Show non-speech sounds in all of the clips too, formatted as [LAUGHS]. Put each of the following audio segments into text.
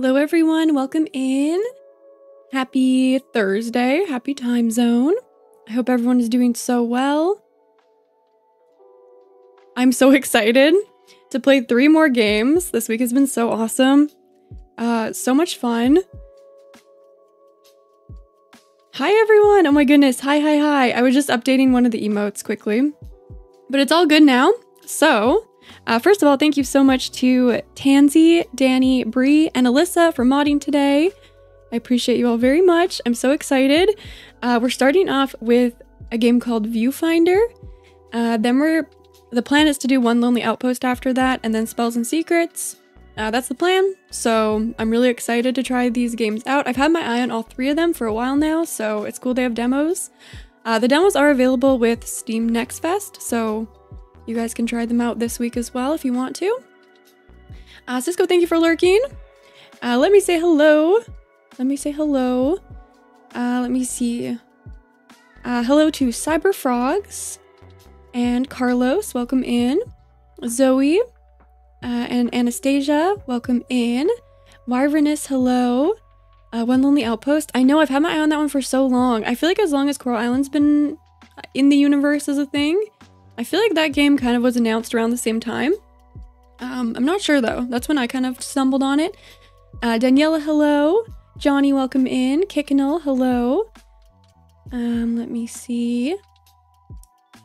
Hello, everyone. Welcome in. Happy Thursday. Happy time zone. I hope everyone is doing so well. I'm so [LAUGHS] excited to play three more games. This week has been so awesome. Uh, so much fun. Hi, everyone. Oh my goodness. Hi, hi, hi. I was just updating one of the emotes quickly, but it's all good now. So, uh, first of all, thank you so much to Tansy, Danny, Bree, and Alyssa for modding today. I appreciate you all very much. I'm so excited. Uh, we're starting off with a game called Viewfinder. Uh, then we're the plan is to do one lonely outpost after that, and then spells and secrets. Uh, that's the plan. So I'm really excited to try these games out. I've had my eye on all three of them for a while now, so it's cool they have demos. Uh, the demos are available with Steam Next Fest, so you guys can try them out this week as well if you want to. Uh, Cisco, thank you for lurking. Uh, let me say hello. Let me say hello. Uh, let me see. Uh, hello to Cyber Frogs and Carlos. Welcome in. Zoe uh, and Anastasia. Welcome in. Wyvernus, hello. Uh, One Lonely Outpost. I know I've had my eye on that one for so long. I feel like as long as Coral Island's been in the universe as a thing, I feel like that game kind of was announced around the same time. Um, I'm not sure though. That's when I kind of stumbled on it. Uh, Daniela, hello. Johnny, welcome in. Kickinell, hello. Um, let me see.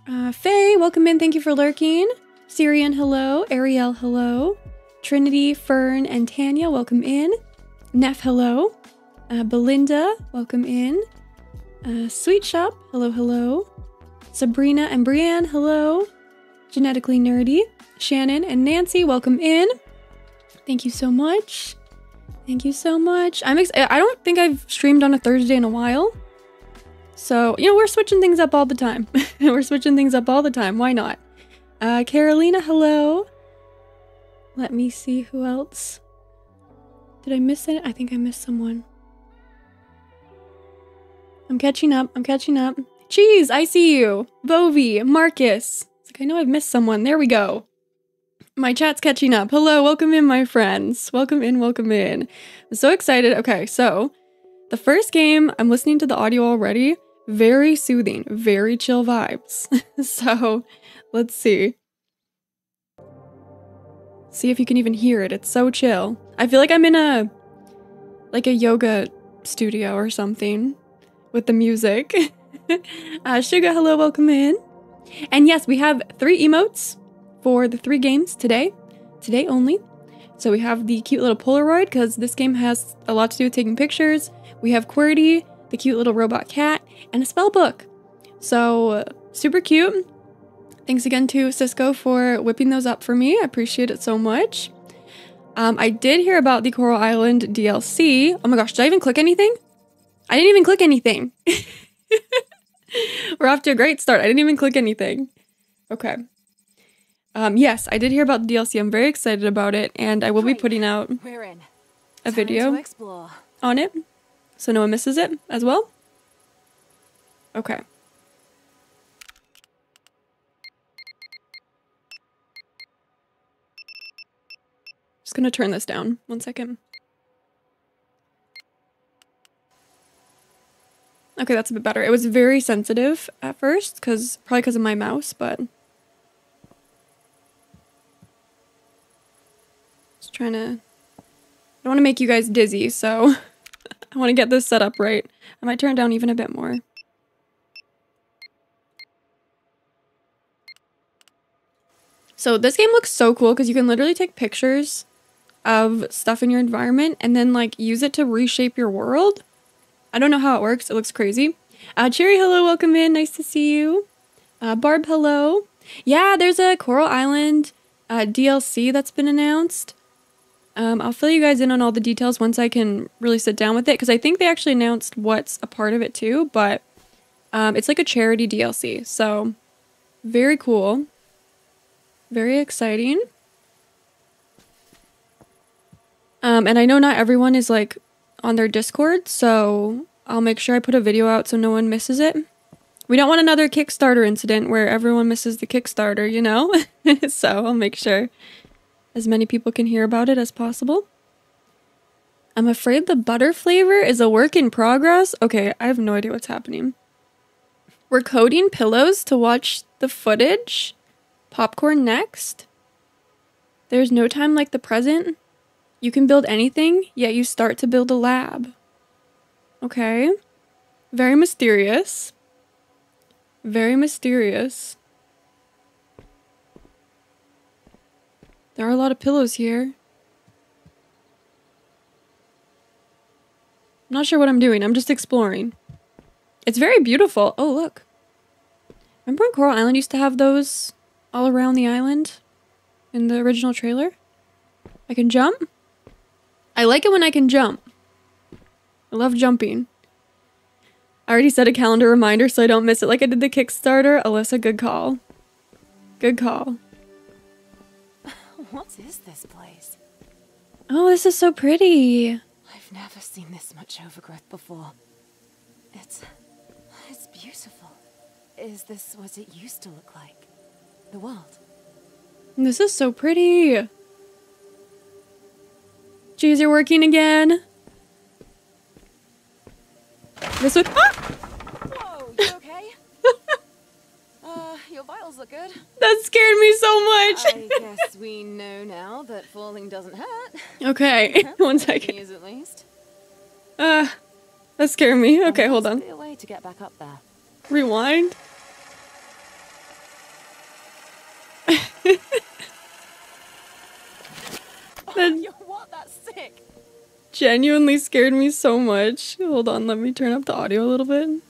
Uh, Faye, welcome in. Thank you for lurking. Syrian, hello. Ariel, hello. Trinity, Fern, and Tanya, welcome in. Neff, hello. Uh, Belinda, welcome in. Uh, Sweet Shop, hello, hello. Sabrina and Brienne, hello. Genetically Nerdy, Shannon and Nancy, welcome in. Thank you so much. Thank you so much. I'm ex- I don't think I've streamed on a Thursday in a while. So, you know, we're switching things up all the time. [LAUGHS] we're switching things up all the time. Why not? Uh, Carolina, hello. Let me see who else. Did I miss it? I think I missed someone. I'm catching up. I'm catching up. Cheese, I see you. Bovi, Marcus. It's like, I know I've missed someone. There we go. My chat's catching up. Hello, welcome in, my friends. Welcome in, welcome in. I'm so excited. Okay, so the first game, I'm listening to the audio already. Very soothing, very chill vibes. [LAUGHS] so let's see. See if you can even hear it. It's so chill. I feel like I'm in a like a yoga studio or something with the music. [LAUGHS] [LAUGHS] uh, Sugar, hello, welcome in. And yes, we have three emotes for the three games today, today only. So we have the cute little Polaroid because this game has a lot to do with taking pictures. We have QWERTY, the cute little robot cat, and a spell book. So super cute. Thanks again to Cisco for whipping those up for me. I appreciate it so much. Um, I did hear about the Coral Island DLC. Oh my gosh, did I even click anything? I didn't even click anything. [LAUGHS] [LAUGHS] We're off to a great start. I didn't even click anything. Okay. Um, yes, I did hear about the DLC. I'm very excited about it, and I will be putting out a video on it, so no one misses it as well. Okay. Just gonna turn this down. One second. Okay, that's a bit better. It was very sensitive at first, because probably because of my mouse, but just trying to. I don't want to make you guys dizzy, so [LAUGHS] I want to get this set up right. I might turn down even a bit more. So this game looks so cool because you can literally take pictures of stuff in your environment and then like use it to reshape your world. I don't know how it works. It looks crazy. Uh, Cherry, hello, welcome in. Nice to see you. Uh, Barb, hello. Yeah, there's a Coral Island uh, DLC that's been announced. Um, I'll fill you guys in on all the details once I can really sit down with it because I think they actually announced what's a part of it too, but um, it's like a charity DLC. So very cool. Very exciting. Um, and I know not everyone is like on their Discord, so I'll make sure I put a video out so no one misses it. We don't want another Kickstarter incident where everyone misses the Kickstarter, you know? [LAUGHS] so I'll make sure as many people can hear about it as possible. I'm afraid the butter flavor is a work in progress. Okay, I have no idea what's happening. We're coding pillows to watch the footage. Popcorn next. There's no time like the present. You can build anything, yet you start to build a lab. Okay. Very mysterious. Very mysterious. There are a lot of pillows here. I'm not sure what I'm doing. I'm just exploring. It's very beautiful. Oh, look. Remember when Coral Island used to have those all around the island in the original trailer? I can jump? I like it when I can jump. I love jumping. I already set a calendar reminder so I don't miss it like I did the Kickstarter. Alyssa, good call. Good call. What is this place? Oh, this is so pretty. I've never seen this much overgrowth before. It's... it's beautiful. Is this what it used to look like? The world? This is so pretty. Geez, you're working again. This would. Ah! Whoa, you okay? [LAUGHS] uh, your vitals look good. That scared me so much. I guess we know now that falling doesn't hurt. okay, [LAUGHS] one second. Is at least. Uh, that scared me. Okay, hold on. A way to get back up there. Rewind. [LAUGHS] Oh, Genuinely scared me so much. Hold on, let me turn up the audio a little bit.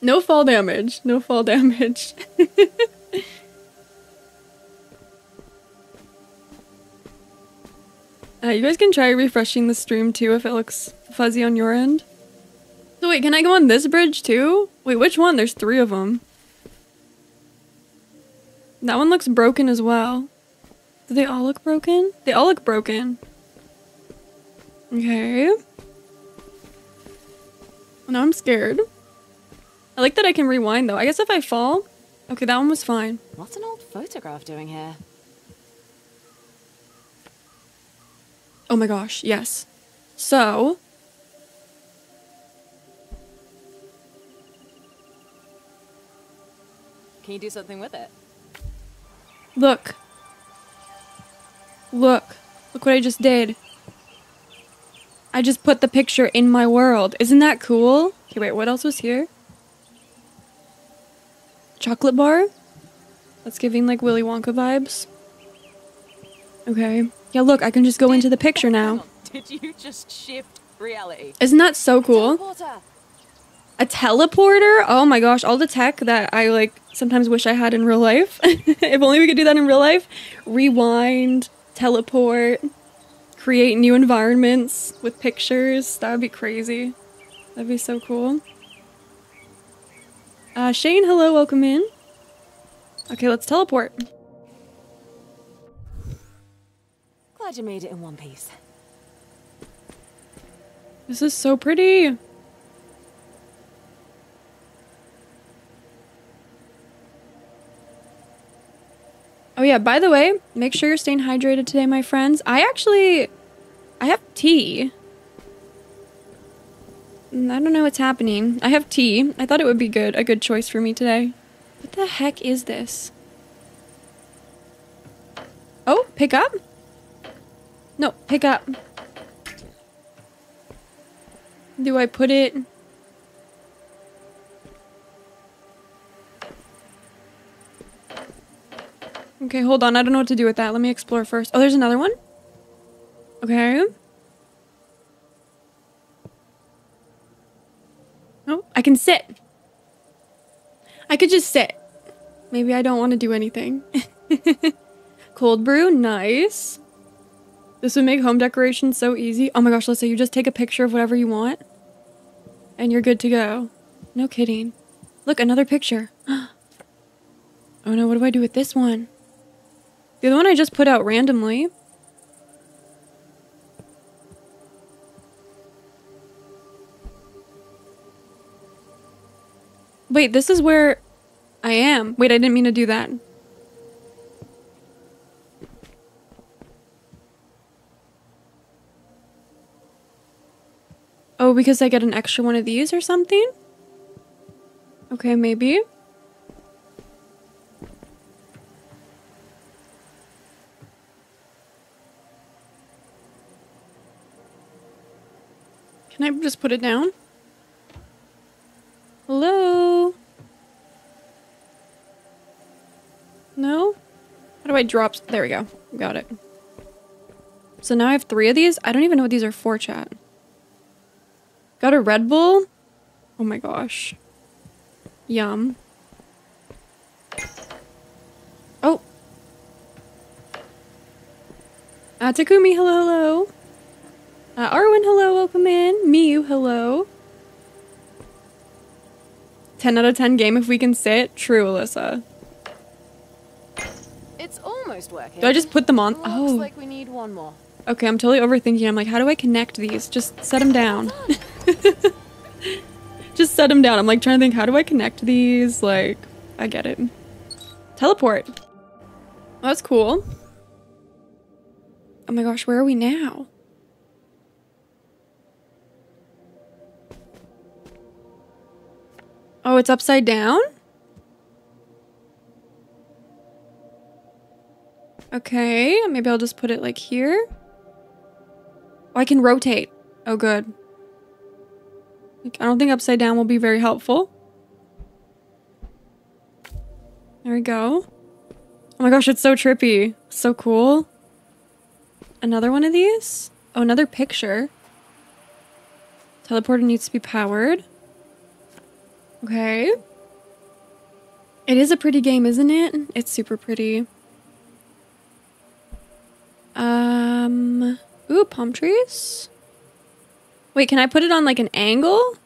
No fall damage. No fall damage. [LAUGHS] uh, you guys can try refreshing the stream too if it looks fuzzy on your end. So wait, can I go on this bridge too? Wait, which one? There's three of them. That one looks broken as well. Do they all look broken? They all look broken. Okay. Now I'm scared. I like that I can rewind though. I guess if I fall. Okay, that one was fine. What's an old photograph doing here? Oh my gosh, yes. So. Can you do something with it? Look. Look. Look what I just did. I just put the picture in my world. Isn't that cool? Okay, wait, what else was here? Chocolate bar? That's giving like Willy Wonka vibes. Okay. Yeah, look, I can just go into the picture now. [LAUGHS] Did you just shift reality? Isn't that so cool? Teleporter. A teleporter? Oh my gosh, all the tech that I like sometimes wish I had in real life. [LAUGHS] if only we could do that in real life. Rewind, teleport, create new environments with pictures. That would be crazy. That'd be so cool. Uh, Shane, hello, welcome in. Okay, let's teleport. Glad you made it in one piece. This is so pretty. Oh yeah, by the way, make sure you're staying hydrated today, my friends. I actually I have tea. Mm, I don't know what's happening. I have tea. I thought it would be good, a good choice for me today. What the heck is this? Oh, pick up? No, pick up. Do I put it? Okay, hold on. I don't know what to do with that. Let me explore first. Oh, there's another one? Okay. Oh, I can sit. I could just sit. Maybe I don't want to do anything. [LAUGHS] Cold brew, nice. This would make home decoration so easy. Oh my gosh, let's say you just take a picture of whatever you want and you're good to go. No kidding. Look, another picture. [GASPS] oh no, what do I do with this one? The other one I just put out randomly. Wait, this is where I am. Wait, I didn't mean to do that. Oh, because I get an extra one of these or something? Okay, maybe. Can I just put it down? Hello? No? How do I drop? There we go. Got it. So now I have three of these. I don't even know what these are for, chat. Got a Red Bull? Oh my gosh. Yum. Oh. Uh, Takumi, hello, hello. Uh, Arwen, hello, welcome in. Miyu, hello. 10 out of 10 game if we can sit. True, Alyssa. It's almost working. Do I just put them on? Looks Oh. like we need one more. Okay, I'm totally overthinking. I'm like, how do I connect these? Just set them down. [LAUGHS] Just set them down. I'm like trying to think, how do I connect these? Like, I get it. Teleport. That's cool. Oh my gosh, where are we now? Oh, it's upside down? Okay, maybe I'll just put it like here. Oh, I can rotate. Oh, good. I don't think upside down will be very helpful. There we go. Oh my gosh, it's so trippy. So cool. Another one of these? Oh, another picture. Teleporter needs to be powered. Okay. It is a pretty game, isn't it? It's super pretty. Um, ooh, palm trees. Wait, can I put it on like an angle?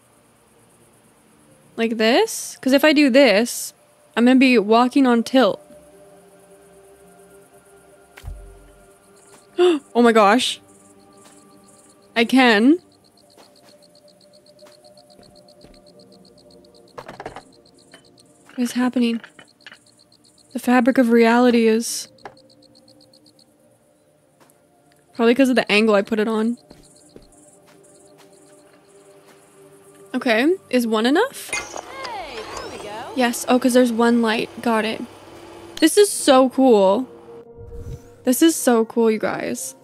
Like this? Because if I do this, I'm going to be walking on tilt. [GASPS] oh my gosh. I can. What is happening? The fabric of reality is... Probably because of the angle I put it on. Okay, is one enough? Hey, there we go. Yes. Oh, because there's one light. Got it. This is so cool. This is so cool, you guys.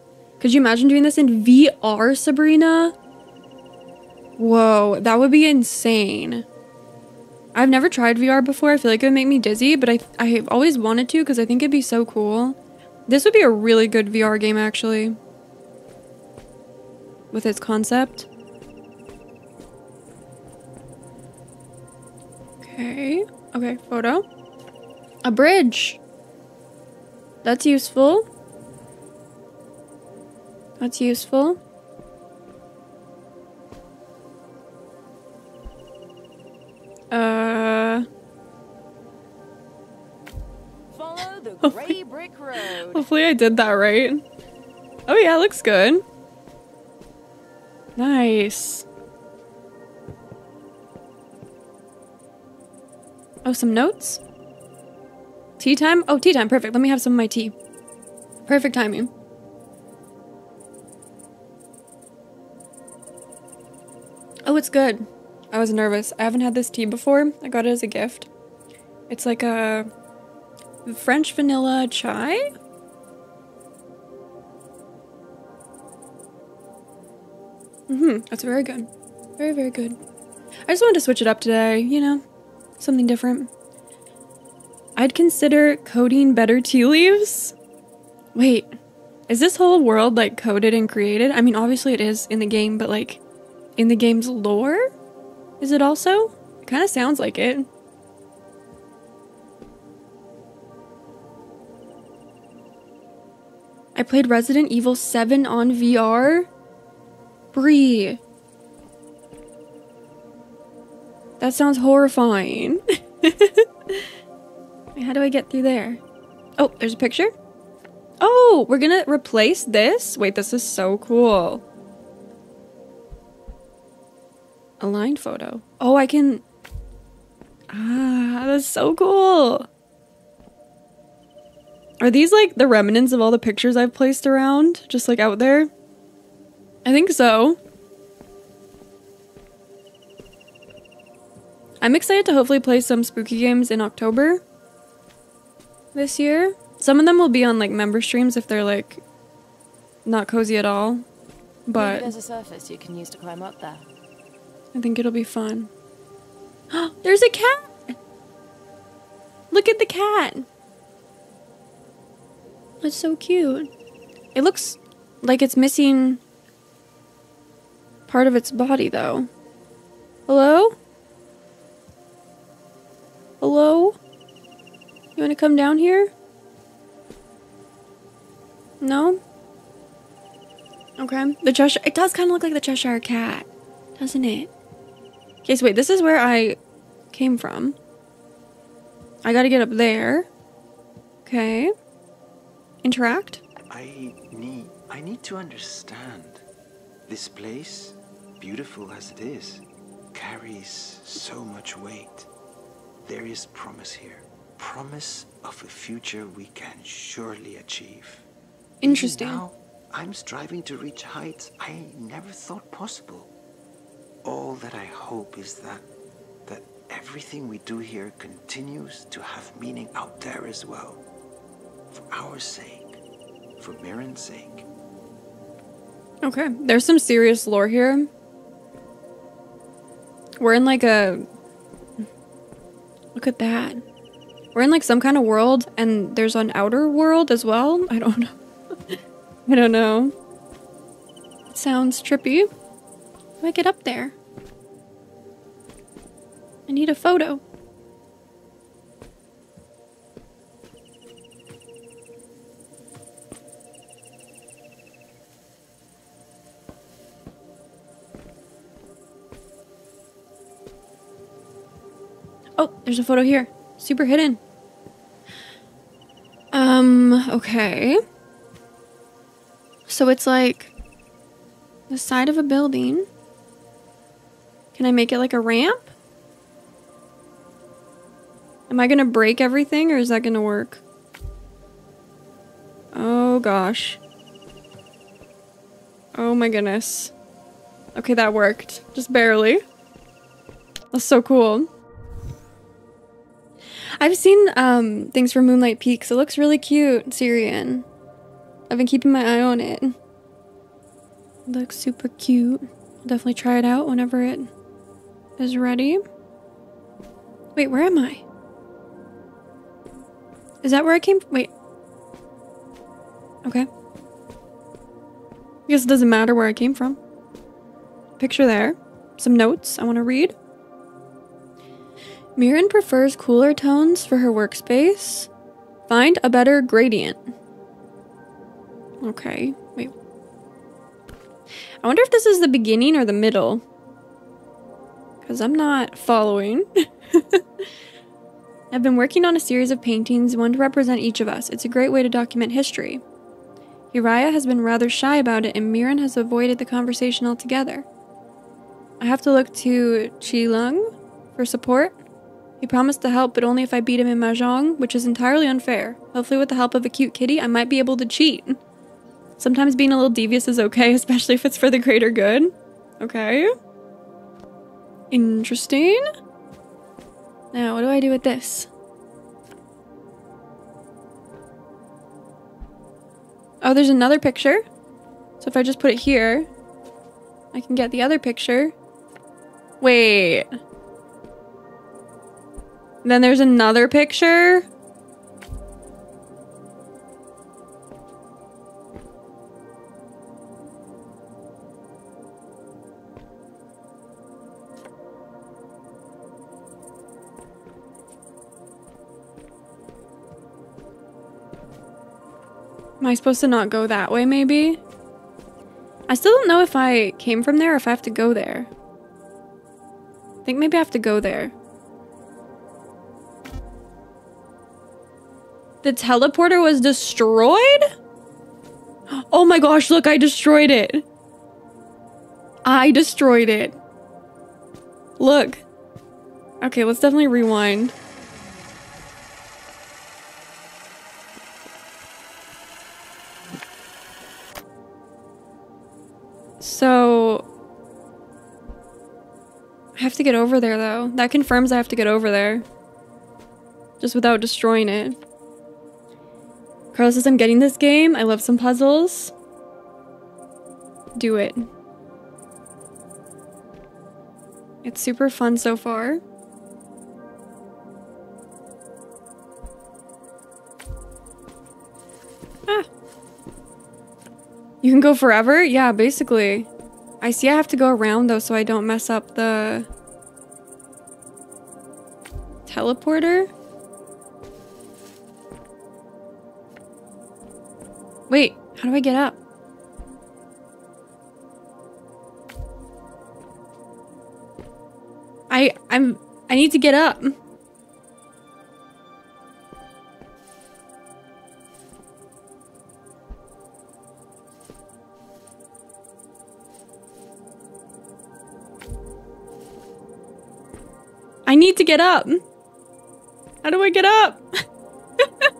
Could you imagine doing this in VR, Sabrina? Whoa, that would be insane. I've never tried VR before. I feel like it would make me dizzy, but I I've always wanted to because I think it'd be so cool. This would be a really good VR game, actually. With its concept. Okay. Okay, photo. A bridge. That's useful. That's useful. Follow the gray brick road. hopefully I did that right. Oh yeah, looks good. Nice. Oh, some notes? Tea time? Oh, tea time. Perfect. Let me have some of my tea. Perfect timing. Oh, it's good. I was nervous. I haven't had this tea before. I got it as a gift. It's like a French vanilla chai? Mm-hmm. That's very good. Very, very good. I just wanted to switch it up today, you know? Something different. I'd consider coding better tea leaves. Wait, is this whole world like coded and created? I mean, obviously it is in the game, but like in the game's lore? Is it also? It kind of sounds like it. I played Resident Evil 7 on VR. Bree. That sounds horrifying. [LAUGHS] How do I get through there? Oh, there's a picture. Oh, we're gonna replace this? Wait, this is so cool. A Aligned photo. Oh, I can. Ah, that's so cool. Are these like the remnants of all the pictures I've placed around, just like out there? I think so. I'm excited to hopefully play some spooky games in October this year. Some of them will be on like member streams if they're like not cozy at all. Maybe But there's a surface you can use to climb up there. I think it'll be fun. [GASPS] There's a cat! Look at the cat! It's so cute. It looks like it's missing part of its body, though. Hello? Hello? You want to come down here? No? Okay. The Cheshire. It does kind of look like the Cheshire Cat, doesn't it? Okay, so wait, this is where I came from. I gotta get up there. Okay. Interact. I need I need to understand. This place, beautiful as it is, carries so much weight. There is promise here. Promise of a future we can surely achieve. Interesting. Now, I'm striving to reach heights I never thought possible. All that I hope is that that everything we do here continues to have meaning out there as well. For our sake, for Mirren's sake. Okay. There's some serious lore here. We're in like a. Look at that. We're in like some kind of world, and there's an outer world as well. I don't know. [LAUGHS] I don't know. It sounds trippy. How do I get up there? I need a photo. Oh, there's a photo here. Super hidden. Um, okay. So it's like the side of a building. Can I make it like a ramp? Am I gonna break everything or is that gonna work? Oh gosh. Oh my goodness. Okay, that worked. Just barely. That's so cool. I've seen um things for Moonlight Peaks. It looks really cute, Syrian. I've been keeping my eye on it. Looks super cute. I'll definitely try it out whenever it is ready. Wait, where am I? Is that where I came? Wait. Okay. I guess it doesn't matter where I came from. Picture there. Some notes I want to read. Mirren prefers cooler tones for her workspace. Find a better gradient. Okay, wait. I wonder if this is the beginning or the middle. Because I'm not following. [LAUGHS] I've been working on a series of paintings, one to represent each of us. It's a great way to document history. Uriah has been rather shy about it, and Mirren has avoided the conversation altogether. I have to look to Qilong for support. He promised to help, but only if I beat him in Mahjong, which is entirely unfair. Hopefully, with the help of a cute kitty, I might be able to cheat. Sometimes being a little devious is okay, [LAUGHS] especially if it's for the greater good. Okay. Interesting. Now, what do I do with this? Oh, there's another picture. So if I just put it here, I can get the other picture. Wait. Then there's another picture. Am I supposed to not go that way, maybe? I still don't know if I came from there or if I have to go there. I think maybe I have to go there. The teleporter was destroyed? Oh my gosh, look, I destroyed it. I destroyed it. Look. Okay, let's definitely rewind. So I have to get over there though. That confirms I have to get over there. Just without destroying it. Carlos I'm getting this game. I love some puzzles. Do it. It's super fun so far. Ah. You can go forever? Yeah, basically. I see I have to go around though so I don't mess up the teleporter. Wait, how do I get up? I I'm I need to get up. I need to get up. How do I get up? [LAUGHS]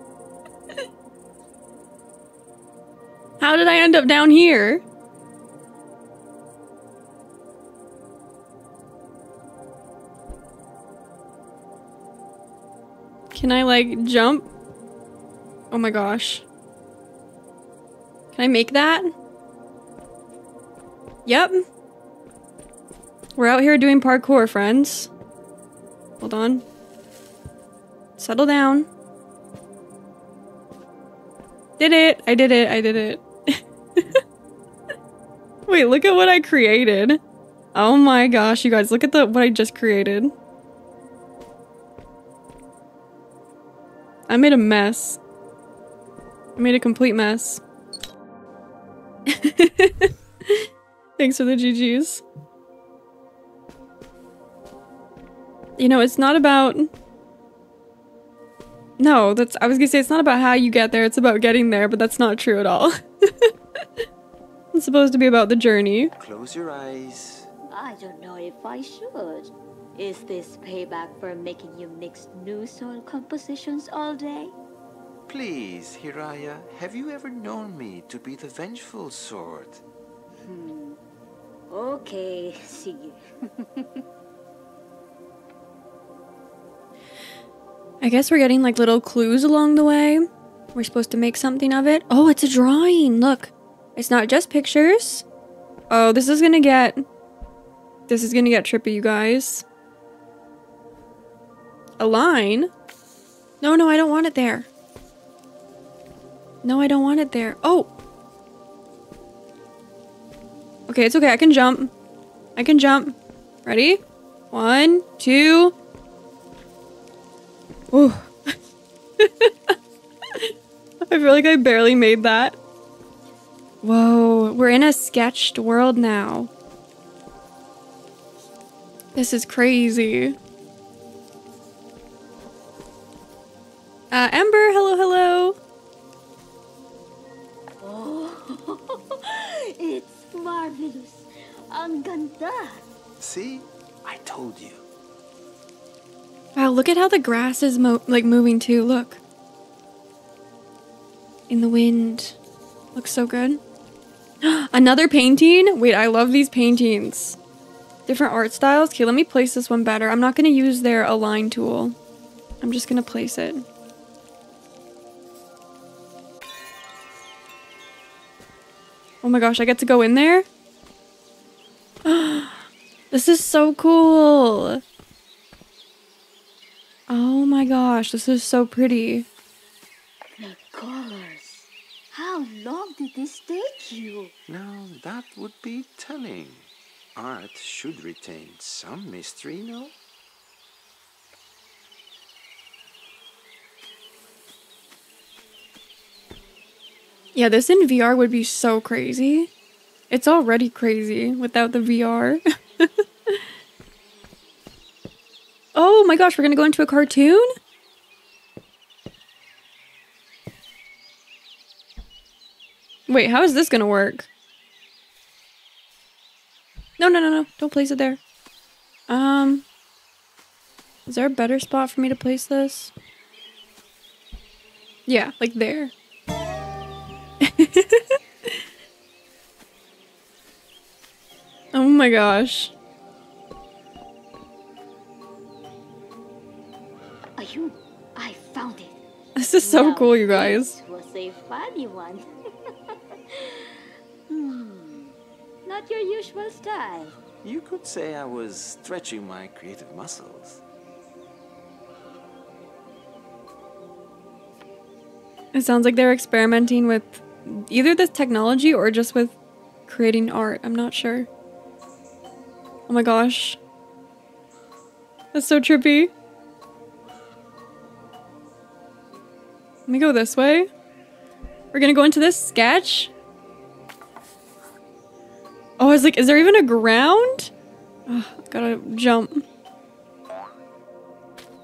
How did I end up down here? Can I like jump? Oh my gosh. Can I make that? Yep. We're out here doing parkour, friends. Hold on. Settle down. Did it! I did it, I did it. [LAUGHS] Wait, look at what I created. Oh my gosh, you guys, look at the what I just created. I made a mess. I made a complete mess. [LAUGHS] Thanks for the GGs. You know, it's not about... No, that's- I was gonna say it's not about how you get there, it's about getting there, but that's not true at all. [LAUGHS] it's supposed to be about the journey. Close your eyes. I don't know if I should. Is this payback for making you mix new soil compositions all day? Please, Hiraya, have you ever known me to be the vengeful sort? Hmm. Okay, sige. [LAUGHS] I guess we're getting like little clues along the way. We're supposed to make something of it. Oh, it's a drawing. Look. It's not just pictures. Oh, this is gonna get... This is gonna get trippy, you guys. A line? No, no, I don't want it there. No, I don't want it there. Oh! Okay, it's okay. I can jump. I can jump. Ready? One, two... Ooh. [LAUGHS] I feel like I barely made that. Whoa, we're in a sketched world now. This is crazy. Uh, Ember, hello, hello. Oh, [LAUGHS] it's marvelous. Ang ganda. See? I told you. Wow, look at how the grass is mo like moving too. Look. In the wind. Looks so good. [GASPS] Another painting? Wait, I love these paintings. Different art styles. Okay, let me place this one better. I'm not going to use their align tool. I'm just going to place it. Oh my gosh, I get to go in there? [GASPS] this is so cool. Oh my gosh, this is so pretty. The colors. How long did this take you? Now, that would be telling. Art should retain some mystery, no? Yeah, this in VR would be so crazy. It's already crazy without the VR. [LAUGHS] oh my gosh, we're gonna go into a cartoon? Wait, how is this gonna work? No, no, no, no. Don't place it there. Um, is there a better spot for me to place this? Yeah, like there. [LAUGHS] oh my gosh. Are you? I found it. This is so now cool, you guys. Was a funny one. Not your usual style. You could say I was stretching my creative muscles. It sounds like they're experimenting with either this technology or just with creating art. I'm not sure. Oh my gosh. That's so trippy. Let me go this way. We're gonna go into this sketch. Oh, I was like, is there even a ground? Oh, gotta jump.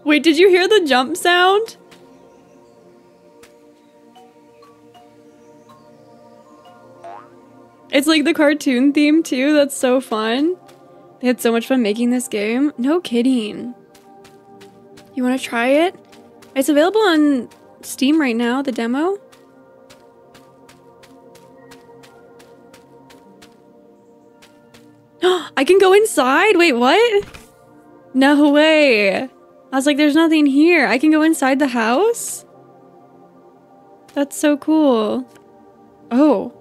Wait, did you hear the jump sound? It's like the cartoon theme too. That's so fun. They had so much fun making this game. No kidding. You want to try it? It's available on Steam right now, the demo. [GASPS] I can go inside? Wait, what? No way. I was like, there's nothing here. I can go inside the house? That's so cool. Oh.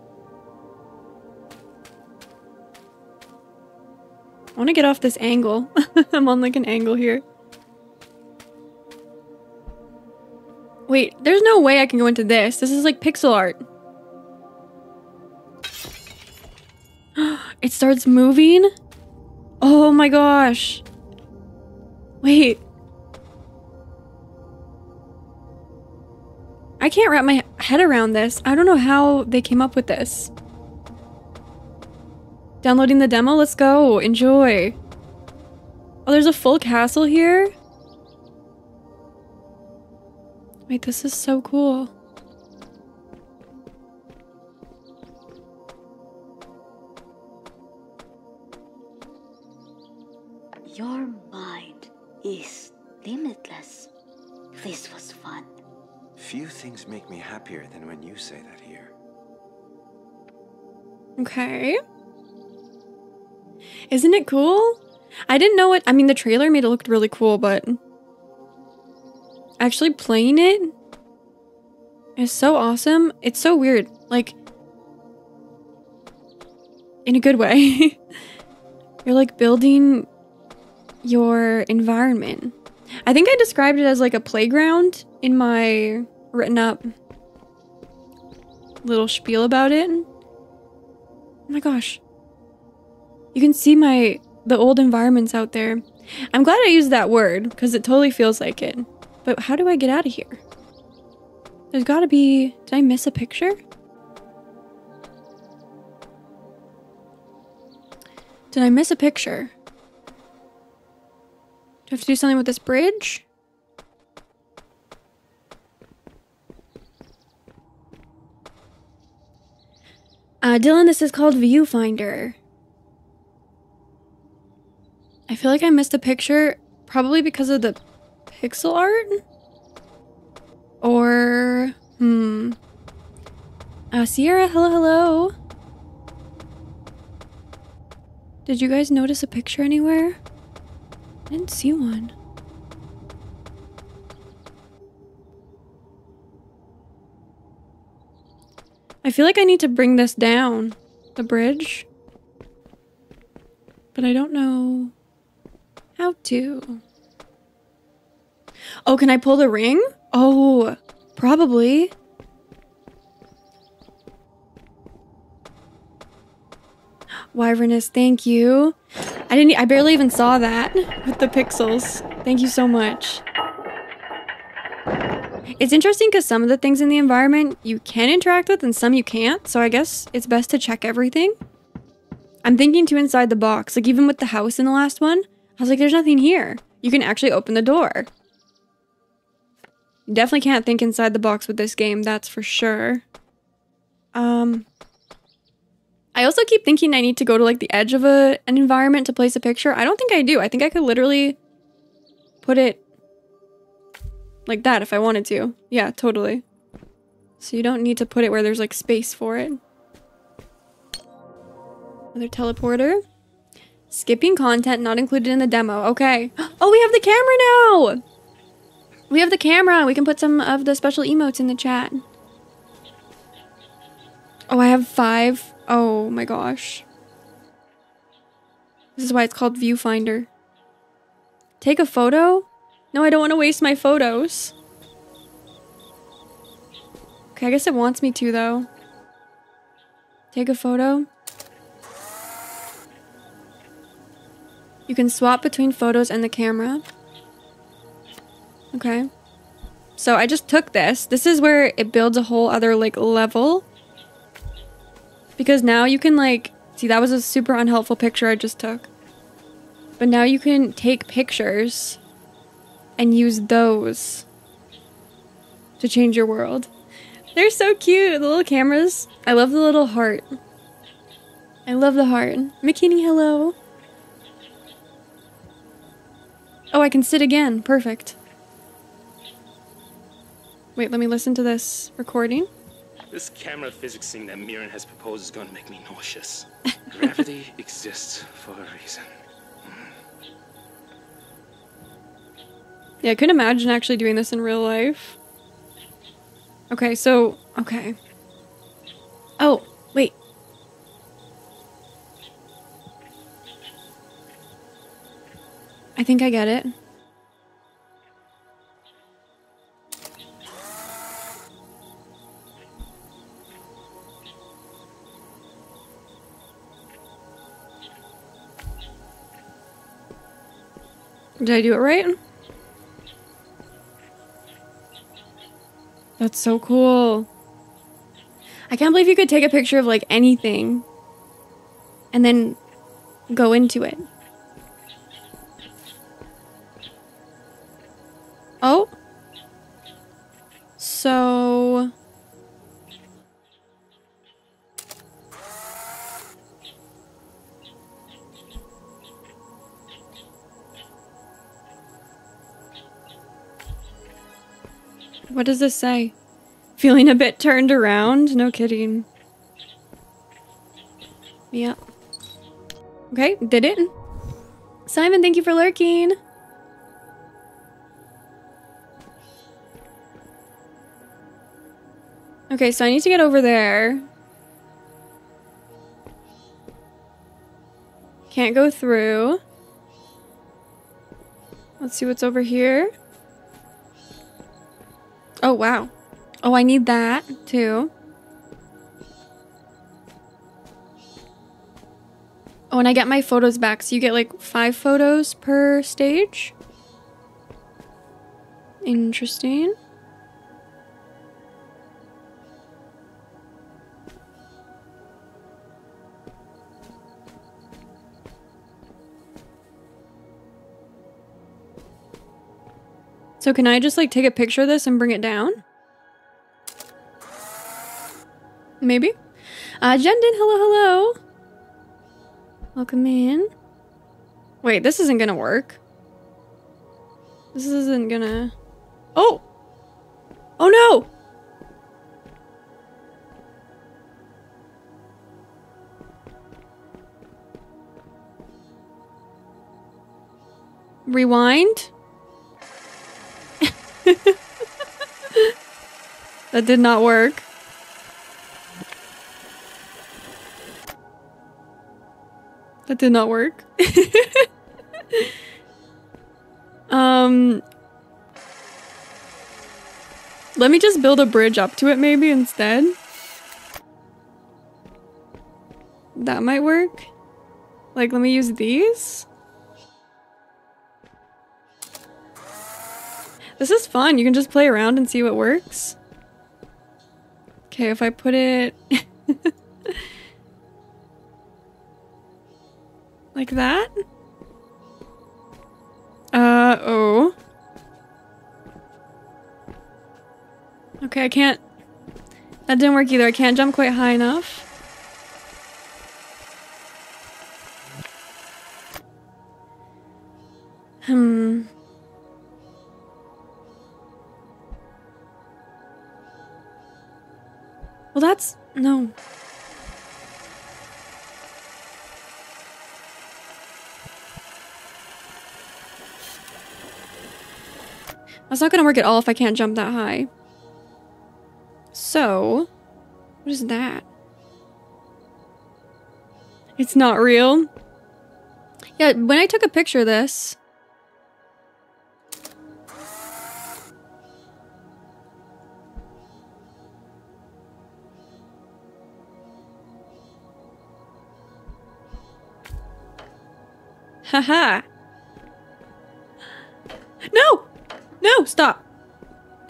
I want to get off this angle. [LAUGHS] I'm on like an angle here. Wait, there's no way I can go into this. This is like pixel art. [GASPS] it starts moving? Oh my gosh. Wait. I can't wrap my head around this. I don't know how they came up with this. Downloading the demo? Let's go. Enjoy. Oh, there's a full castle here? Wait, this is so cool. Your mind is limitless. This was fun. Few things make me happier than when you say that here. Okay. Isn't it cool? I didn't know it. I mean, the trailer made it look really cool, but actually playing it is so awesome. It's so weird. Like, in a good way. [LAUGHS] You're like building your environment. I think I described it as like a playground in my written up little spiel about it. Oh my gosh. You can see my the old environments out there. I'm glad I used that word because it totally feels like it. But how do I get out of here? There's got to be Did I miss a picture? Did I miss a picture? I have to do something with this bridge? Uh, Dylan, this is called Viewfinder. I feel like I missed a picture, probably because of the pixel art? Or, hmm. Uh, Sierra, hello, hello. Did you guys notice a picture anywhere? Didn't see one. I feel like I need to bring this down, the bridge. But I don't know how to. Oh, can I pull the ring? Oh, probably. [GASPS] Wyverness, thank you. I didn't I barely even saw that with the pixels. Thank you so much. It's interesting because some of the things in the environment you can interact with and some you can't, so I guess it's best to check everything. I'm thinking too inside the box, like even with the house in the last one, I was like, there's nothing here. You can actually open the door. Definitely can't think inside the box with this game, that's for sure. Um, I also keep thinking I need to go to like the edge of a, an environment to place a picture. I don't think I do. I think I could literally put it like that if I wanted to. Yeah, totally. So you don't need to put it where there's like space for it. Another teleporter. Skipping content not included in the demo. Okay. [GASPS] Oh, we have the camera now! We have the camera. We can put some of the special emotes in the chat. Oh, I have five. Oh my gosh. This is why it's called Viewfinder. Take a photo? No, I don't want to waste my photos. Okay, I guess it wants me to though. Take a photo. You can swap between photos and the camera. Okay. So I just took this. This is where it builds a whole other like level. Because now you can like, see that was a super unhelpful picture I just took. But now you can take pictures and use those to change your world. They're so cute, the little cameras. I love the little heart. I love the heart. McKinney, hello. Oh, I can sit again. Perfect. Wait, let me listen to this recording. This camera physics thing that Mirren has proposed is going to make me nauseous. [LAUGHS] Gravity exists for a reason. Yeah, I couldn't imagine actually doing this in real life. Okay, so, okay. Oh, wait. I think I get it. Did I do it right? That's so cool. I can't believe you could take a picture of like anything and then go into it. Oh. So. What does this say? Feeling a bit turned around? No kidding. Yeah. Okay, did it. Simon, thank you for lurking. Okay, so I need to get over there. Can't go through. Let's see what's over here. Oh, wow. Oh, I need that too. Oh, and I get my photos back. So you get like five photos per stage. Interesting. So can I just like take a picture of this and bring it down? Maybe? Uh, Jendon, hello, hello. Welcome in. Wait, this isn't gonna work. This isn't gonna... Oh! Oh no! Rewind? [LAUGHS] that did not work. That did not work. [LAUGHS] um Let me just build a bridge up to it maybe instead. That might work. Like let me use these. This is fun. You can just play around and see what works. Okay, if I put it [LAUGHS] like that. Uh oh. Okay, I can't. That didn't work either. I can't jump quite high enough. Hmm. Well, that's... no. That's not gonna work at all if I can't jump that high. So, what is that? It's not real. Yeah, when I took a picture of this, Haha. no! No, stop. [LAUGHS]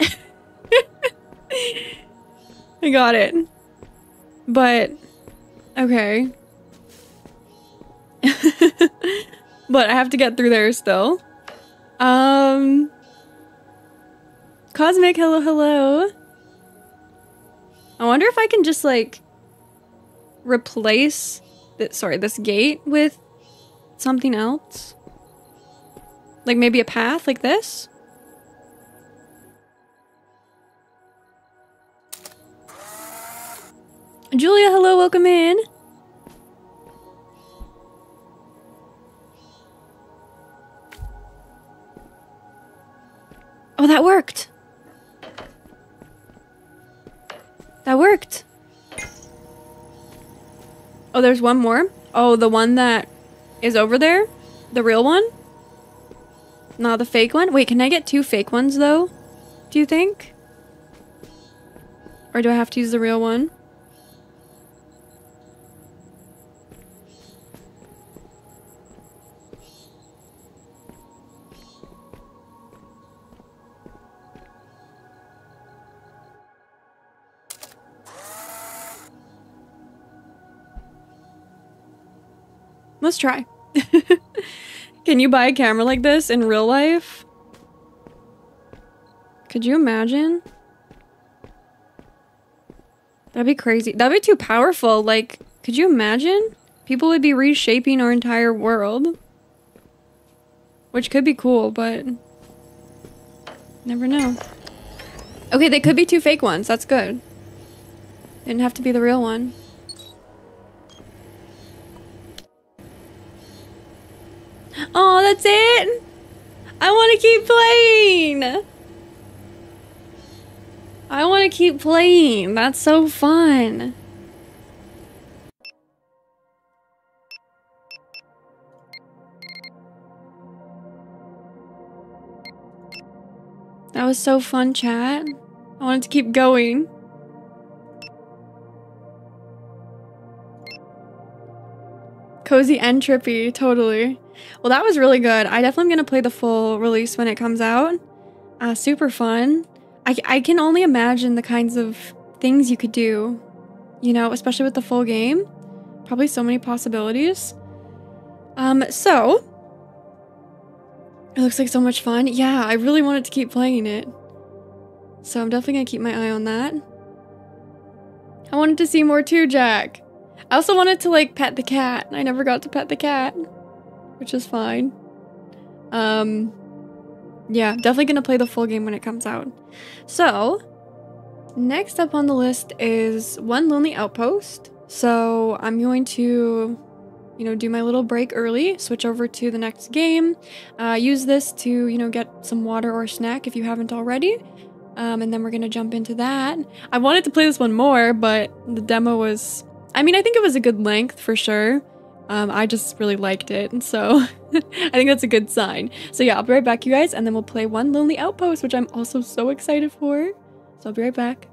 I got it. But, okay. [LAUGHS] but I have to get through there still. Um, Cosmic, hello, hello. I wonder if I can just like replace this, sorry, this gate with something else. Like maybe a path like this? Julia, hello, welcome in. Oh, that worked. That worked. Oh, there's one more? Oh, the one that is over there? The real one? Not the fake one? Wait, can I get two fake ones though? Do you think? Or do I have to use the real one? Let's try. [LAUGHS] Can you buy a camera like this in real life? Could you imagine? That'd be crazy. That'd be too powerful. Like, could you imagine? People would be reshaping our entire world. Which could be cool, but... Never know. Okay, they could be two fake ones. That's good. Didn't have to be the real one. Oh, that's it? I want to keep playing. I want to keep playing. That's so fun. That was so fun, chat. I wanted to keep going. Cozy and trippy, totally. Well, that was really good. I definitely am going to play the full release when it comes out. Uh, super fun. I, I can only imagine the kinds of things you could do, you know, especially with the full game. Probably so many possibilities. Um, so, it looks like so much fun. Yeah, I really wanted to keep playing it. So I'm definitely going to keep my eye on that. I wanted to see more too, Jack. I also wanted to like pet the cat. I never got to pet the cat, which is fine. Um, yeah, definitely gonna play the full game when it comes out. So, next up on the list is One Lonely Outpost. So, I'm going to, you know, do my little break early, switch over to the next game, uh, use this to, you know, get some water or snack if you haven't already. Um, and then we're gonna jump into that. I wanted to play this one more, but the demo was I mean, I think it was a good length for sure. Um, I just really liked it, And so [LAUGHS] I think that's a good sign. So yeah, I'll be right back, you guys, and then we'll play One Lonely Outpost, which I'm also so excited for. So I'll be right back.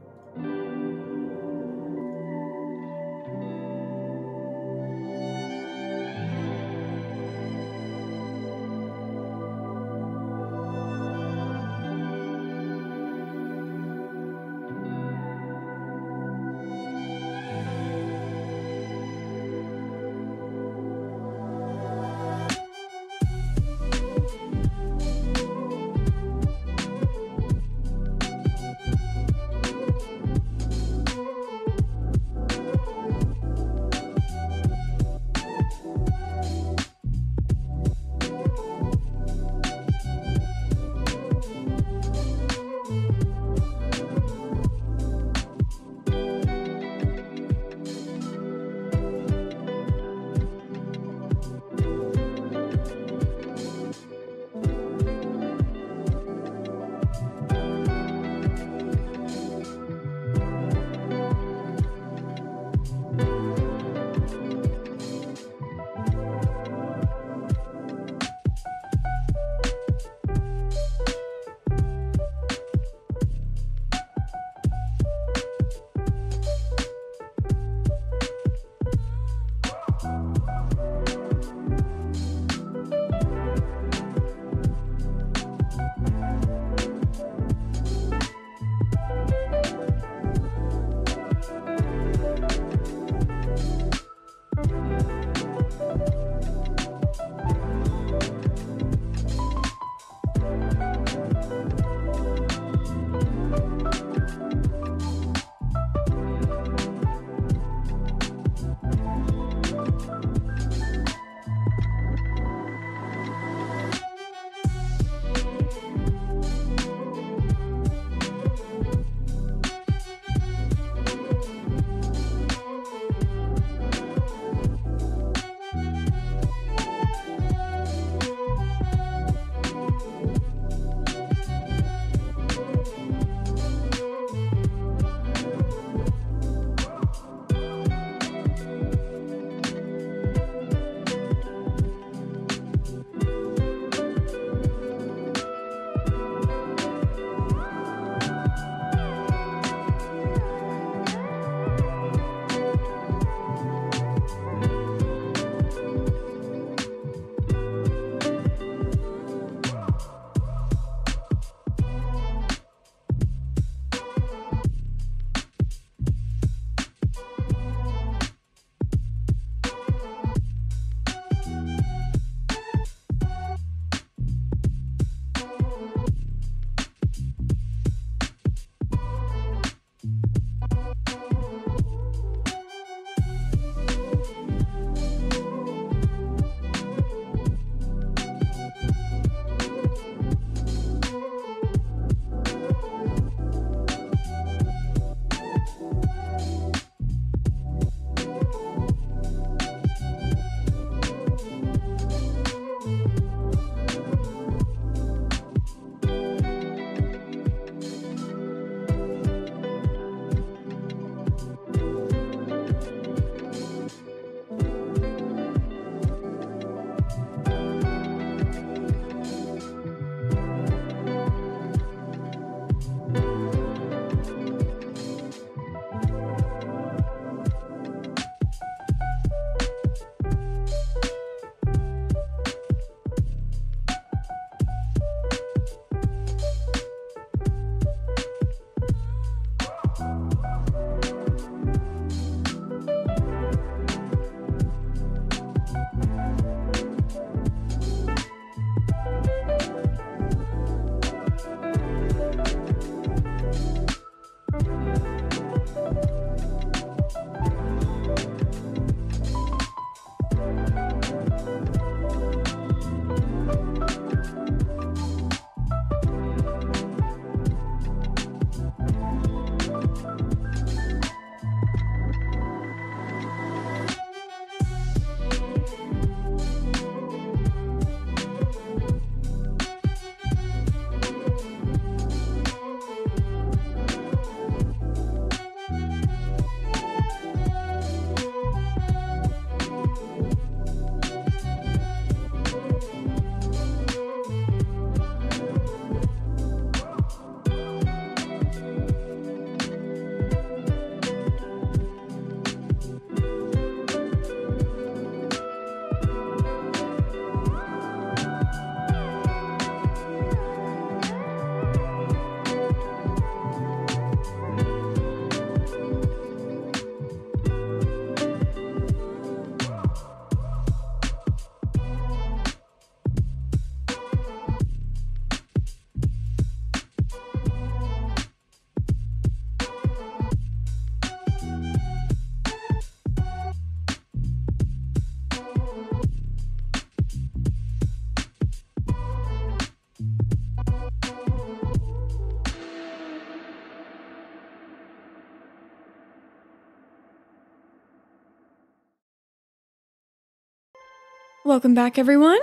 Welcome back, everyone.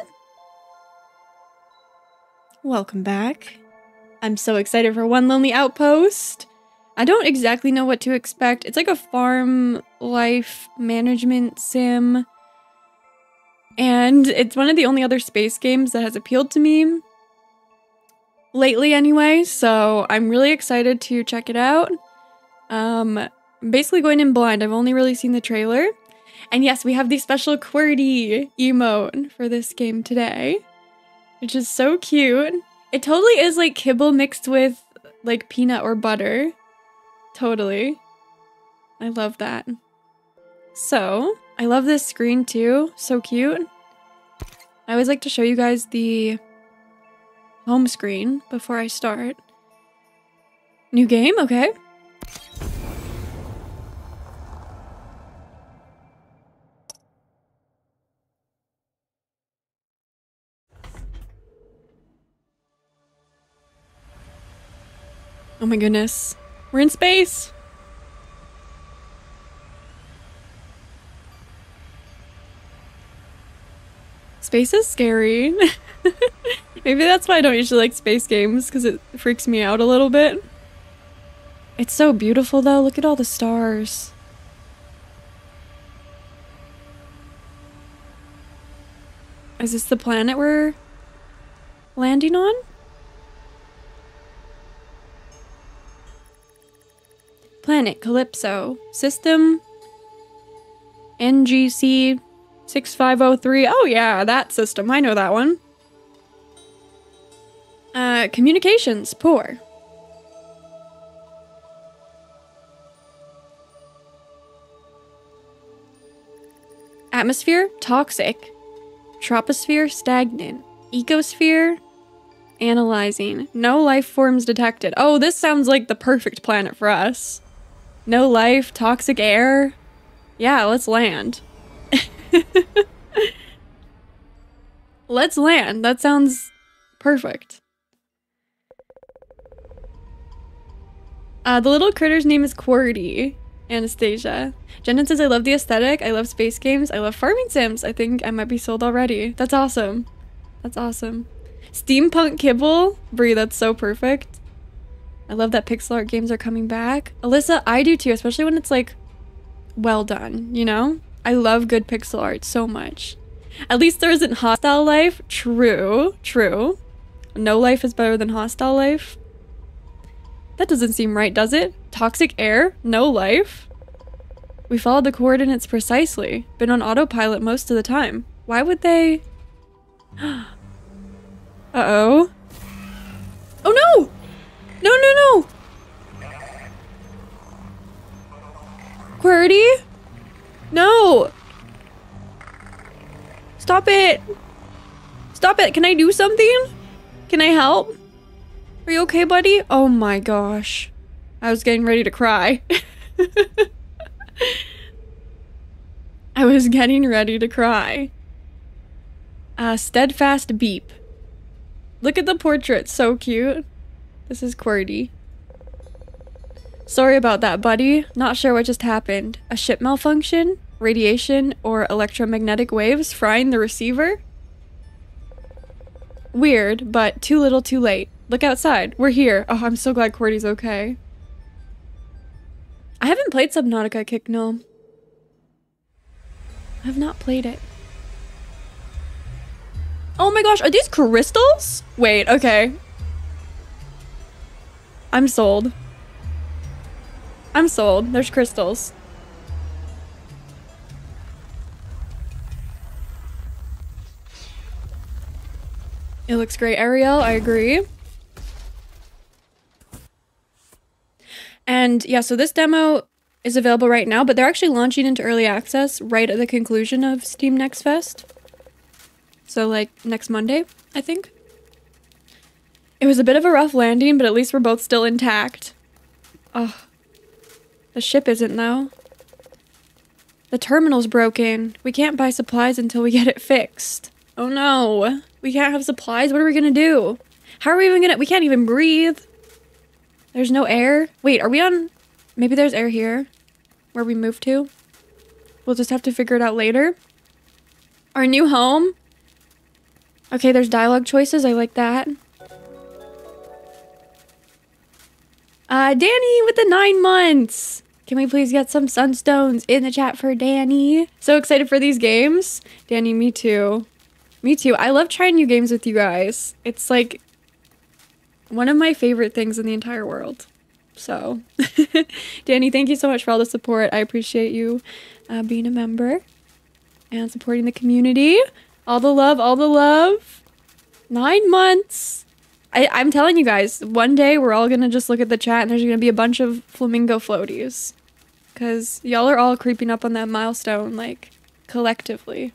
Welcome back. I'm so excited for One Lonely Outpost. I don't exactly know what to expect. It's like a farm life management sim. And it's one of the only other space games that has appealed to me lately anyway, so I'm really excited to check it out. Um I'm basically going in blind. I've only really seen the trailer. And yes, we have the special QWERTY emote for this game today, which is so cute. It totally is like kibble mixed with like peanut or butter. Totally. I love that. So, I love this screen too. So cute. I always like to show you guys the home screen before I start. New game? Okay. My goodness. We're in space. Space is scary. [LAUGHS] Maybe that's why I don't usually like space games, because it freaks me out a little bit. It's so beautiful though. Look at all the stars. Is this the planet we're landing on? Planet Calypso. System NGC 6503. Oh, yeah, that system. I know that one. Uh, communications, poor. Atmosphere, toxic. Troposphere, stagnant. Ecosphere, analyzing. No life forms detected. Oh, this sounds like the perfect planet for us. No life, toxic air. Yeah, let's land. [LAUGHS] let's land. That sounds perfect. Uh, the little critter's name is QWERTY. Anastasia. Jenna says, I love the aesthetic. I love space games. I love farming sims. I think I might be sold already. That's awesome. That's awesome. Steampunk Kibble. Brie, that's so perfect. I love that pixel art games are coming back. Alyssa, I do too, especially when it's like well done, you know? I love good pixel art so much. At least there isn't hostile life. True, true. No life is better than hostile life. That doesn't seem right, does it? Toxic air? No life? We followed the coordinates precisely. Been on autopilot most of the time. Why would they... [GASPS] Uh-oh. Oh no! No, no, no! QWERTY? No! Stop it! Stop it! Can I do something? Can I help? Are you okay, buddy? Oh my gosh. I was getting ready to cry. [LAUGHS] I was getting ready to cry. A steadfast beep. Look at the portrait, so cute. This is QWERTY. Sorry about that, buddy. Not sure what just happened. A ship malfunction? Radiation or electromagnetic waves frying the receiver? Weird, but too little too late. Look outside. We're here. Oh, I'm so glad QWERTY's okay. I haven't played Subnautica Kicknell. I have not played it. Oh my gosh, are these crystals? Wait, okay. I'm sold. I'm sold. There's crystals. It looks great, Ariel. I agree. And yeah, so this demo is available right now, but they're actually launching into early access right at the conclusion of Steam Next Fest. So, like, next Monday, I think. It was a bit of a rough landing, but at least we're both still intact. Oh. The ship isn't, though. The terminal's broken. We can't buy supplies until we get it fixed. Oh no. We can't have supplies? What are we gonna do? How are we even gonna- we can't even breathe. There's no air. Wait, are we on- maybe there's air here? Where we moved to? We'll just have to figure it out later. Our new home. Okay, there's dialogue choices. I like that. Uh, Danny with the nine months. Can we please get some sunstones in the chat for Danny? So excited for these games. Danny, me too. Me too. I love trying new games with you guys. It's like one of my favorite things in the entire world. So, [LAUGHS] Danny, thank you so much for all the support. I appreciate you uh, being a member and supporting the community. All the love, all the love. Nine months. I, I'm telling you guys, one day we're all gonna just look at the chat and there's gonna be a bunch of flamingo floaties. Cause y'all are all creeping up on that milestone, like, collectively.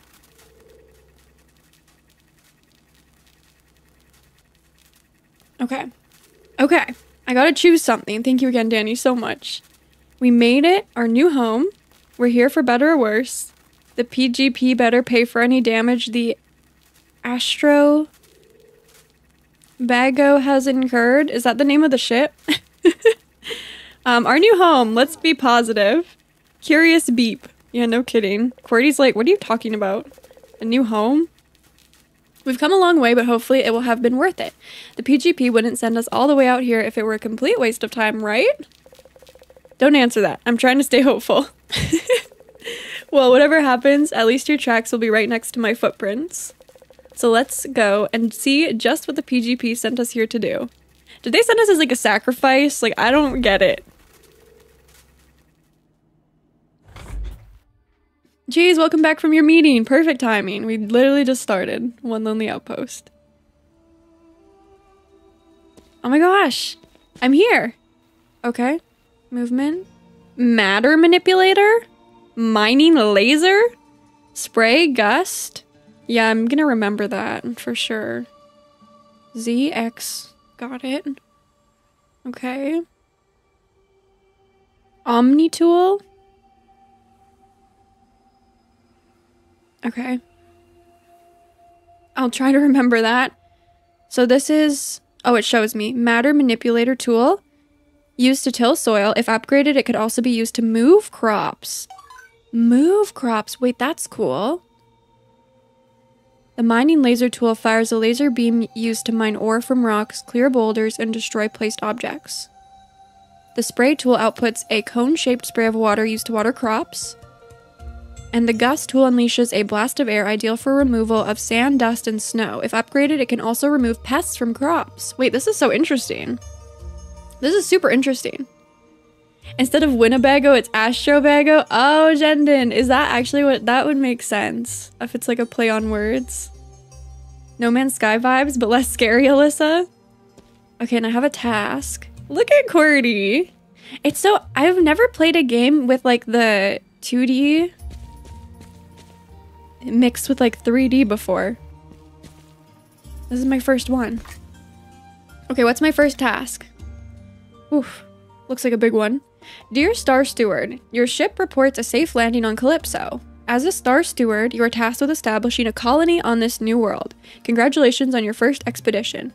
Okay. Okay. I gotta choose something. Thank you again, Danny, so much. We made it, our new home. We're here for better or worse. The PGP better pay for any damage the Astro Bago has incurred. Is that the name of the ship? [LAUGHS] um, our new home. Let's be positive. Curious beep. Yeah, no kidding. QWERTY's like, what are you talking about? A new home? We've come a long way, but hopefully it will have been worth it. The PGP wouldn't send us all the way out here if it were a complete waste of time, right? Don't answer that. I'm trying to stay hopeful. [LAUGHS] well, whatever happens, at least your tracks will be right next to my footprints. So let's go and see just what the PGP sent us here to do. Did they send us as like a sacrifice? Like, I don't get it. Jeez, welcome back from your meeting. Perfect timing. We literally just started. One lonely outpost. Oh my gosh. I'm here. Okay. Movement. Matter manipulator? Mining laser? Spray gust? Yeah, I'm gonna remember that for sure. ZX. Got it. Okay. Omni tool? Okay. I'll try to remember that. So this is, oh, it shows me. Matter manipulator tool. Used to till soil. If upgraded, it could also be used to move crops. Move crops. Wait, that's cool. The mining laser tool fires a laser beam used to mine ore from rocks, clear boulders, and destroy placed objects. The spray tool outputs a cone shaped spray of water used to water crops and the Gust tool unleashes a blast of air ideal for removal of sand, dust, and snow. If upgraded, it can also remove pests from crops. Wait, this is so interesting. This is super interesting. Instead of Winnebago, it's Astrobago. Oh, Jendon, is that actually what that would make sense if it's like a play on words? No Man's Sky vibes, but less scary, Alyssa. Okay, and I have a task. Look at QWERTY. It's so I've never played a game with like the 2D mixed with like 3D before. This is my first one. Okay, what's my first task? Oof, looks like a big one. Dear Star Steward, your ship reports a safe landing on Calypso. As a Star Steward, you are tasked with establishing a colony on this new world. Congratulations on your first expedition.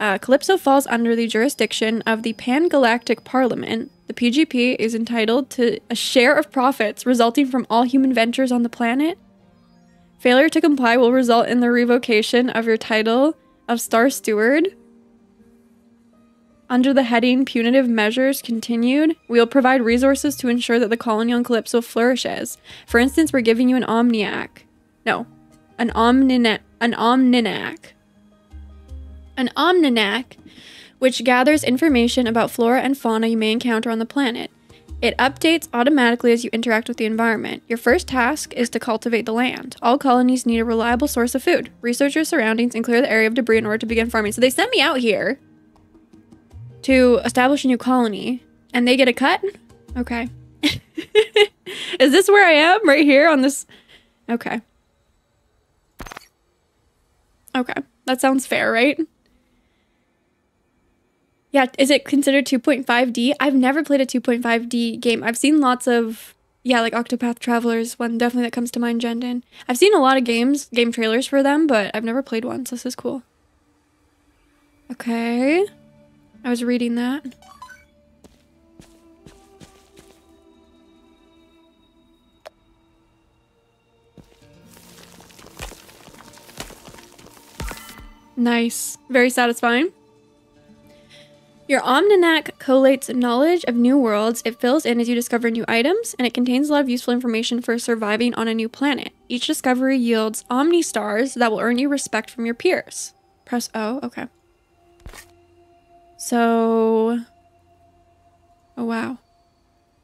Uh, Calypso falls under the jurisdiction of the Pan Galactic Parliament. The PGP is entitled to a share of profits resulting from all human ventures on the planet. Failure to comply will result in the revocation of your title of Star Steward. Under the heading Punitive Measures Continued, we'll provide resources to ensure that the colony on Calypso flourishes. For instance, we're giving you an Omniac. No, an Omninac. An Omninac. An Omninac, which gathers information about flora and fauna you may encounter on the planet. It updates automatically as you interact with the environment. Your first task is to cultivate the land. All colonies need a reliable source of food. Research your surroundings and clear the area of debris in order to begin farming. So they sent me out here to establish a new colony, and they get a cut? Okay. [LAUGHS] is this where I am? Right here on this? Okay. Okay. That sounds fair, right? Yeah, is it considered 2.5D? I've never played a 2.5D game. I've seen lots of yeah, like Octopath Travelers, one definitely that comes to mind, Jendon. I've seen a lot of games, game trailers for them, but I've never played one, so this is cool. Okay. I was reading that. Nice. Very satisfying. Your Omninac collates knowledge of new worlds. It fills in as you discover new items, and it contains a lot of useful information for surviving on a new planet. Each discovery yields Omni stars that will earn you respect from your peers. Press O. Okay. So. Oh, wow.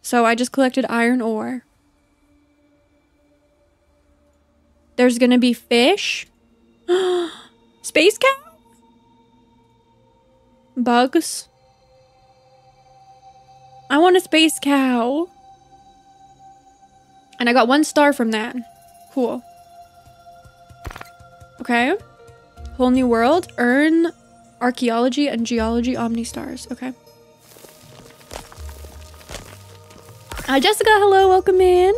So I just collected iron ore. There's gonna be fish. [GASPS] Space cow? Bugs? I want a space cow. And I got one star from that. Cool. Okay. Whole new world. Earn archaeology and geology omni stars. Okay. Hi, Jessica. Hello. Welcome in.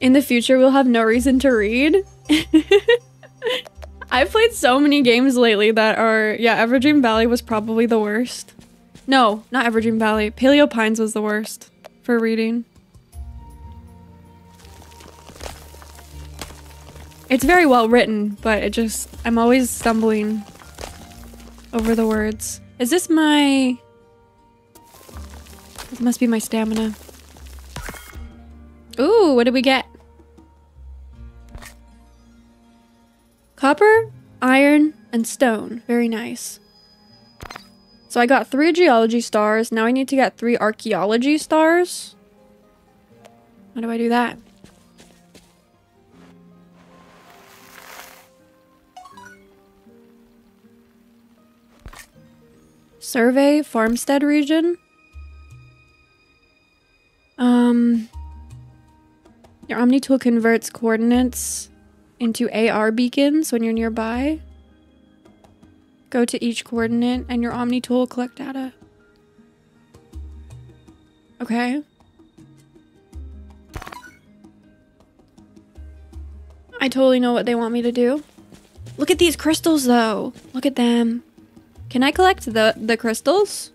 In the future, we'll have no reason to read. [LAUGHS] I've played so many games lately that are, yeah, Everdream Valley was probably the worst. No, not Everdream Valley. Paleo Pines was the worst for reading. It's very well written, but it just, I'm always stumbling over the words. Is this my... This must be my stamina. Ooh, what did we get? Copper, iron, and stone. Very nice. So I got three geology stars. Now I need to get three archaeology stars. How do I do that? Survey Farmstead region. Um, your Omni tool converts coordinates into AR beacons when you're nearby. Go to each coordinate and your Omni tool collect data. Okay. I totally know what they want me to do. Look at these crystals though. Look at them. Can I collect the, the crystals?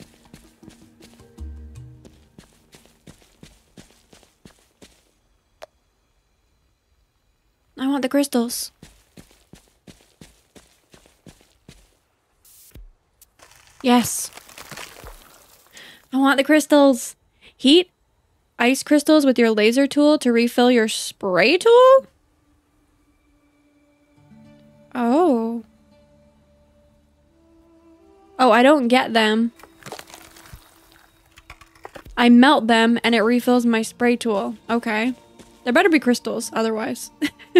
I want the crystals. Yes. I want the crystals. Heat ice crystals with your laser tool to refill your spray tool? Oh. Oh, I don't get them. I melt them and it refills my spray tool. Okay. There better be crystals, otherwise. [LAUGHS]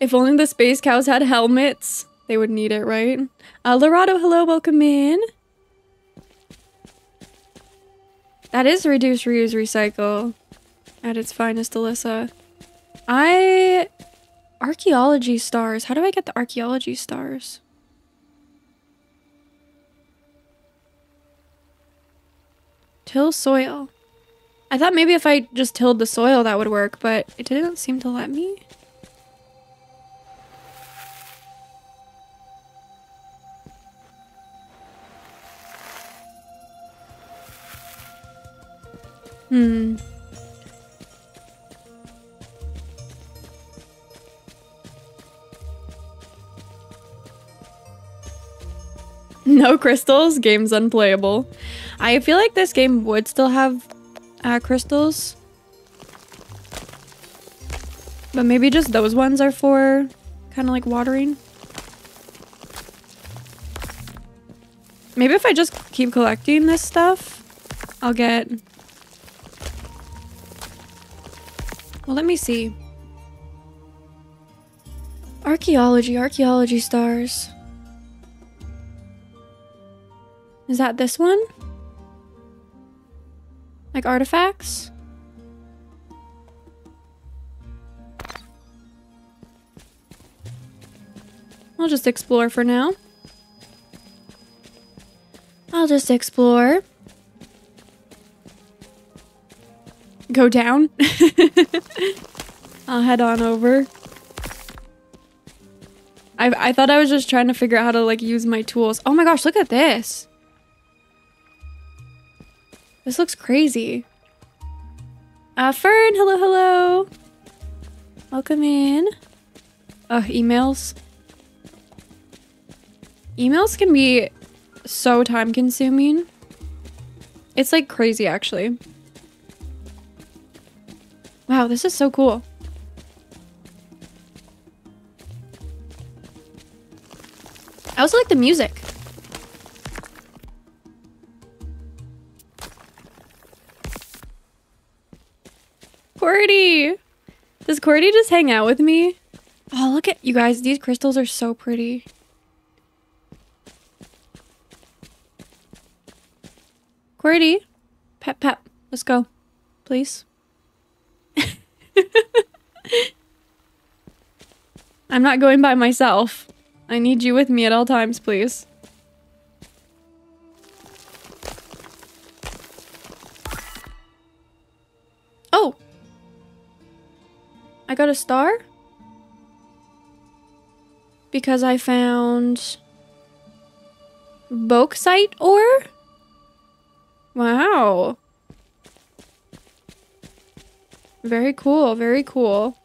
if only the space cows had helmets, they would need it, right? Uh, Lorado, hello, welcome in. That is reduce, reuse, recycle at its finest, Alyssa. I... Archaeology stars. How do I get the archaeology stars? Till soil. I thought maybe if I just tilled the soil that would work, but it didn't seem to let me. Hmm. [LAUGHS] No crystals, game's unplayable. I feel like this game would still have uh, crystals. But maybe just those ones are for kind of like watering. Maybe if I just keep collecting this stuff, I'll get... Well, let me see. Archaeology, archaeology stars. Is that this one? Like artifacts? I'll just explore for now. I'll just explore. Go down. [LAUGHS] I'll head on over. I, I thought I was just trying to figure out how to like use my tools. Oh my gosh, look at this. This looks crazy. Uh, Fern, hello, hello. Welcome in. Uh, emails. Emails can be so time consuming. It's like crazy, actually. Wow, this is so cool. I also like the music. Cordy! Does Cordy just hang out with me? Oh, look at you guys. These crystals are so pretty. Cordy, pep pep, let's go, please. [LAUGHS] I'm not going by myself. I need you with me at all times, please. I got a star? Because I found... Bauxite ore? Wow. Very cool, very cool.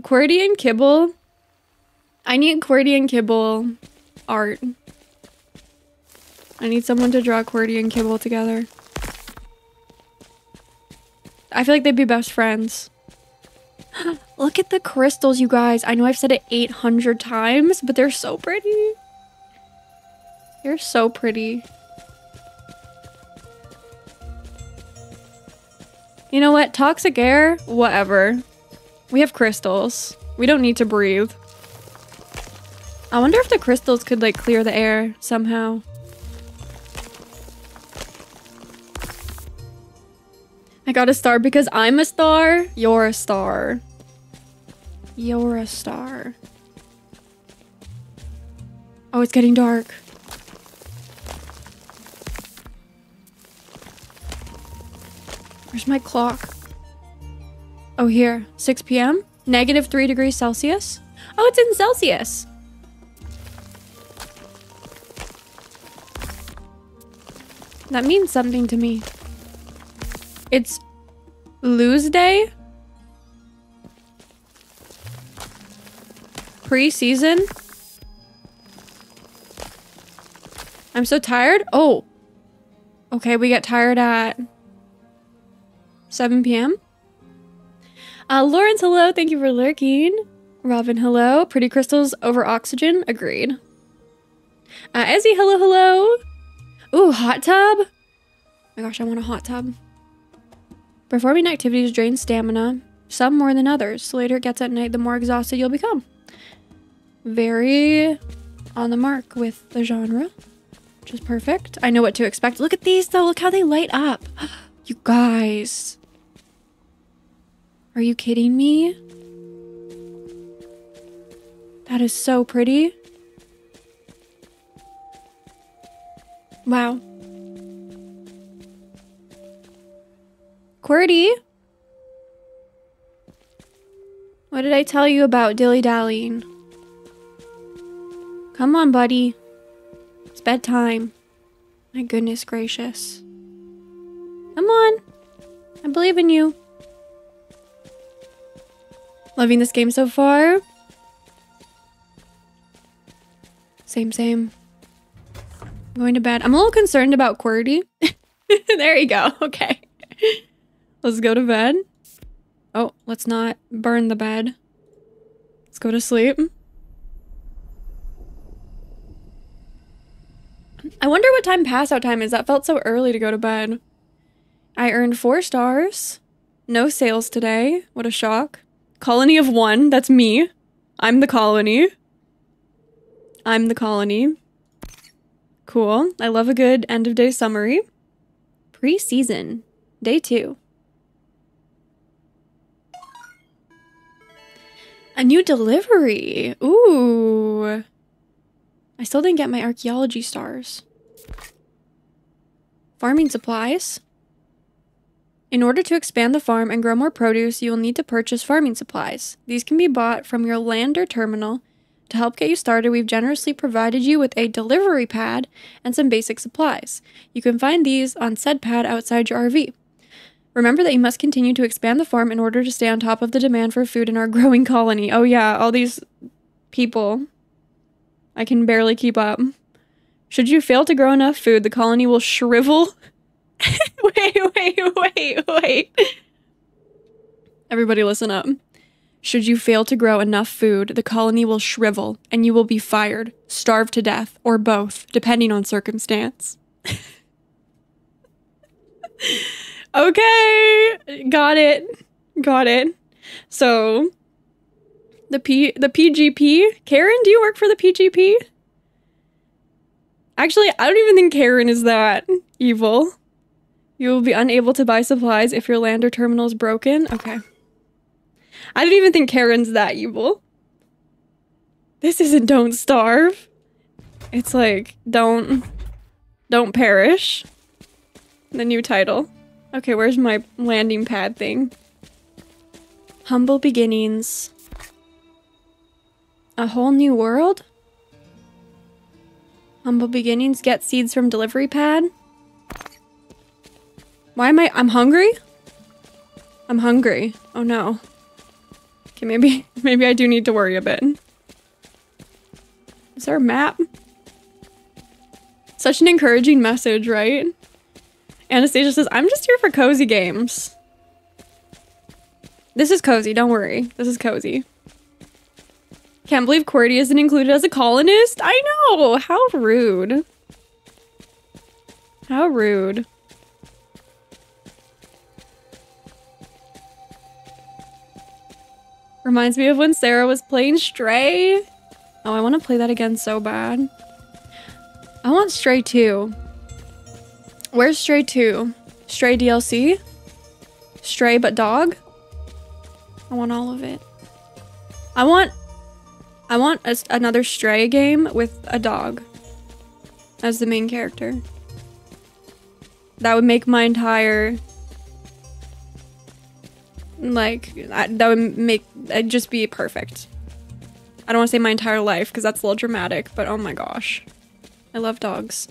QWERTY and Kibble. I need QWERTY and Kibble art. I need someone to draw QWERTY and Kibble together. I feel like they'd be best friends. [GASPS] Look at the crystals, you guys. I know I've said it 800 times, but they're so pretty. You're so pretty. You know what? Toxic air? Whatever. We have crystals. We don't need to breathe. I wonder if the crystals could like clear the air somehow. I got a star because I'm a star. You're a star. You're a star. Oh, it's getting dark. Where's my clock? Oh, here. 6 p.m. Negative 3 degrees Celsius. Oh, it's in Celsius. That means something to me. It's lose day? Pre-season? I'm so tired? Oh. Okay, we get tired at 7 p.m. Uh, Lawrence, hello. Thank you for lurking. Robin, hello. Pretty crystals over oxygen. Agreed. Uh, Ezzy, hello, hello. Ooh, hot tub. Oh my gosh, I want a hot tub. Performing activities drain stamina, some more than others. The later it gets at night, the more exhausted you'll become. Very on the mark with the genre, which is perfect. I know what to expect. Look at these though. Look how they light up. [GASPS] You guys. Are you kidding me? That is so pretty. Wow. QWERTY? What did I tell you about dilly-dallying? Come on, buddy. It's bedtime. My goodness gracious. Come on. I believe in you. Loving this game so far. Same, same. Going to bed. I'm a little concerned about QWERTY. [LAUGHS] there you go. Okay. Let's go to bed. Oh, let's not burn the bed. Let's go to sleep. I wonder what time pass out time is. That felt so early to go to bed. I earned four stars. No sales today. What a shock. Colony of one. That's me. I'm the colony. I'm the colony. Cool. I love a good end of day summary. Pre-season. Day two. A new delivery. Ooh. I still didn't get my archaeology stars. Farming supplies. In order to expand the farm and grow more produce, you will need to purchase farming supplies. These can be bought from your lander terminal To help get you started, we've generously provided you with a delivery pad and some basic supplies. You can find these on said pad outside your RV. Remember that you must continue to expand the farm in order to stay on top of the demand for food in our [LAUGHS] growing colony. Oh, yeah, all these people. I can barely keep up. Should you fail to grow enough food, the colony will shrivel. [LAUGHS] wait, wait, wait, wait. Everybody, listen up. Should you fail to grow enough food, the colony will shrivel and you will be fired, starved to death, or both, depending on circumstance. [LAUGHS] okay, got it. Got it. So, the P the PGP, Karen, do you work for the PGP? Actually, I don't even think Karen is that evil. You will be unable to buy supplies if your lander terminal is broken. Okay. I don't even think Karen's that evil. This isn't Don't Starve. It's like, don't... Don't perish. The new title. Okay, where's my landing pad thing? Humble beginnings. A whole new world? Humble beginnings. Get seeds from delivery pad. Why am I- I'm hungry? I'm hungry. Oh no. Okay, maybe [LAUGHS] maybe I do need to worry a bit. Is there a map? Such an encouraging message, right? Anastasia says, I'm just here for cozy games. This is cozy, don't worry. This is cozy. Can't believe QWERTY isn't included as a colonist. I know! How rude. How rude. Reminds me of when Sarah was playing Stray. Oh, I want to play that again so bad. I want Stray 2. Where's Stray 2? Stray DLC? Stray but dog? I want all of it. I want I want a, another Stray game with a dog as the main character. That would make my entire like that would make it just be perfect. I don't want to say my entire life because that's a little dramatic, but oh my gosh. I love dogs.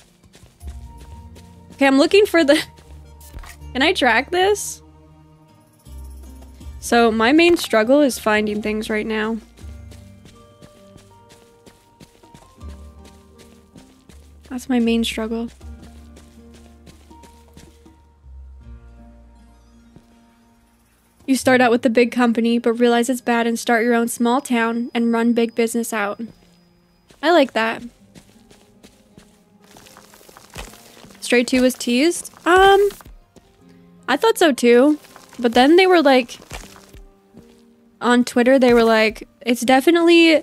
Okay, I'm looking for the [LAUGHS] Can I track this? So, my main struggle is finding things right now. That's my main struggle. You start out with the big company, but realize it's bad and start your own small town and run big business out. I like that. Stray 2 was teased? Um, I thought so too. But then they were like, on Twitter, they were like, it's definitely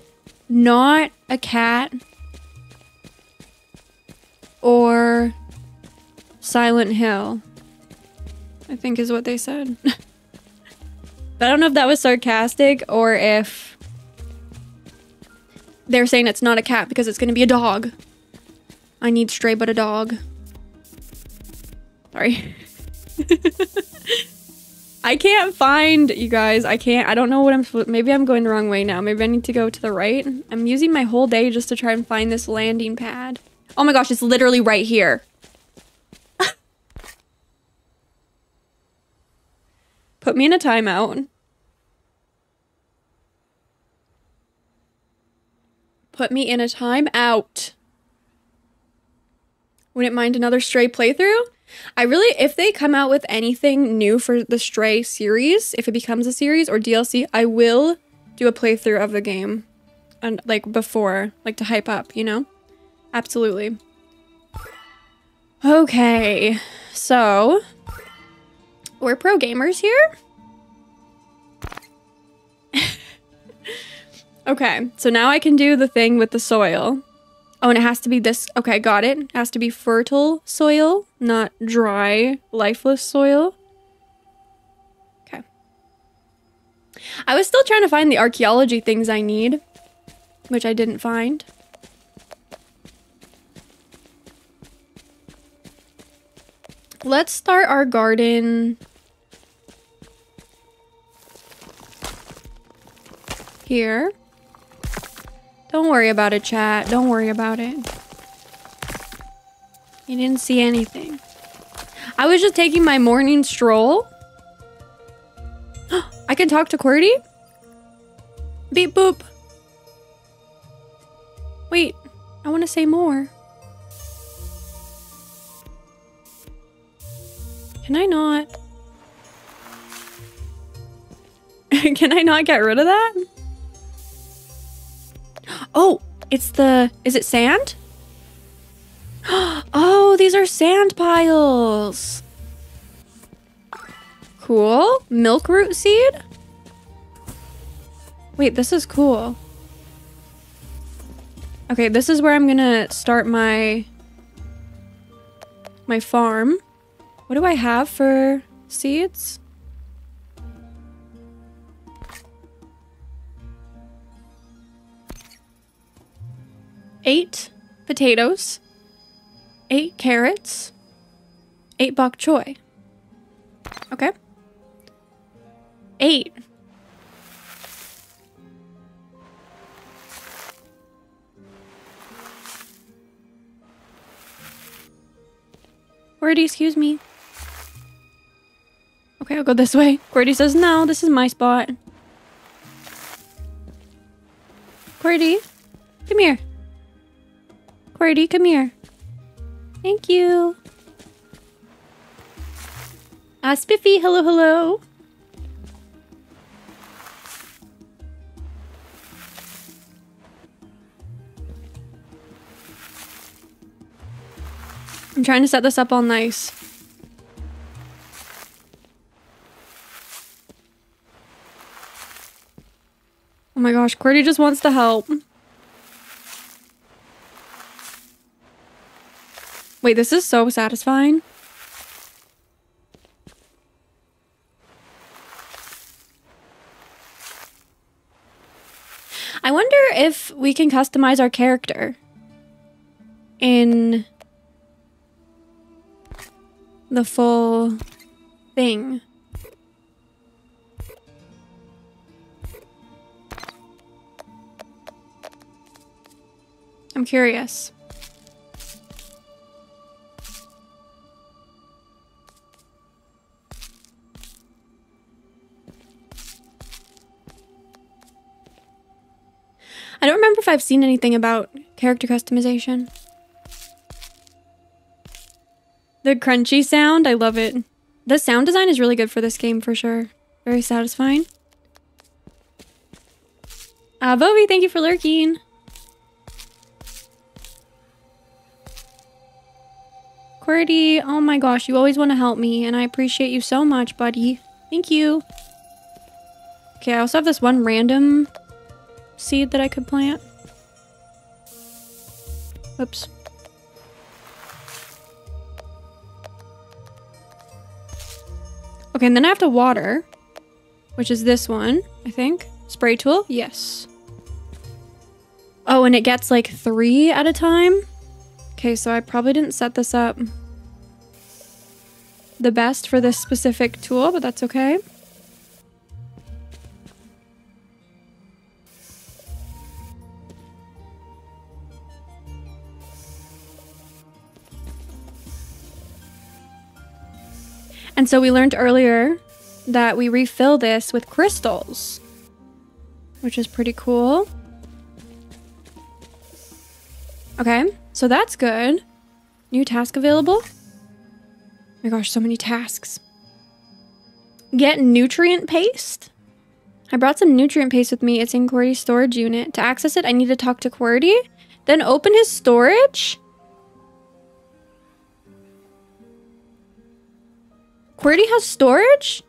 not a cat or Silent Hill. I think is what they said. [LAUGHS] But I don't know if that was sarcastic or if they're saying it's not a cat because it's going to be a dog. I need stray but a dog. Sorry. [LAUGHS] I can't find you guys. I can't. I don't know what I'm maybe I'm going the wrong way now. Maybe I need to go to the right. I'm using my whole day just to try and find this landing pad. Oh my gosh, it's literally right here. [LAUGHS] Put me in a timeout. Put me in a timeout. Wouldn't mind another Stray playthrough. I really, if they come out with anything new for the Stray series, if it becomes a series or DLC, I will do a playthrough of the game. And like before, like to hype up, you know? Absolutely. Okay, so we're pro gamers here. [LAUGHS] okay, so now I can do the thing with the soil. Oh, and it has to be this. Okay, got it. it has to be fertile soil, not dry, lifeless soil. Okay. I was still trying to find the archaeology things I need, which I didn't find. Let's start our garden here. Don't worry about it, chat. Don't worry about it. You didn't see anything. I was just taking my morning stroll. [GASPS] I can talk to QWERTY? Beep boop. Wait, I want to say more. Can I not? [LAUGHS] Can I not get rid of that? Oh, it's the. Is it sand? [GASPS] Oh, these are sand piles. Cool. Milk root seed? Wait, this is cool. Okay, this is where I'm gonna start my my farm. What do I have for seeds? Eight potatoes, eight carrots, eight bok choy. Okay. Eight. QWERTY, excuse me. Okay, I'll go this way. QWERTY says, no, this is my spot. QWERTY, come here. QWERTY, come here. Thank you. Ah, Spiffy, hello, hello. I'm trying to set this up all nice. Oh my gosh, QWERTY just wants to help. Wait, this is so satisfying. I wonder if we can customize our character in the full thing. I'm curious. I don't remember if I've seen anything about character customization. The crunchy sound, I love it. The sound design is really good for this game for sure. Very satisfying. Uh, thank you for lurking. QWERTY, oh my gosh, you always want to help me, and I appreciate you so much, buddy. Thank you. Okay, I also have this one random seed that I could plant. Oops. Okay, and then I have to water, which is this one, I think. Spray tool? Yes. Oh, and it gets like three at a time? Okay, so I probably didn't set this up the best for this specific tool, but that's okay. And so we learned earlier that we refill this with crystals, which is pretty cool. Okay, so that's good. New task available. Oh my gosh, so many tasks. Get nutrient paste. I brought some nutrient paste with me. It's in QWERTY's storage unit. To access it, I need to talk to QWERTY. Then open his storage? QWERTY has storage?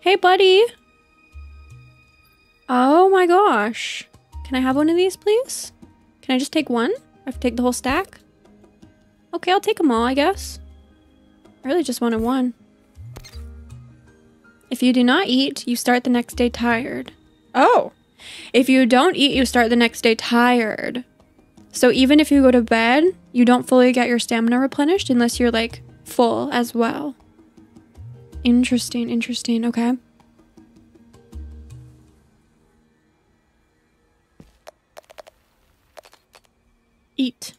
Hey, buddy. Oh my gosh. Can I have one of these, please? Can I just take one? I have to take the whole stack? Okay, I'll take them all, I guess. I really just wanted one. If you do not eat, you start the next day tired. Oh. If you don't eat, you start the next day tired. So even if you go to bed, you don't fully get your stamina replenished unless you're like full as well. Interesting, interesting. Okay. Eat.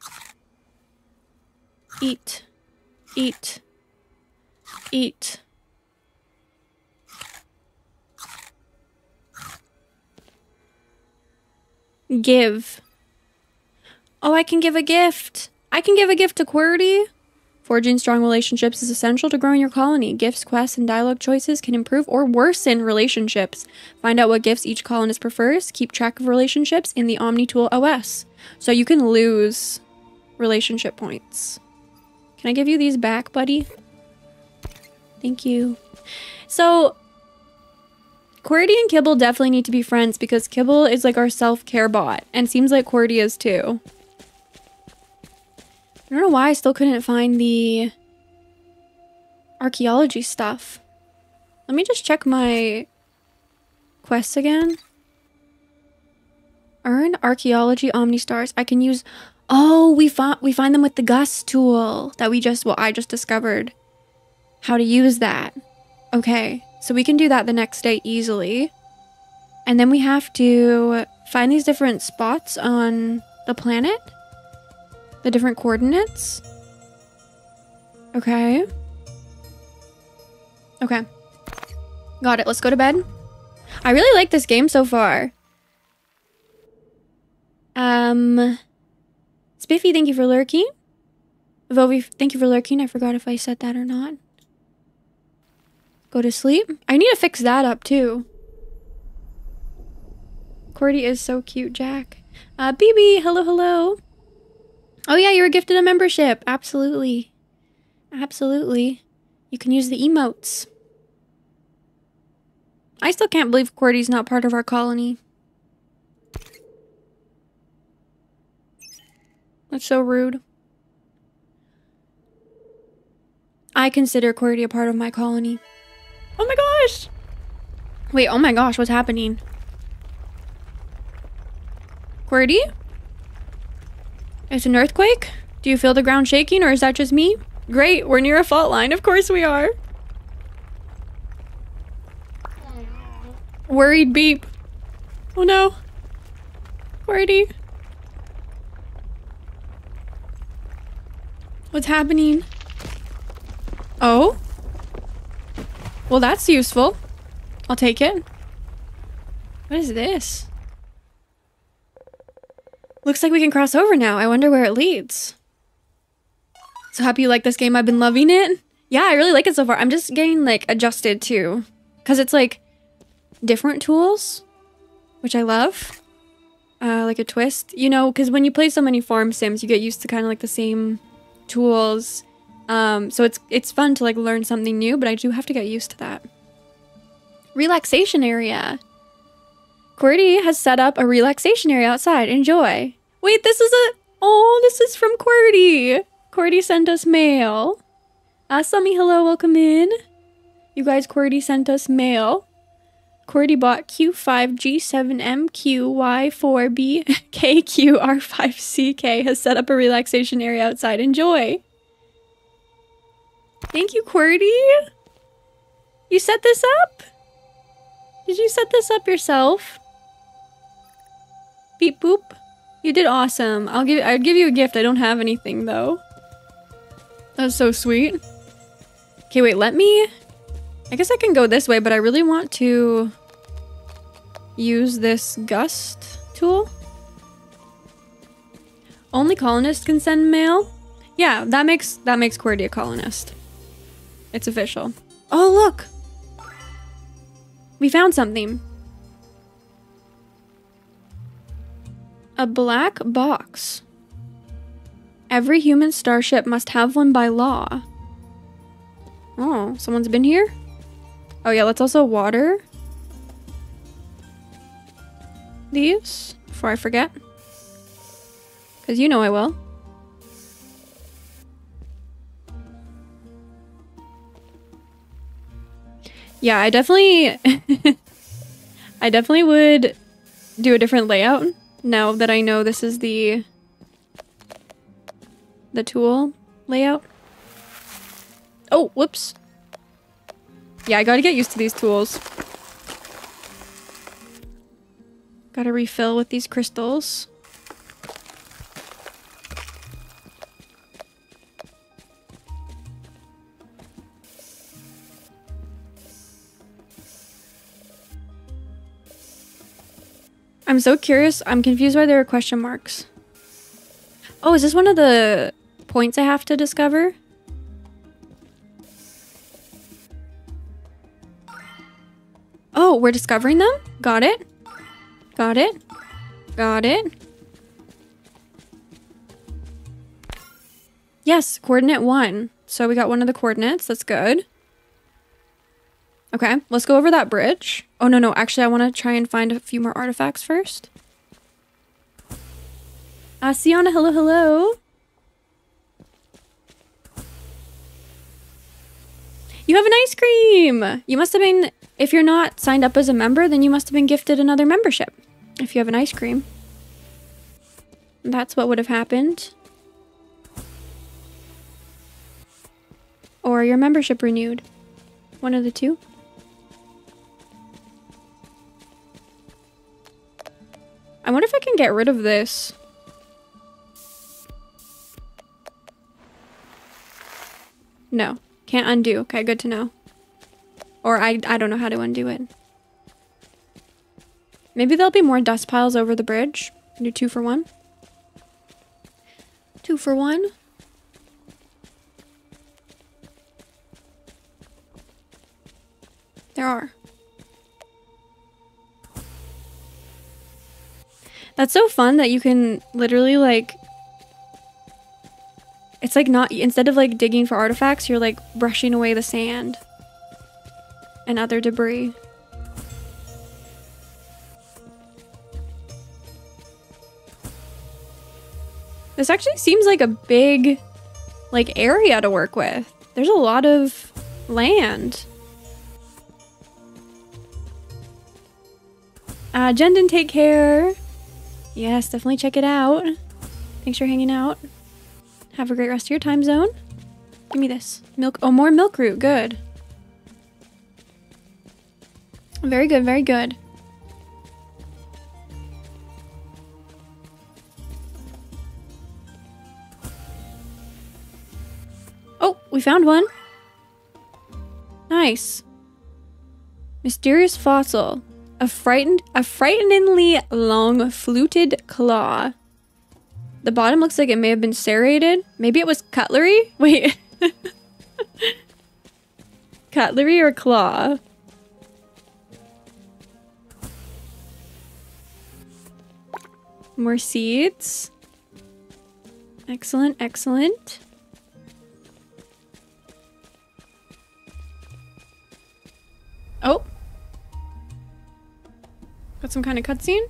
Eat. Eat. Eat. Give. Oh, I can give a gift. I can give a gift to QWERTY. Forging strong relationships is essential to growing your colony. Gifts, quests, and dialogue choices can improve or worsen relationships. Find out what gifts each colonist prefers. Keep track of relationships in the OmniTool OS. So you can lose relationship points. Can I give you these back, buddy? Thank you. So, QWERTY and Kibble definitely need to be friends because Kibble is like our self-care bot and seems like QWERTY is too. I don't know why I still couldn't find the archaeology stuff. Let me just check my quests again. Earn archaeology omni stars. I can use Oh, we find we find them with the gust tool that we just well I just discovered how to use that. Okay. So we can do that the next day easily. And then we have to find these different spots on the planet. The different coordinates. Okay. Okay. Got it. Let's go to bed. I really like this game so far. Um, Spiffy, thank you for lurking. Vovi, thank you for lurking. I forgot if I said that or not. Go to sleep. I need to fix that up too. Cordy is so cute, Jack. Uh, BB, hello, hello. Oh yeah, you were gifted a membership. Absolutely. Absolutely. You can use the emotes. I still can't believe QWERTY's not part of our colony. That's so rude. I consider QWERTY a part of my colony. Oh my gosh! Wait, oh my gosh, what's happening? QWERTY? It's an earthquake? Do you feel the ground shaking or is that just me? Great, we're near a fault line. Of course we are. Worried beep. Oh no. QWERTY. What's happening? Oh? Well, that's useful. I'll take it. What is this? Looks like we can cross over now. I wonder where it leads. So happy you like this game. I've been loving it. Yeah, I really like it so far. I'm just getting like adjusted too. Because it's like different tools, which I love. Uh, like a twist. You know, because when you play so many farm sims, you get used to kind of like the same tools. Um, so it's it's fun to like learn something new, but I do have to get used to that. Relaxation area. QWERTY has set up a relaxation area outside. Enjoy. Wait, this is a oh, this is from QWERTY. QWERTY sent us mail. Asami, hello, welcome in. You guys, QWERTY sent us mail. QWERTY bot Q5G7MQY4BKQR5CK has set up a relaxation area outside. Enjoy. Thank you, QWERTY. You set this up? Did you set this up yourself? Beep boop. You did awesome. I'll give I'd give you a gift. I don't have anything though. That's so sweet. Okay, wait, let me I guess I can go this way, but I really want to use this gust tool. Only colonists can send mail? Yeah, that makes that makes QWERTY a colonist. It's official. Oh, look! We found something. A black box. Every human starship must have one by law. Oh, someone's been here? Oh yeah, let's also water these before I forget. Because you know I will. Yeah, I definitely... [LAUGHS] I definitely would do a different layout now that I know this is the... the tool layout. Oh, whoops. Yeah, I gotta get used to these tools. Gotta refill with these crystals. I'm so curious. I'm confused why there are question marks. Oh, is this one of the points I have to discover? Oh, we're discovering them? Got it. Got it. Got it. Yes, coordinate one. So we got one of the coordinates. That's good. Okay, let's go over that bridge. Oh, no, no. Actually, I want to try and find a few more artifacts first. Sienna, hello, hello. You have an ice cream! You must have been, if you're not signed up as a member, then you must have been gifted another membership. If you have an ice cream. That's what would have happened. Or your membership renewed. One of the two. I wonder if I can get rid of this. No. Can't undo. Okay, good to know. Or I, I don't know how to undo it. Maybe there'll be more dust piles over the bridge. Do two for one. Two for one. There are. That's so fun that you can literally like it's like not instead of like digging for artifacts, you're like brushing away the sand and other debris. This actually seems like a big like area to work with. There's a lot of land. Uh, Jendon, take care. Yes, definitely check it out. Thanks for hanging out. Have a great rest of your time zone. Give me this. Milk. Oh, more milkroot. Good. Very good, very good. Oh, we found one. Nice. Mysterious fossil. A frightened a frighteningly long fluted claw. The bottom looks like it may have been serrated. Maybe it was cutlery? [LAUGHS] Wait. cutlery or claw? More seeds. Excellent, excellent. Oh. Got some kind of cutscene?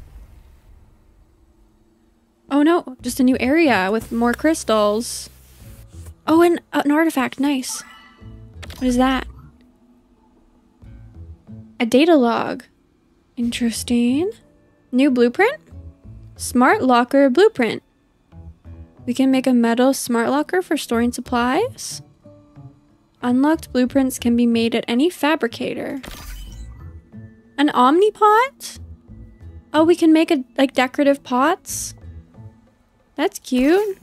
Oh no, just a new area with more crystals. Oh, and an artifact. Nice. What is that? A data log. Interesting. New blueprint? Smart locker blueprint. We can make a metal smart locker for storing supplies. Unlocked blueprints can be made at any fabricator. An omnipot? Oh, we can make a like decorative pots. That's cute.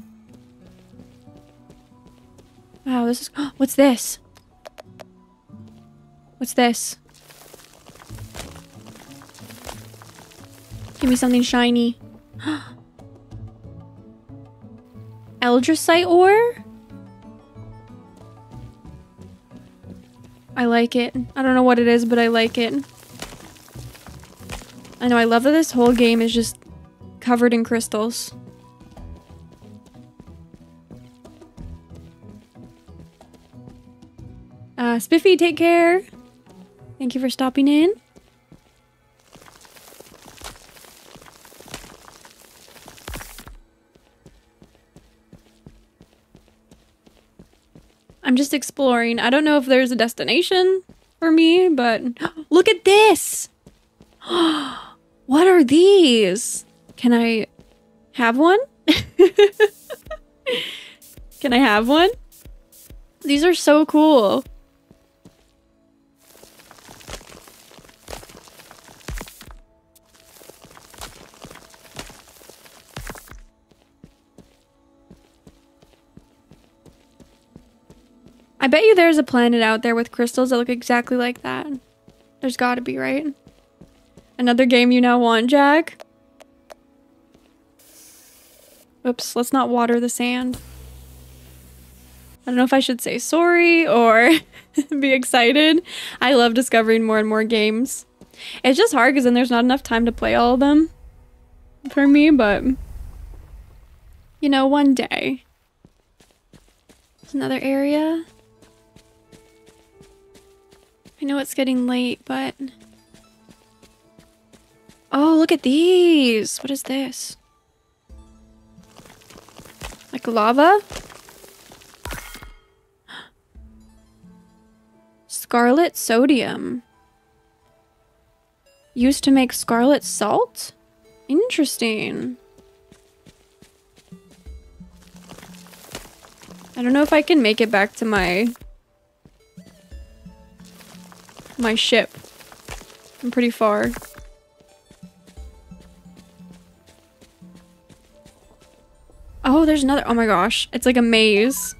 Wow, this is [GASPS] what's this? What's this? Give me something shiny. [GASPS] Eldrasite ore? I like it. I don't know what it is, but I like it. I know, I love that this whole game is just covered in crystals. Uh, Spiffy, take care. Thank you for stopping in. I'm just exploring. I don't know if there's a destination for me, but [GASPS] look at this. [GASPS] what are these? Can I have one? [LAUGHS] Can I have one? These are so cool. I bet you there's a planet out there with crystals that look exactly like that. There's gotta be, right? Another game you now want, Jack? Oops, let's not water the sand. I don't know if I should say sorry or [LAUGHS] be excited. I love discovering more and more games. It's just hard because then there's not enough time to play all of them for me, but you know, one day. There's another area. I know it's getting late, but... Oh, look at these! What is this? Like lava? Scarlet sodium. Used to make scarlet salt? Interesting. I don't know if I can make it back to my my ship. I'm pretty far. Oh, there's another. Oh my gosh. It's like a maze.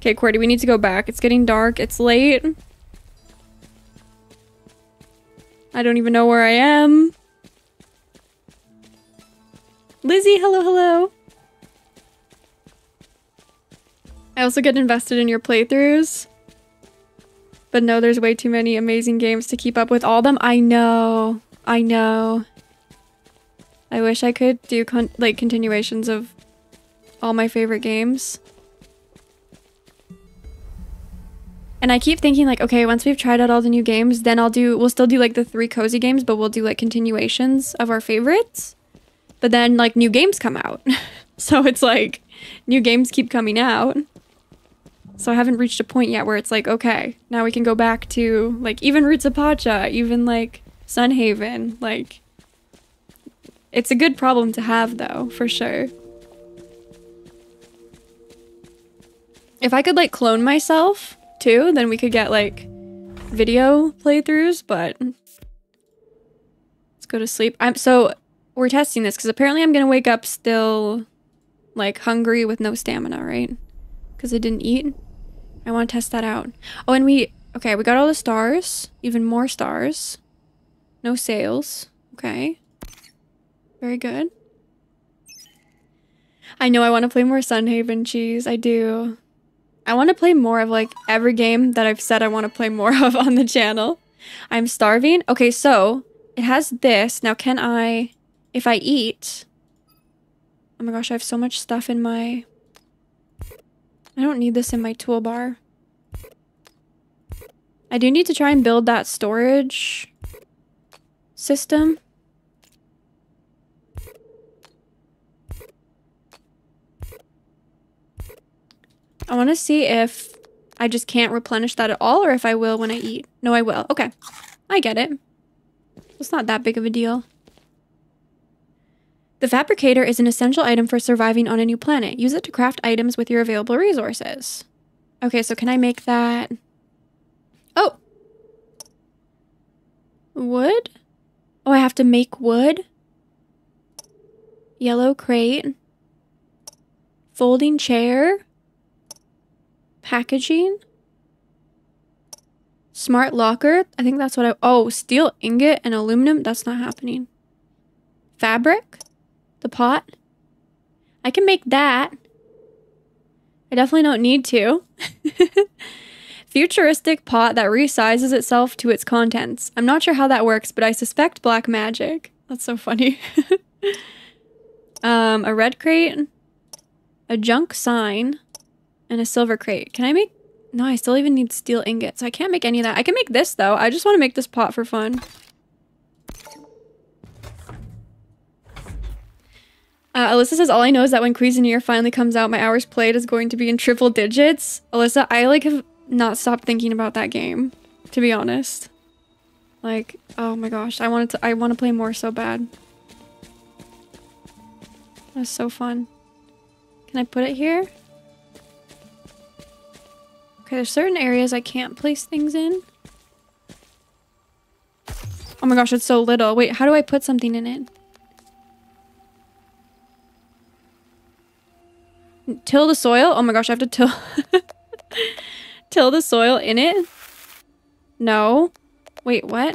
Okay, Cordy, we need to go back. It's getting dark. It's late. I don't even know where I am. Lizzie, hello, hello. I also get invested in your playthroughs. But no, there's way too many amazing games to keep up with all them. I know. I know. I wish I could do con like continuations of all my favorite games. And I keep thinking like, okay, once we've tried out all the new games, then I'll do, we'll still do like the three cozy games, but we'll do like continuations of our favorites. But then like new games come out. [LAUGHS] so it's like new games keep coming out. So I haven't reached a point yet where it's like, okay, now we can go back to like even Roots of Pacha, even like Sunhaven. Like, it's a good problem to have though, for sure. If I could like clone myself too, then we could get like video playthroughs, but let's go to sleep. I'm so we're testing this because apparently I'm gonna wake up still like hungry with no stamina, right? Because I didn't eat. I want to test that out. Oh, and we okay, we got all the stars, even more stars. No sails. Okay. Very good. I know I want to play more Sunhaven cheese. I do. I want to play more of like every game that I've said I want to play more of on the channel. I'm starving. Okay, so it has this. Now, can I, if I eat, oh my gosh, I have so much stuff in my, I don't need this in my toolbar. I do need to try and build that storage system. I want to see if I just can't replenish that at all or if I will when I eat. No, I will. Okay. I get it. It's not that big of a deal. The fabricator is an essential item for surviving on a new planet. Use it to craft items with your available resources. Okay, so can I make that? Oh. Wood? Oh, I have to make wood? Yellow crate. Folding chair packaging. Smart locker. I think that's what I... Oh, steel ingot and aluminum. That's not happening. Fabric. The pot. I can make that. I definitely don't need to. [LAUGHS] Futuristic pot that resizes itself to its contents. I'm not sure how that works, but I suspect black magic. That's so funny. [LAUGHS] um, a red crate. A junk sign and a silver crate. Can I make... No, I still even need steel ingots. So I can't make any of that. I can make this, though. I just want to make this pot for fun. Uh, Alyssa says, all I know is that when Cuisineer finally comes out, my hours played is going to be in triple digits. Alyssa, I, like, have not stopped thinking about that game, to be honest. Like, oh my gosh, I wanted to- I want to play more so bad. That's so fun. Can I put it here? Okay, there's certain areas I can't place things in. Oh my gosh, it's so little. Wait, how do I put something in it? Till the soil? Oh my gosh, I have to till... [LAUGHS] till the soil in it? No. Wait, what?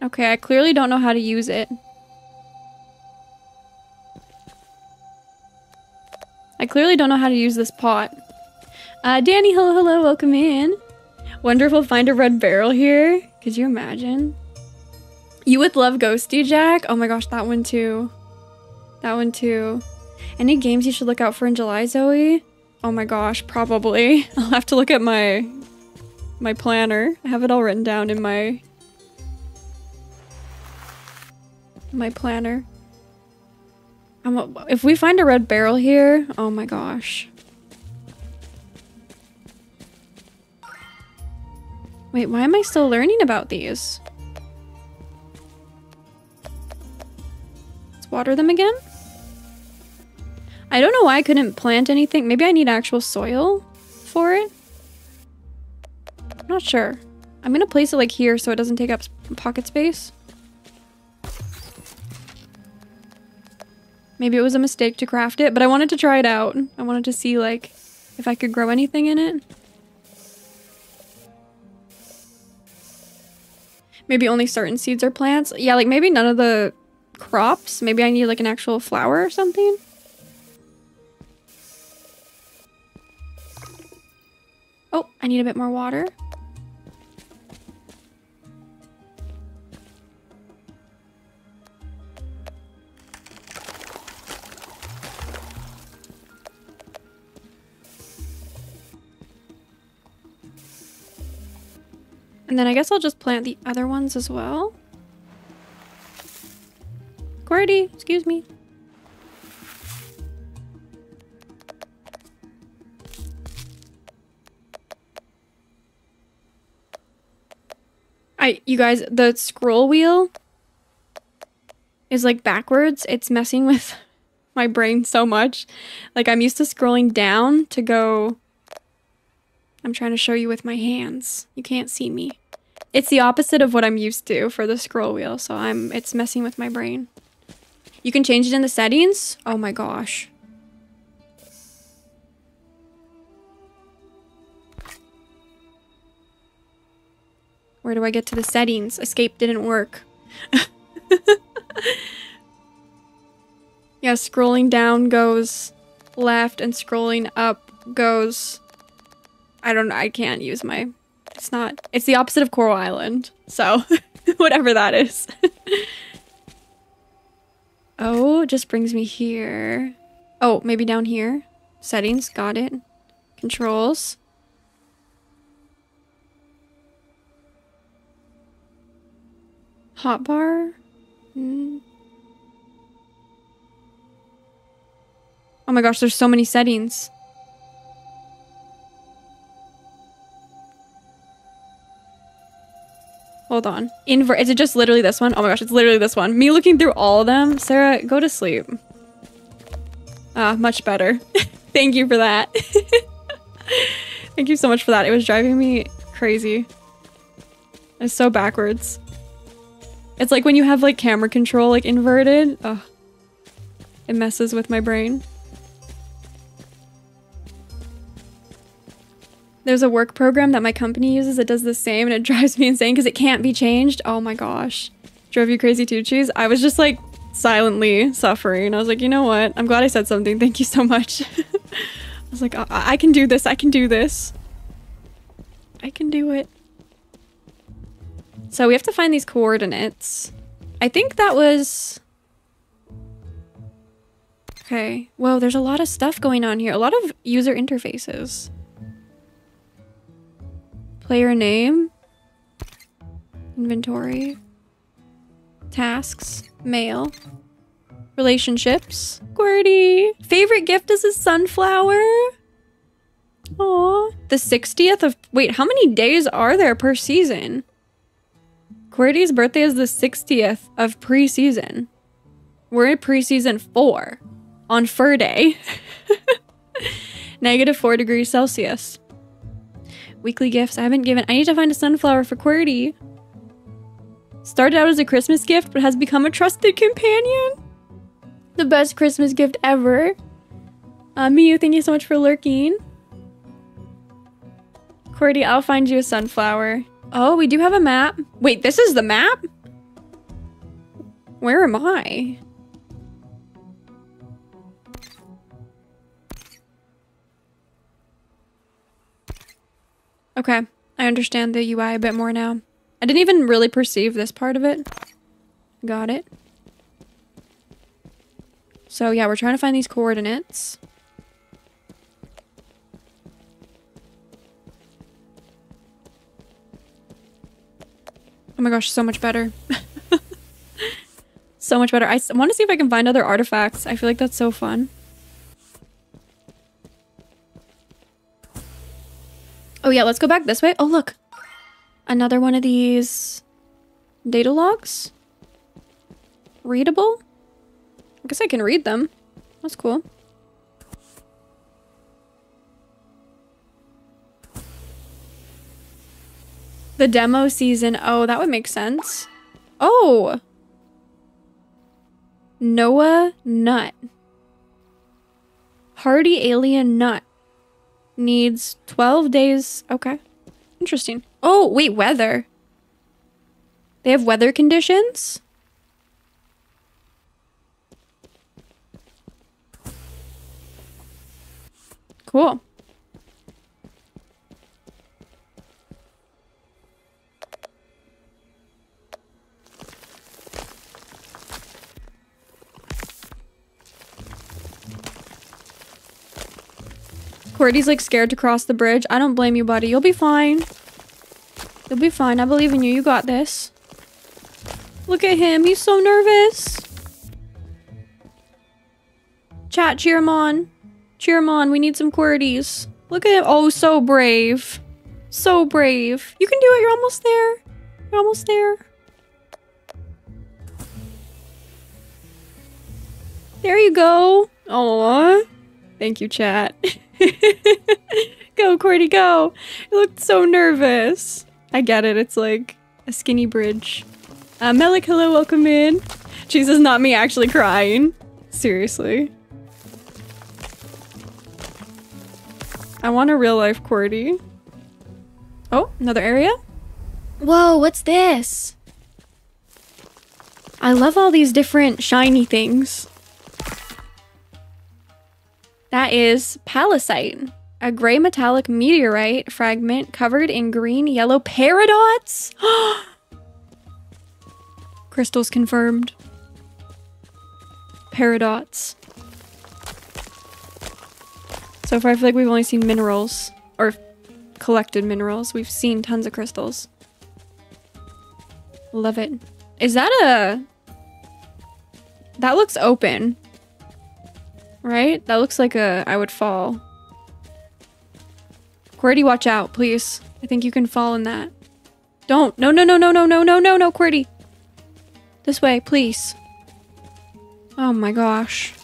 Okay, I clearly don't know how to use it. I clearly don't know how to use this pot. Uh, Danny, hello, hello, welcome in. Wonderful, find a red barrel here. Could you imagine? You would love Ghosty Jack? Oh my gosh, that one too. That one too. Any games you should look out for in July, Zoe? Oh my gosh, probably. [LAUGHS] I'll have to look at my my planner. I have it all written down in my my planner. I'm, if we find a red barrel here, oh my gosh. Wait, why am I still learning about these? Let's water them again. I don't know why I couldn't plant anything. Maybe I need actual soil for it. I'm not sure. I'm gonna place it like here so it doesn't take up pocket space. Maybe it was a mistake to craft it, but I wanted to try it out. I wanted to see like if I could grow anything in it. Maybe only certain seeds or plants. Yeah, like maybe none of the crops. Maybe I need like an actual flower or something. Oh, I need a bit more water. And then I guess I'll just plant the other ones as well. Qwerty, excuse me. I, you guys, the scroll wheel is like backwards. It's messing with [LAUGHS] my brain so much. Like I'm used to scrolling down to go. I'm trying to show you with my hands. You can't see me. It's the opposite of what I'm used to for the scroll wheel, so I'm it's messing with my brain. You can change it in the settings? Oh my gosh. Where do I get to the settings? Escape didn't work. [LAUGHS] yeah, scrolling down goes left and scrolling up goes... I don't know, I can't use my it's not. It's the opposite of Coral Island. So, [LAUGHS] whatever that is. [LAUGHS] oh, just brings me here. Oh, maybe down here. Settings, got it. Controls. Hotbar? Mm. Oh my gosh, there's so many settings. Hold on. Invert. Is it just literally this one? Oh my gosh, it's literally this one. Me looking through all of them. Sarah, go to sleep. Ah, much better. [LAUGHS] Thank you for that. [LAUGHS] Thank you so much for that. It was driving me crazy. It's so backwards. It's like when you have like camera control like inverted. Oh, it messes with my brain. There's a work program that my company uses that does the same and it [LAUGHS] drives me insane because it can't be changed. Oh my gosh. Drove you crazy too, Cheese? I was just like silently suffering. I was like, you know what? I'm glad I said something. Thank you so much. [LAUGHS] I was like, I, I can do this. I can do this. I can do it. So we have to find these coordinates. I think that was... Okay. Whoa, there's a lot of stuff going on here. A lot of user interfaces. Player name. Inventory. Tasks. Mail. Relationships. Qwerty. Favorite gift is a sunflower. Aw. The 60th of... Wait, how many days are there per season? Qwerty's birthday is the 60th of preseason. We're in preseason 4. On Fur Day. [LAUGHS] Negative 4 degrees Celsius. Weekly gifts. I haven't given. I need to find a sunflower for Qwerty. Started out as a Christmas gift, but has become a trusted companion. The best Christmas gift ever. Uh, Miyu, thank you so much for lurking. Qwerty, I'll find you a sunflower. Oh, we do have a map. Wait, this is the map? Where am I? Okay, I understand the UI a bit more now. I didn't even really perceive this part of it. Got it. So yeah, we're trying to find these coordinates. Oh my gosh, so much better. [LAUGHS] so much better. I want to see if I can find other artifacts. I feel like that's so fun. Oh yeah, let's go back this way. Oh look. Another one of these data logs. Readable? I guess I can read them. That's cool. The demo season. Oh, that would make sense. Oh! Noah Nut. Hardy Alien Nut. Needs 12 days. Okay. Interesting. Oh, wait, weather. They have weather conditions? Cool. QWERTY's like scared to cross the bridge. I don't blame you, buddy. You'll be fine. You'll be fine. I believe in you. You got this. Look at him. He's so nervous. Chat, cheer him on. Cheer him on. We need some QWERTYs. Look at him. Oh, so brave. So brave. You can do it. You're almost there. You're almost there. There you go. Oh, thank you, chat. [LAUGHS] go, QWERTY, go. You looked so nervous. I get it. It's like a skinny bridge. Uh, Melik, hello, welcome in. Jesus, not me actually crying. Seriously. I want a real life QWERTY. Oh, another area? Whoa, what's this? I love all these different shiny things. That is pallasite, a gray metallic meteorite fragment covered in green yellow peridots. [GASPS] Crystals confirmed. Peridots. So far, I feel like we've only seen minerals or collected minerals. We've seen tons of crystals. Love it. Is that a... That looks open. Right? That looks like a I would fall. QWERTY, watch out, please. I think you can fall in that. Don't. No, no, no, no, no, no, no, no, no, QWERTY. This way, please. Oh my gosh.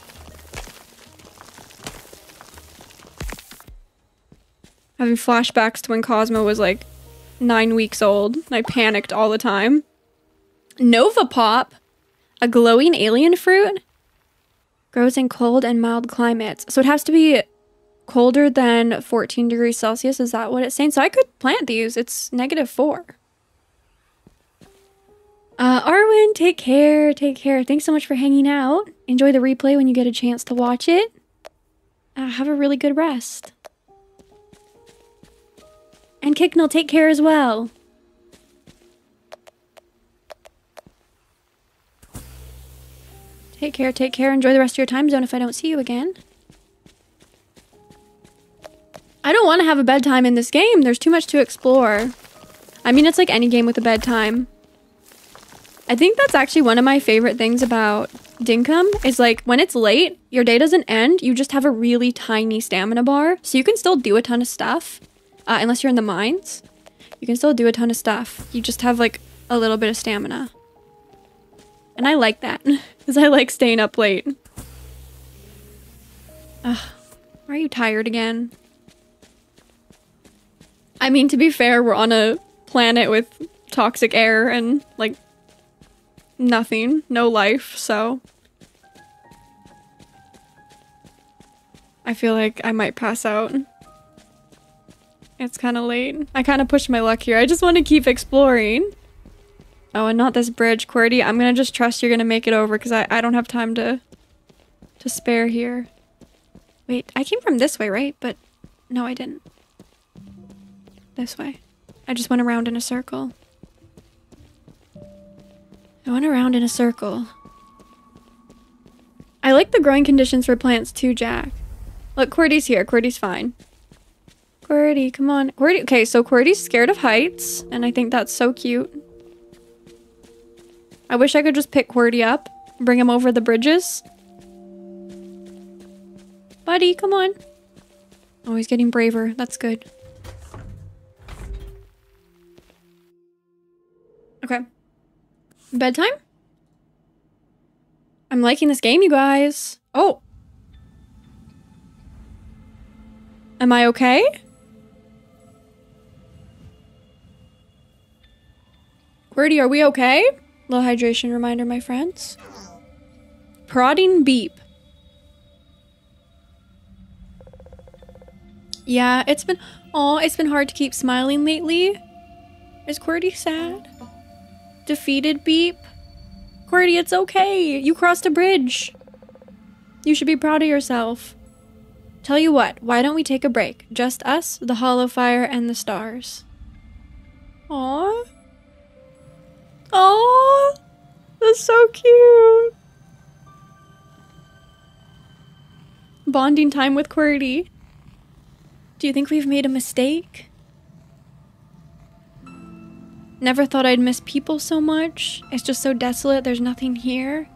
Having flashbacks to when Cosmo was like nine weeks old. I panicked all the time. Nova Pop, a glowing alien fruit, grows in cold and mild climates. So it has to be colder than 14 degrees Celsius. Is that what it's saying? So I could plant these. It's negative four. Uh, Arwen, take care. Take care. Thanks so much for hanging out. Enjoy the replay when you get a chance to watch it. Uh, have a really good rest. And Kicknell, take care as well. Take care, take care. Enjoy the rest of your time zone if I don't see you again. I don't want to have a bedtime in this game. There's too much to explore. I mean, it's like any game with a bedtime. I think that's actually one of my favorite things about Dinkum is like when it's late, your day doesn't end. You just have a really tiny stamina bar. So you can still do a ton of stuff. Uh, unless you're in the mines. You can still do a ton of stuff. You just have like a little bit of stamina. And I like that. [LAUGHS] Because I like staying up late. Ugh. Are you tired again? I mean, to be fair, we're on a planet with toxic air and, like, nothing. No life, so... I feel like I might pass out. It's kind of late. I kind of pushed my luck here. I just want to keep exploring. Oh, and not this bridge, QWERTY. I'm gonna just trust you're gonna make it over because I, I don't have time to to spare here. Wait, I came from this way, right? But no, I didn't. This way. I just went around in a circle. I went around in a circle. I like the growing conditions for plants too, Jack. Look, QWERTY's here. QWERTY's fine. QWERTY, come on. QWERTY. Okay, so QWERTY's scared of heights, and I think that's so cute. I wish I could just pick QWERTY up, bring him over the bridges. Buddy, come on. Oh, he's getting braver. That's good. Okay. Bedtime? I'm liking this game, you guys. Oh. Am I okay? QWERTY, are we okay? Low hydration reminder, my friends. Prodding beep. Yeah, it's been... Oh, it's been hard to keep smiling lately. Is QWERTY sad? Defeated beep? QWERTY, it's okay. You crossed a bridge. You should be proud of yourself. Tell you what, why don't we take a break? Just us, the hollow fire, and the stars. Aww. Aww. That's so cute. Bonding time with QWERTY. Do you think we've made a mistake? Never thought I'd miss people so much. It's just so desolate, there's nothing here.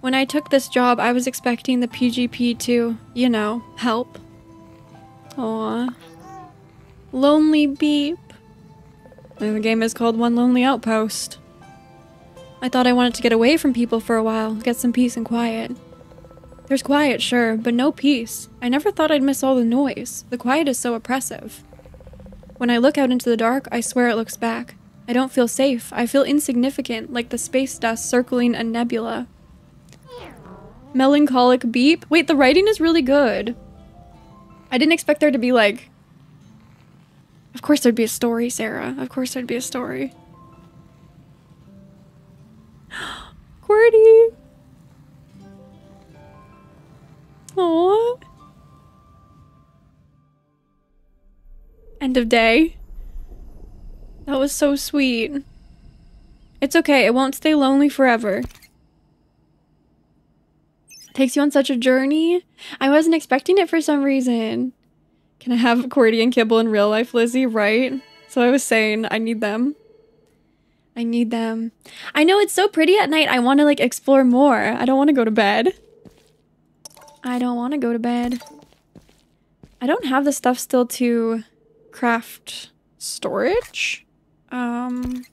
When I took this job, I was expecting the PGP to, you know, help. Aww. Lonely Beep. And the game is called One Lonely Outpost. I thought I wanted to get away from people for a while, get some peace and quiet. There's quiet, sure, but no peace. I never thought I'd miss all the noise. The quiet is so oppressive. When I look out into the dark, I swear it looks back. I don't feel safe. I feel insignificant, like the space dust circling a nebula. Melancholic beep. Wait, the writing is really good. I didn't expect there to be like... Of course there'd be a story, Sarah. Of course there'd be a story. QWERTY! Aww. End of day. That was so sweet. It's okay, it won't stay lonely forever. Takes you on such a journey. I wasn't expecting it for some reason. Can I have QWERTY and Kibble in real life, Lizzie? Right? So I was saying, I need them. I need them. I know it's so pretty at night. I want to like explore more. I don't want to go to bed. I don't want to go to bed. I don't have the stuff still to craft storage. Um...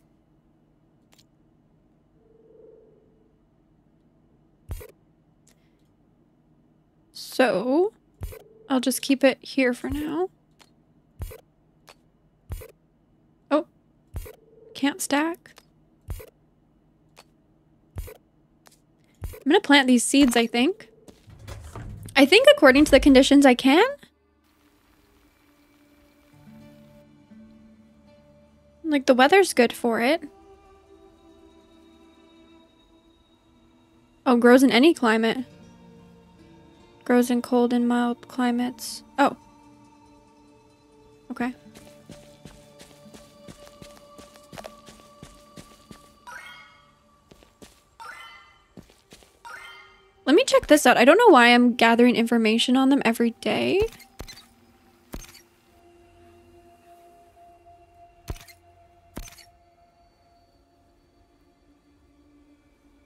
So, I'll just keep it here for now. Oh, can't stack. I'm gonna plant these seeds, I think. I think according to the conditions I can. Like the weather's good for it. Oh, grows in any climate. Grows in cold and mild climates. Oh. Okay. Let me check this out. I don't know why I'm gathering information on them every day.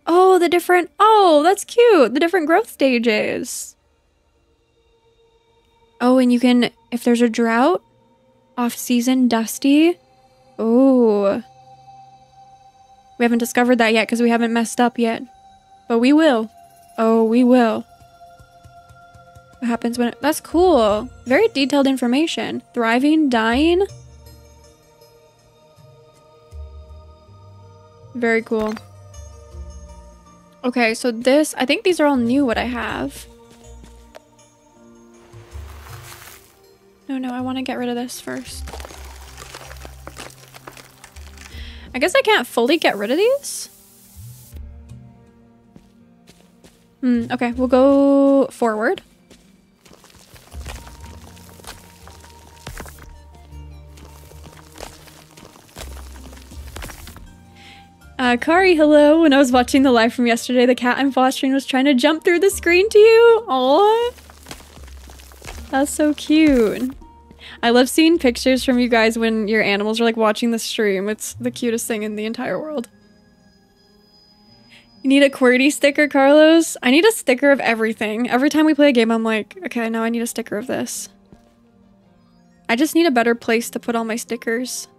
Oh, the different... Oh, that's cute. The different growth stages. Oh, and you can... If there's a drought, off-season, dusty. Oh. We haven't discovered that yet because we haven't messed up yet. But we will. Oh, we will. What happens when... It, that's cool. Very detailed information. Thriving, dying. Very cool. Okay, so this... I think these are all new, what I have. No, no, I want to get rid of this first. I guess I can't fully get rid of these. Hmm, okay, we'll go forward. Uh, Kari, hello. When I was watching the live from yesterday, the cat I'm fostering was trying to jump through the screen to you. Aww. That's so cute. I love seeing pictures from you guys when your animals are like watching the stream. It's the cutest thing in the entire world. Need a QWERTY sticker, Carlos? I need a sticker of everything. Every time we play a game, I'm like, okay, now I need a sticker of this. I just need a better place to put all my stickers.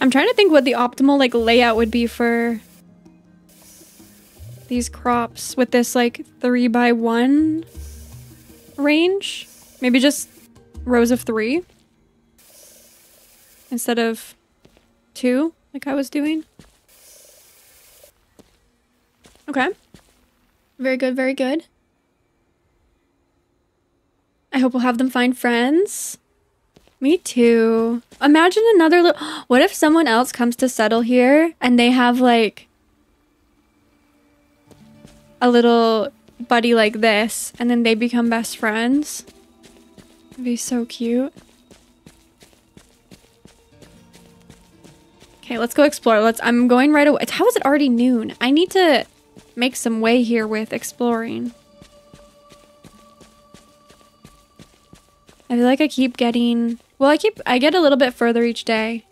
I'm trying to think what the optimal like layout would be for these crops with this like three by one range. Maybe just rows of three instead of two like I was doing. Okay. Very good, very good. I hope we'll have them find friends. Me too. Imagine another little. [GASPS] What if someone else comes to settle here and they have like a little buddy like this and then they become best friends? It'd be so cute. Okay, let's go explore. Let's. I'm going right away. How is it already noon? I need to make some way here with exploring. I feel like I keep getting well, I keep- I get a little bit further each day.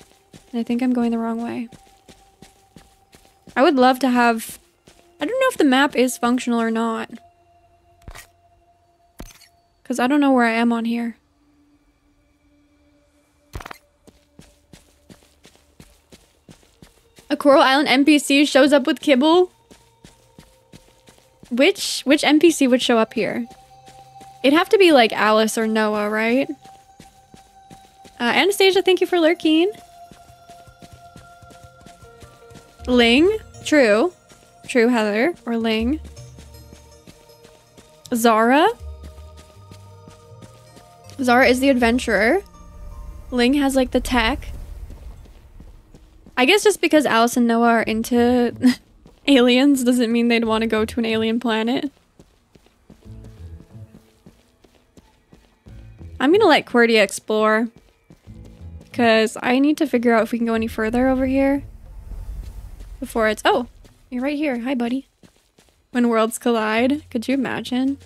And I think I'm going the wrong way. I would love to have... I don't know if the map is functional or not. Because I don't know where I am on here. A Coral Island NPC shows up with kibble? Which which NPC would show up here? It'd have to be like Alice or Noah, right? Uh, Anastasia, thank you for lurking. Ling, true. True, Heather, or Ling. Zara. Zara is the adventurer. Ling has like the tech. I guess just because Alice and Noah are into [LAUGHS] aliens doesn't mean they'd want to go to an alien planet. I'm gonna let QWERTY explore. Because I need to figure out if we can go any further over here. Before it's... Oh, you're right here. Hi, buddy. When worlds collide. Could you imagine?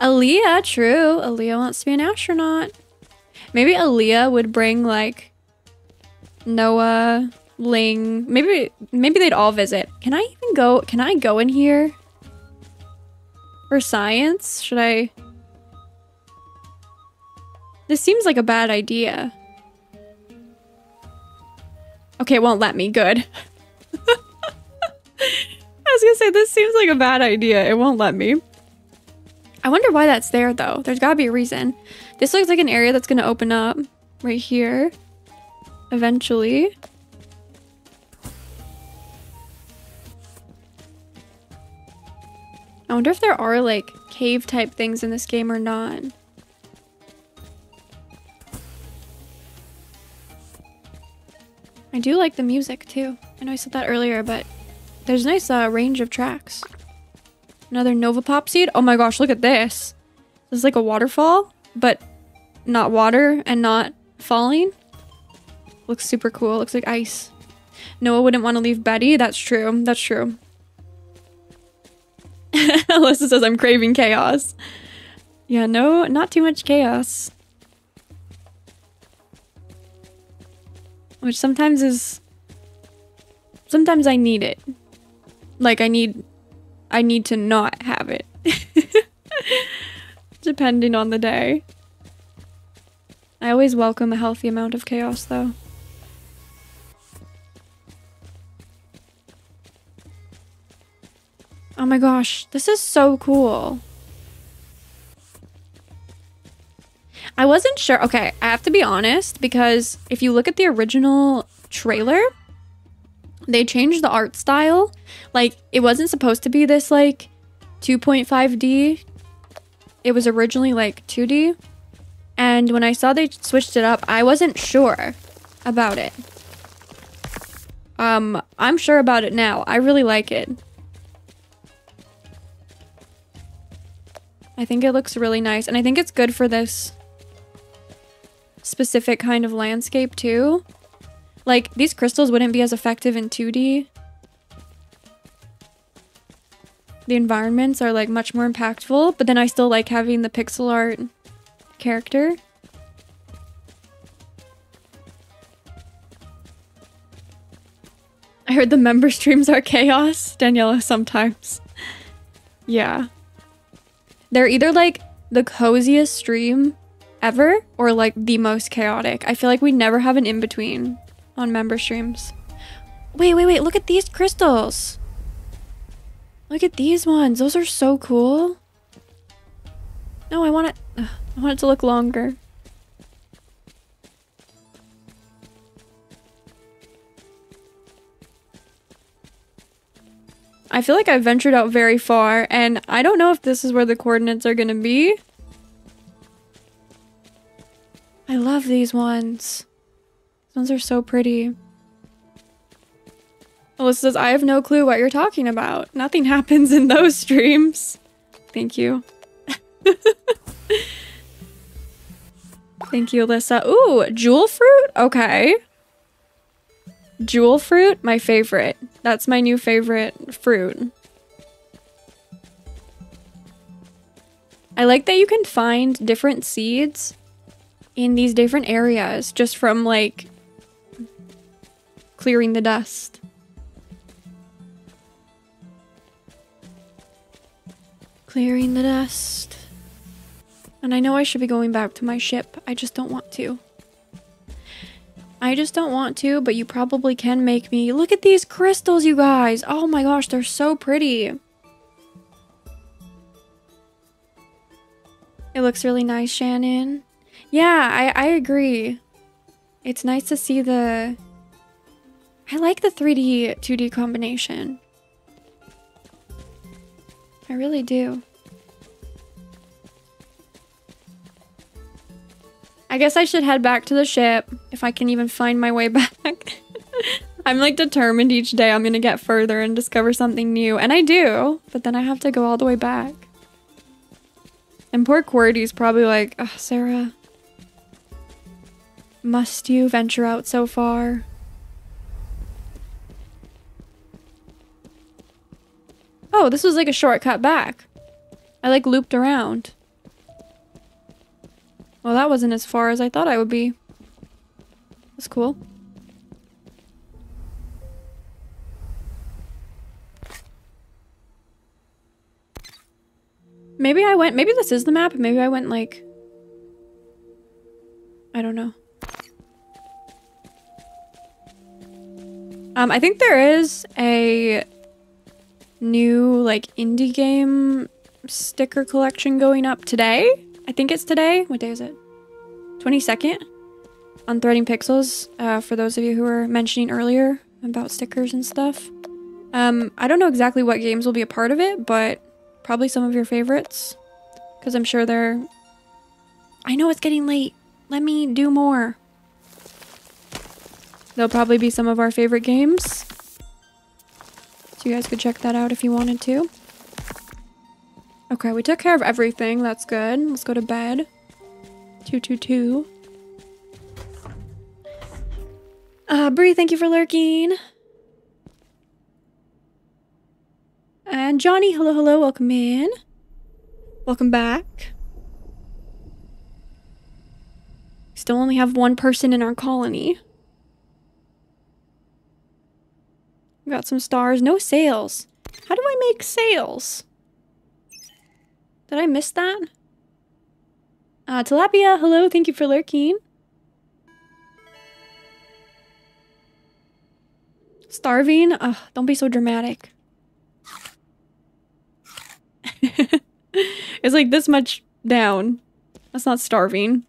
Aaliyah, true. Aaliyah wants to be an astronaut. Maybe Aaliyah would bring, like, Noah, Ling. Maybe, maybe they'd all visit. Can I even go... Can I go in here? For science? Should I... This seems like a bad idea. Okay, it won't let me. Good. [LAUGHS] I was gonna say, this seems like a bad idea. It won't let me. I wonder why that's there, though. There's gotta be a reason. This looks like an area that's gonna open up right here. Eventually. I wonder if there are, like, cave-type things in this game or not. I do like the music too. I know I said that earlier, but there's a nice uh, range of tracks. Another Nova Pop seed. Oh my gosh, look at this. This is like a waterfall, but not water and not falling. Looks super cool. Looks like ice. Noah wouldn't want to leave Betty. That's true. That's true. [LAUGHS] Alyssa says I'm craving chaos. Yeah, no, not too much chaos. Which sometimes is... Sometimes I need it. Like, I need... I need to not have it. [LAUGHS] Depending on the day. I always welcome a healthy amount of chaos, though. Oh my gosh, this is so cool. I wasn't sure. Okay, I have to be honest because if you look at the original trailer, they changed the art style. Like, it wasn't supposed to be this, like, 2.5D. It was originally, like, 2D. And when I saw they switched it up, I wasn't sure about it. Um, I'm sure about it now. I really like it. I think it looks really nice. And I think it's good for this specific kind of landscape too. Like, these crystals wouldn't be as effective in 2D. The environments are like much more impactful, but then I still like having the pixel art character. I heard the member streams are chaos, Daniela, sometimes. [LAUGHS] yeah. They're either like the coziest stream ever or like the most chaotic. I feel like we never have an in between on member streams. Wait, wait, wait. Look at these crystals. Look at these ones. Those are so cool. No, I want it. Ugh, [SIGHS] I want it to look longer. I feel like I've ventured out very far, and I don't know if this is where the coordinates are gonna be. I love these ones. These ones are so pretty. Alyssa says, I have no clue what you're talking about. Nothing [LAUGHS] happens in those streams. Thank you. [LAUGHS] Thank you, Alyssa. Ooh, jewel fruit? Okay. Jewel fruit, my favorite. That's my new favorite fruit. I like that you can find different seeds in these different areas just from like clearing the dust. Clearing the dust. And I know I should be going back to my ship. I just don't want to. I just don't want to, but you probably can make me. Look at these crystals, you guys. Oh my gosh, they're so pretty. It looks really nice, Shannon. Yeah, I, I agree. It's nice to see the... I like the 3D, 2D combination. I really do. I guess I should head back to the ship if I can even find my way [LAUGHS] back. I'm like determined each day I'm gonna get further and discover something new. And I do, but then I have to go all the way back. And poor QWERTY's probably like, oh, Sarah, must you venture out so far? Oh, this was like a shortcut back. I like looped around. Well, that wasn't as far as I thought I would be. That's cool. Maybe I went, maybe this is the map, maybe I went like, I don't know. Um, I think there is a new like indie game sticker collection going up today. I think it's today. What day is it? 22nd on Threading Pixels. Uh, for those of you who were mentioning earlier about stickers and stuff. Um, I don't know exactly what games will be a part of it, but probably some of your favorites. Because I'm sure they're... I know it's getting late. Let me do more. They'll probably be some of our favorite games. So you guys could check that out if you wanted to. Okay, we took care of everything. That's good. Let's go to bed. 222. Uh, Bree, thank you for lurking. And Johnny, hello, hello, welcome in. Welcome back. Still only have one person in our colony. Got some stars. No sales. How do I make sales? Did I miss that? Uh, Tilapia, hello. Thank you for lurking. Starving? Ugh, don't be so dramatic. [LAUGHS] it's like this much down. That's not starving.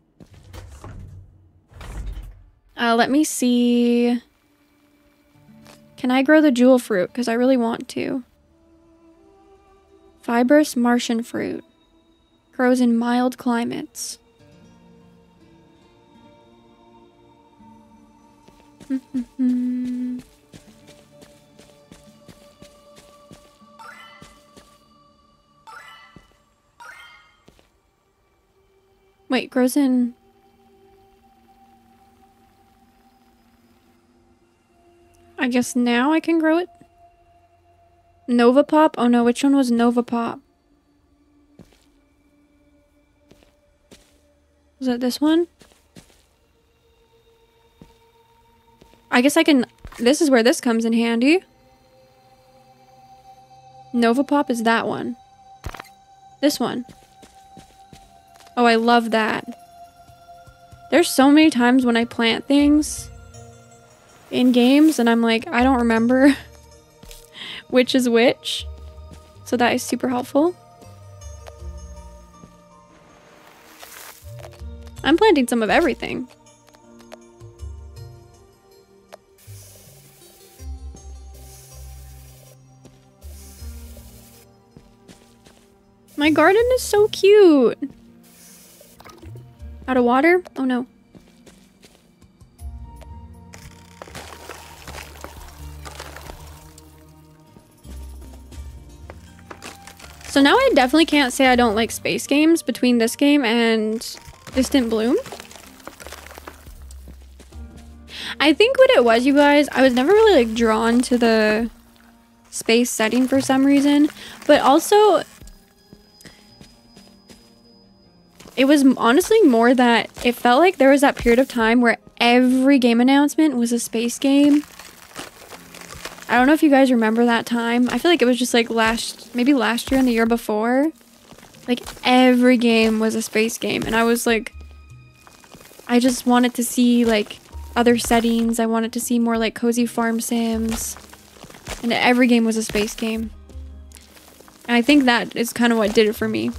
Uh, let me see. Can I grow the jewel fruit? Because I really want to. Fibrous Martian fruit. Grows in mild climates. [LAUGHS] Wait, grows in... I guess now I can grow it? Nova Pop? Oh no, which one was Nova Pop? Was it this one? I guess I can... This is where this comes in handy. Nova Pop is that one. This one. Oh, I love that. There's so many times when I plant things in games and I'm like, I don't remember [LAUGHS] which is which. So that is super helpful. I'm planting some of everything. My garden is so cute. Out of water? Oh no. So now I definitely can't say I don't like space games between this game and Distant Bloom. I think what it was, you guys, I was never really like drawn to the space setting for some reason, but also it was honestly more that it felt like there was that period of time where every game announcement was a space game. I don't know if you guys remember that time. I feel like it was just like last, maybe last year and the year before. Like every game was a space game. And I was like, I just wanted to see like other settings. I wanted to see more like cozy farm sims. And every game was a space game. And I think that is kind of what did it for me.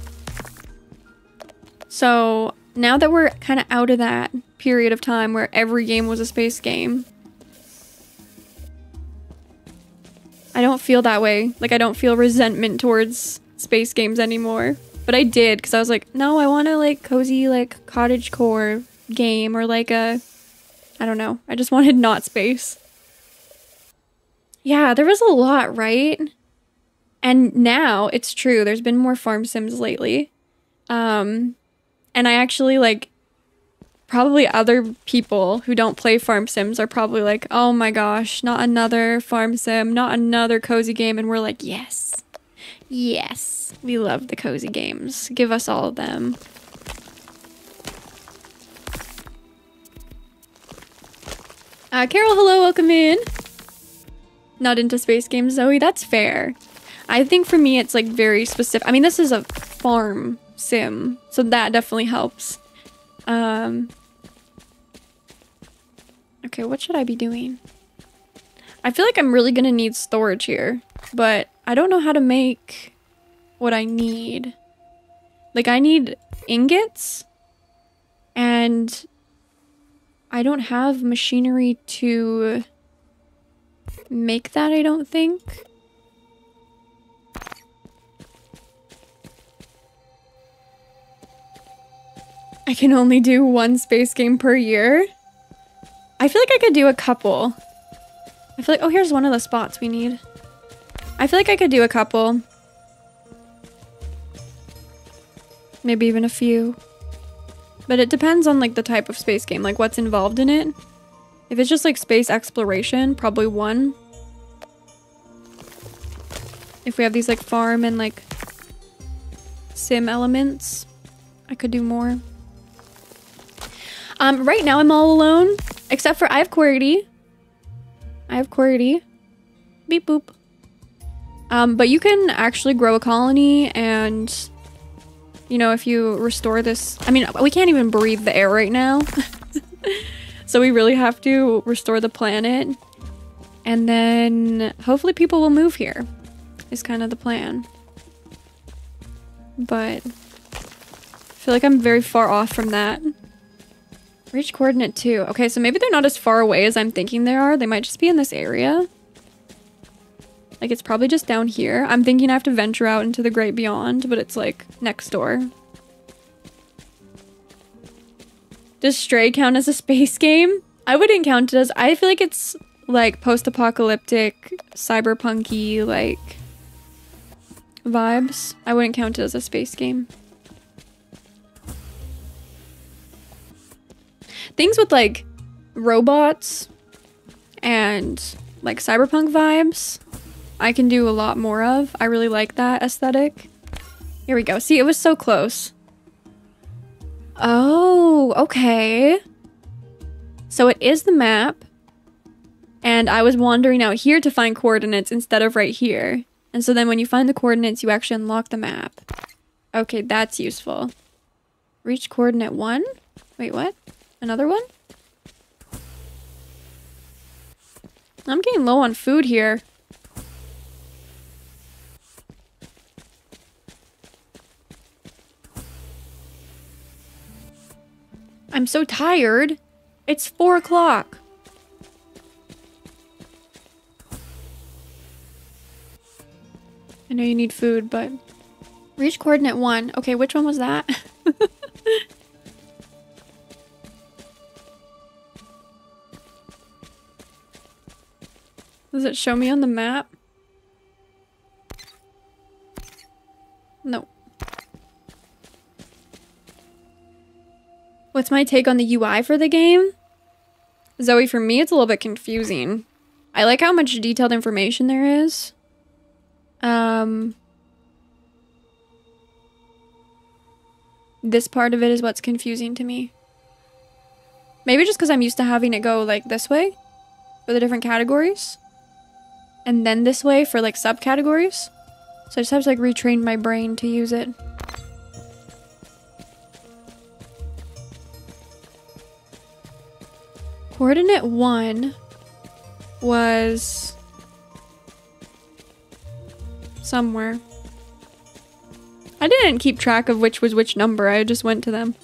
So now that we're kind of out of that period of time where every game was a space game, I don't feel that way. Like, I don't feel resentment towards space games anymore. But I did because I was like, no, I want a like cozy, like cottage core game or like a, I don't know. I just wanted not space. Yeah, there was a lot, right? And now it's true. There's been more farm sims lately. Um, and I actually like probably other people who don't play farm sims are probably like, oh my gosh, not another farm sim, not another cozy game. And we're like, yes, yes, we love the cozy games. Give us all of them. Uh, Carol, hello, welcome in. Not into space games, Zoe. That's fair. I think for me, it's like very specific. I mean, this is a farm sim, so that definitely helps. Um, okay, what should I be doing? I feel like I'm really gonna need storage here, but I don't know how to make what I need. Like, I need ingots, and I don't have machinery to make that, I don't think. I can only do one space game per year. I feel like I could do a couple. I feel like, oh, here's one of the spots we need. I feel like I could do a couple. Maybe even a few. But it depends on like the type of space game, like what's involved in it. If it's just like space exploration, probably one. If we have these like farm and like sim elements, I could do more. Um, right now I'm all alone, except for I have Qwerty. I have Qwerty. Beep boop. Um, but you can actually grow a colony and, you know, if you restore this, I mean, we can't even breathe the air right now. [LAUGHS] so we really have to restore the planet. And then hopefully people will move here is kind of the plan. but I feel like I'm very far off from that. Reach coordinate two. Okay, so maybe they're not as far away as I'm thinking they are. They might just be in this area. Like it's probably just down here. I'm thinking I have to venture out into the great beyond, but it's like next door. Does Stray count as a space game? I wouldn't count it as. I feel like it's like post-apocalyptic, cyberpunky, like vibes. I wouldn't count it as a space game. Things with like robots and like cyberpunk vibes, I can do a lot more of. I really like that aesthetic. Here we go. See, it was so close. Oh, okay. So it is the map. And I was wandering out here to find coordinates instead of right here. And so then when you find the coordinates, you actually unlock the map. Okay, that's useful. Reach coordinate one? Wait, what? Another one? I'm getting low on food here. I'm so tired. It's four o'clock. I know you need food, but reach coordinate one. Okay, which one was that? [LAUGHS] Does it show me on the map? No. What's my take on the UI for the game? Zoe, for me, it's a little bit confusing. I like how much detailed information there is. Um, this part of it is what's confusing to me. Maybe just because I'm used to having it go like this way for the different categories. And then this way for like subcategories. So I just have to like retrain my brain to use it. Coordinate one was somewhere. I didn't keep track of which was which number. I just went to them.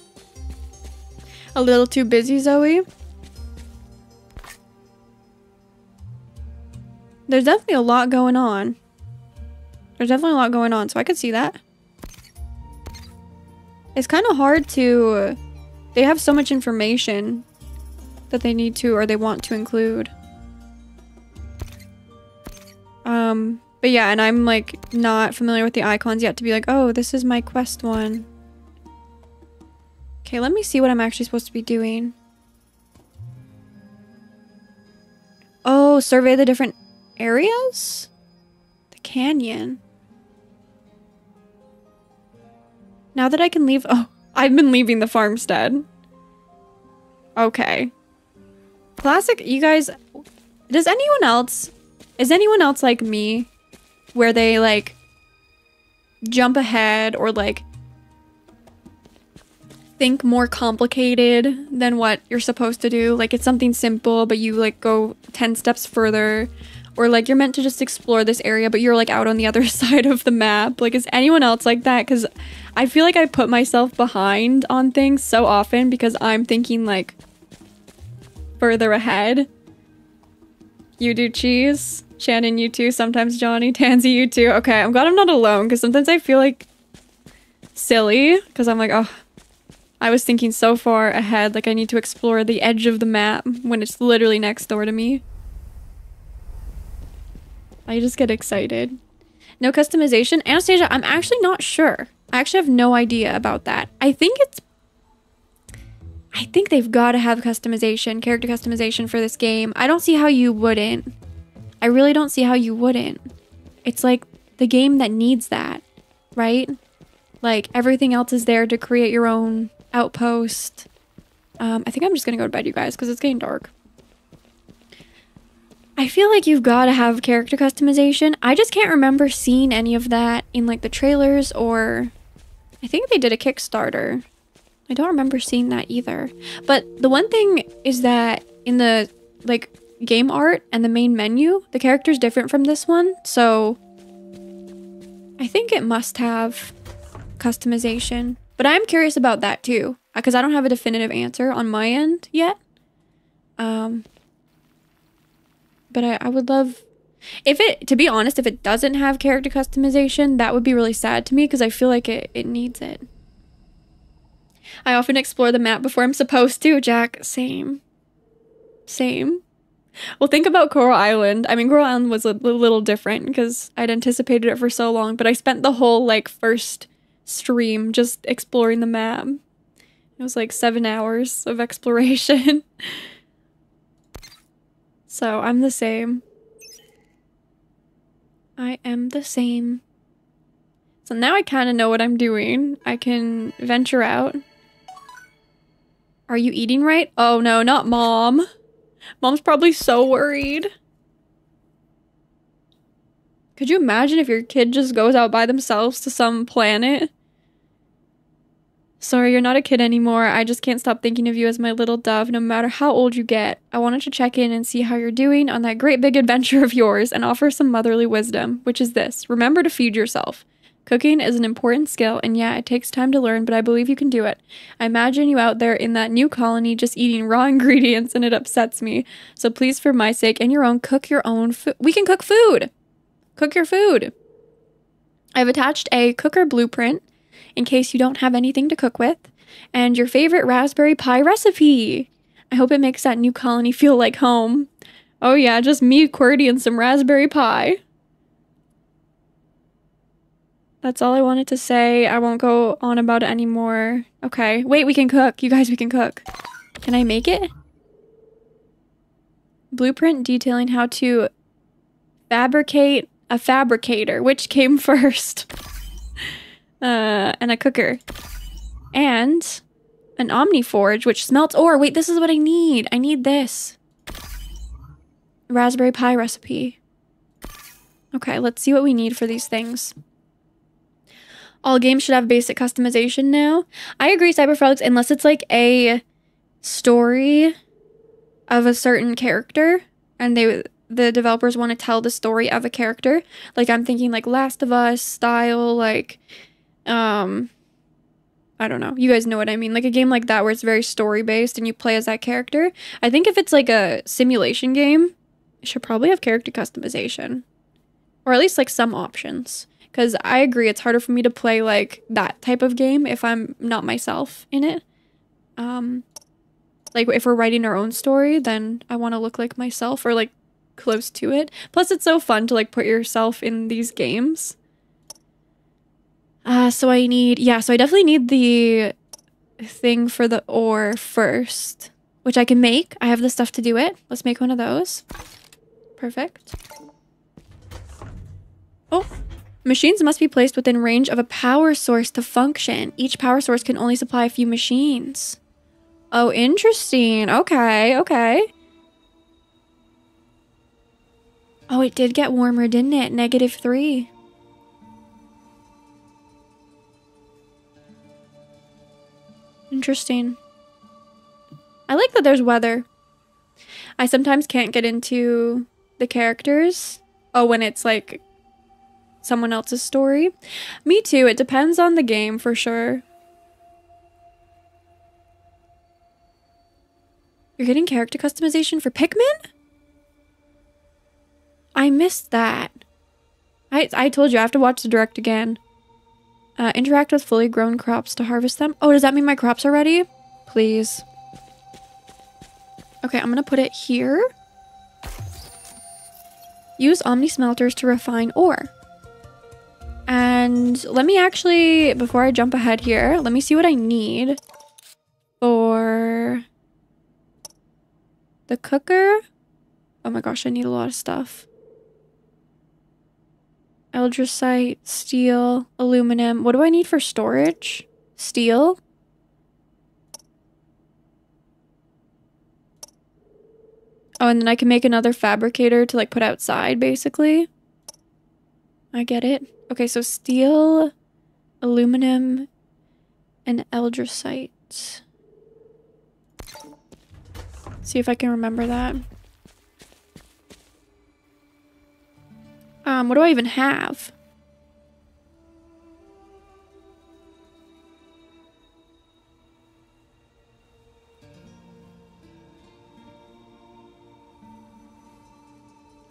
A little too busy, Zoe. There's definitely a lot going on. There's definitely a lot going on, so I could see that. It's kind of hard to... They have so much information that they need to or they want to include. Um, but yeah, and I'm like not familiar with the icons yet to be like, oh, this is my quest one. Okay, let me see what I'm actually supposed to be doing. Oh, survey the different areas? The canyon. Now that I can leave- oh, I've been leaving the farmstead. Okay. Classic, you guys, does anyone else, is anyone else like me where they like jump ahead or like think more complicated than what you're supposed to do? Like it's something simple, but you like go 10 steps further or like you're meant to just explore this area, but you're like out on the other [LAUGHS] side of the map. Like, is anyone else like that? Because I feel like I put myself behind on things so often because I'm thinking like further ahead. You do cheese. Shannon, you too. Sometimes Johnny. [LAUGHS] Tansy, you too. Okay, I'm glad I'm not alone because sometimes I feel like silly because I'm like, oh, I was thinking so far ahead. Like I need to explore the edge of the map when it's literally next door to me. I just get excited. No customization? Anastasia, I'm actually not sure. I actually have no idea about that. I think it's I think they've got to have customization, character customization for this game. I don't see how you wouldn't. I really don't see how you wouldn't. It's like the game that needs that, right? Like everything else is there to create your own outpost. Um, I think I'm just gonna go to bed, you guys, because it's getting dark. I feel like you've got to have character customization. I just can't remember seeing any of that in like the trailers or I think they did a Kickstarter. I don't remember seeing that either. But the one thing is that in the like game art and the main menu, the character's different from this one. So I think it must have customization. But I'm curious about that too, because I don't have a definitive answer on my end yet. Um, but I, I would love if it to be honest if it doesn't have character customization that would be really sad to me because i feel like it, it needs it. I often explore the map before i'm supposed to jack. Same. Same. Well think about coral island. I mean coral island was a little different because i'd anticipated it for so long but i spent the whole like first stream just exploring the map. It was like seven hours of exploration [LAUGHS] so i'm the same I am the same. So now I kind of know what I'm doing. I can venture out. Are you eating right? Oh no, not mom. Mom's probably so worried. Could you imagine if your kid just goes out by themselves to some planet? Sorry, you're not a kid anymore. I just can't stop thinking of you as my little dove, no matter how old you get. I wanted to check in and see how you're doing on that great big adventure of yours and offer some motherly wisdom, which is this remember to feed yourself. Cooking is an important skill, and yeah, it takes time to learn, but I believe you can do it. I imagine you out there in that new colony just eating raw [LAUGHS] ingredients, and it upsets me. So please, for my sake and your own, cook your own food. We can cook food! Cook your food! I've attached a cooker blueprint in case you don't have anything to cook with, and your favorite raspberry pie recipe. I hope it makes that new colony feel like home. Oh yeah, just me, QWERTY, and some raspberry pie. That's all I wanted to say. I won't go on about it anymore. Okay. Wait, we can cook. You guys, we can cook. Can I make it? Blueprint detailing how to fabricate a fabricator. Which came [LAUGHS] first? Uh, and a cooker. And an Omniforge, which smelts ore. Wait, this is what I need. I need this. Raspberry pie recipe. Okay, let's see what we need for these things. All games should have basic customization now. I agree, Cyberfrogs, unless it's like a story of a certain character and they the developers want to tell the story of a character. Like I'm thinking like Last of Us style, like um I don't know. You guys know what I mean. Like a game like that where it's very story based and you play as that character. I think if it's like a simulation game, it should probably have character customization. Or at least like some options. Cuz I agree it's harder for me to play like that type of game if I'm not myself in it. Um like if we're writing our own story, then I want to look like myself or like close to it. Plus it's so fun to like put yourself in these games. Uh, so I need, yeah, so I definitely need the thing for the ore first, which I can make. I have the stuff to do it. Let's make one of those. Perfect. Oh, machines must be placed within range of a power source to function. Each power source can only supply a few machines. Oh, interesting. Okay, okay. Oh, it did get warmer, didn't it? Negative three. Interesting. I like that there's weather. I sometimes can't get into the characters. Oh, when it's like someone else's story. Me too. It depends on the game for sure. You're getting character customization for Pikmin? I missed that. I I told you I have to watch the direct again. Uh, interact with fully grown crops to harvest them. Oh, does that mean my crops are ready? Please. Okay, I'm gonna put it here. Use Omni Smelters to refine ore. And let me actually, before I jump ahead here, let me see what I need for the cooker. Oh my gosh, I need a lot of stuff. Eldrosite, steel, aluminum. What do I need for storage? Steel? Oh, and then I can make another fabricator to like put outside, basically. I get it. Okay, so steel, aluminum, and eldrosite. See if I can remember that. Um, what do I even have?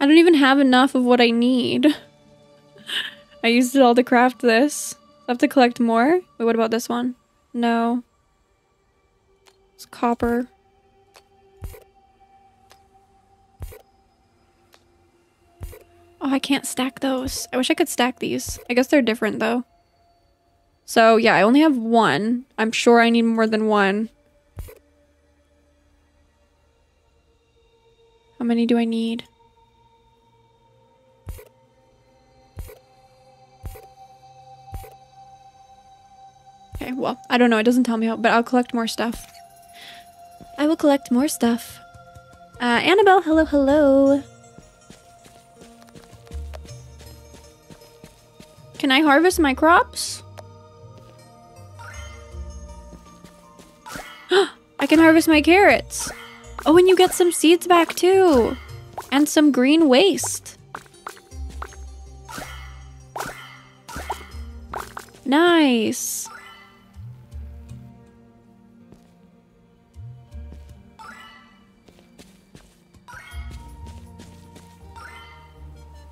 I don't even have enough of what I need. [LAUGHS] I used it all to craft this. I have to collect more. Wait, what about this one? No. It's copper. Oh, I can't stack those. I wish I could stack these. I guess they're different though. So yeah, I only have one. I'm sure I need more than one. How many do I need? Okay, well, I don't know. It doesn't tell me how, but I'll collect more stuff. I will collect more stuff. Uh, Annabelle, hello, hello. Can I harvest my crops? [GASPS] I can harvest my carrots. Oh, and you get some seeds back too. And some green waste. Nice.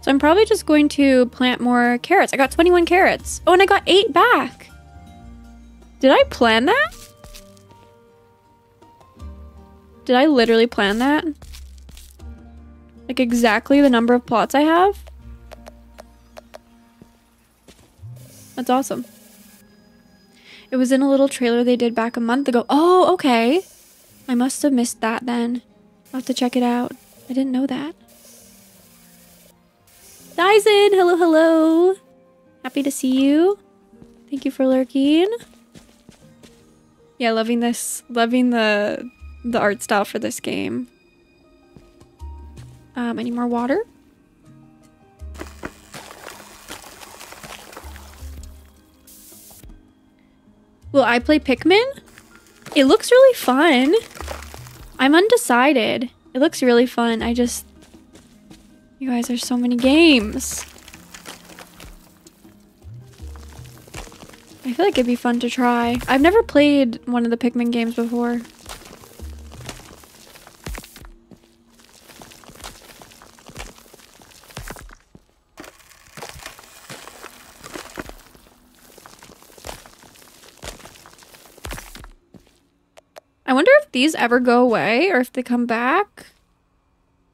So I'm probably just going to plant more carrots. I got 21 carrots. Oh, and I got eight back. Did I plan that? Did I literally plan that? Like exactly the number of plots I have? That's awesome. It was in a little trailer they did back a month ago. Oh, okay. I must have missed that then. I'll have to check it out. I didn't know that. Dyson, hello, hello. Happy to see you. Thank you for lurking. Yeah, loving this, loving the the art style for this game. Um, any more water? Will I play Pikmin? It looks really fun. I'm undecided. It looks really fun. I just... You guys, there's so many games. I feel like it'd be fun to try. I've never played one of the Pikmin games before. I wonder if these ever go away or if they come back.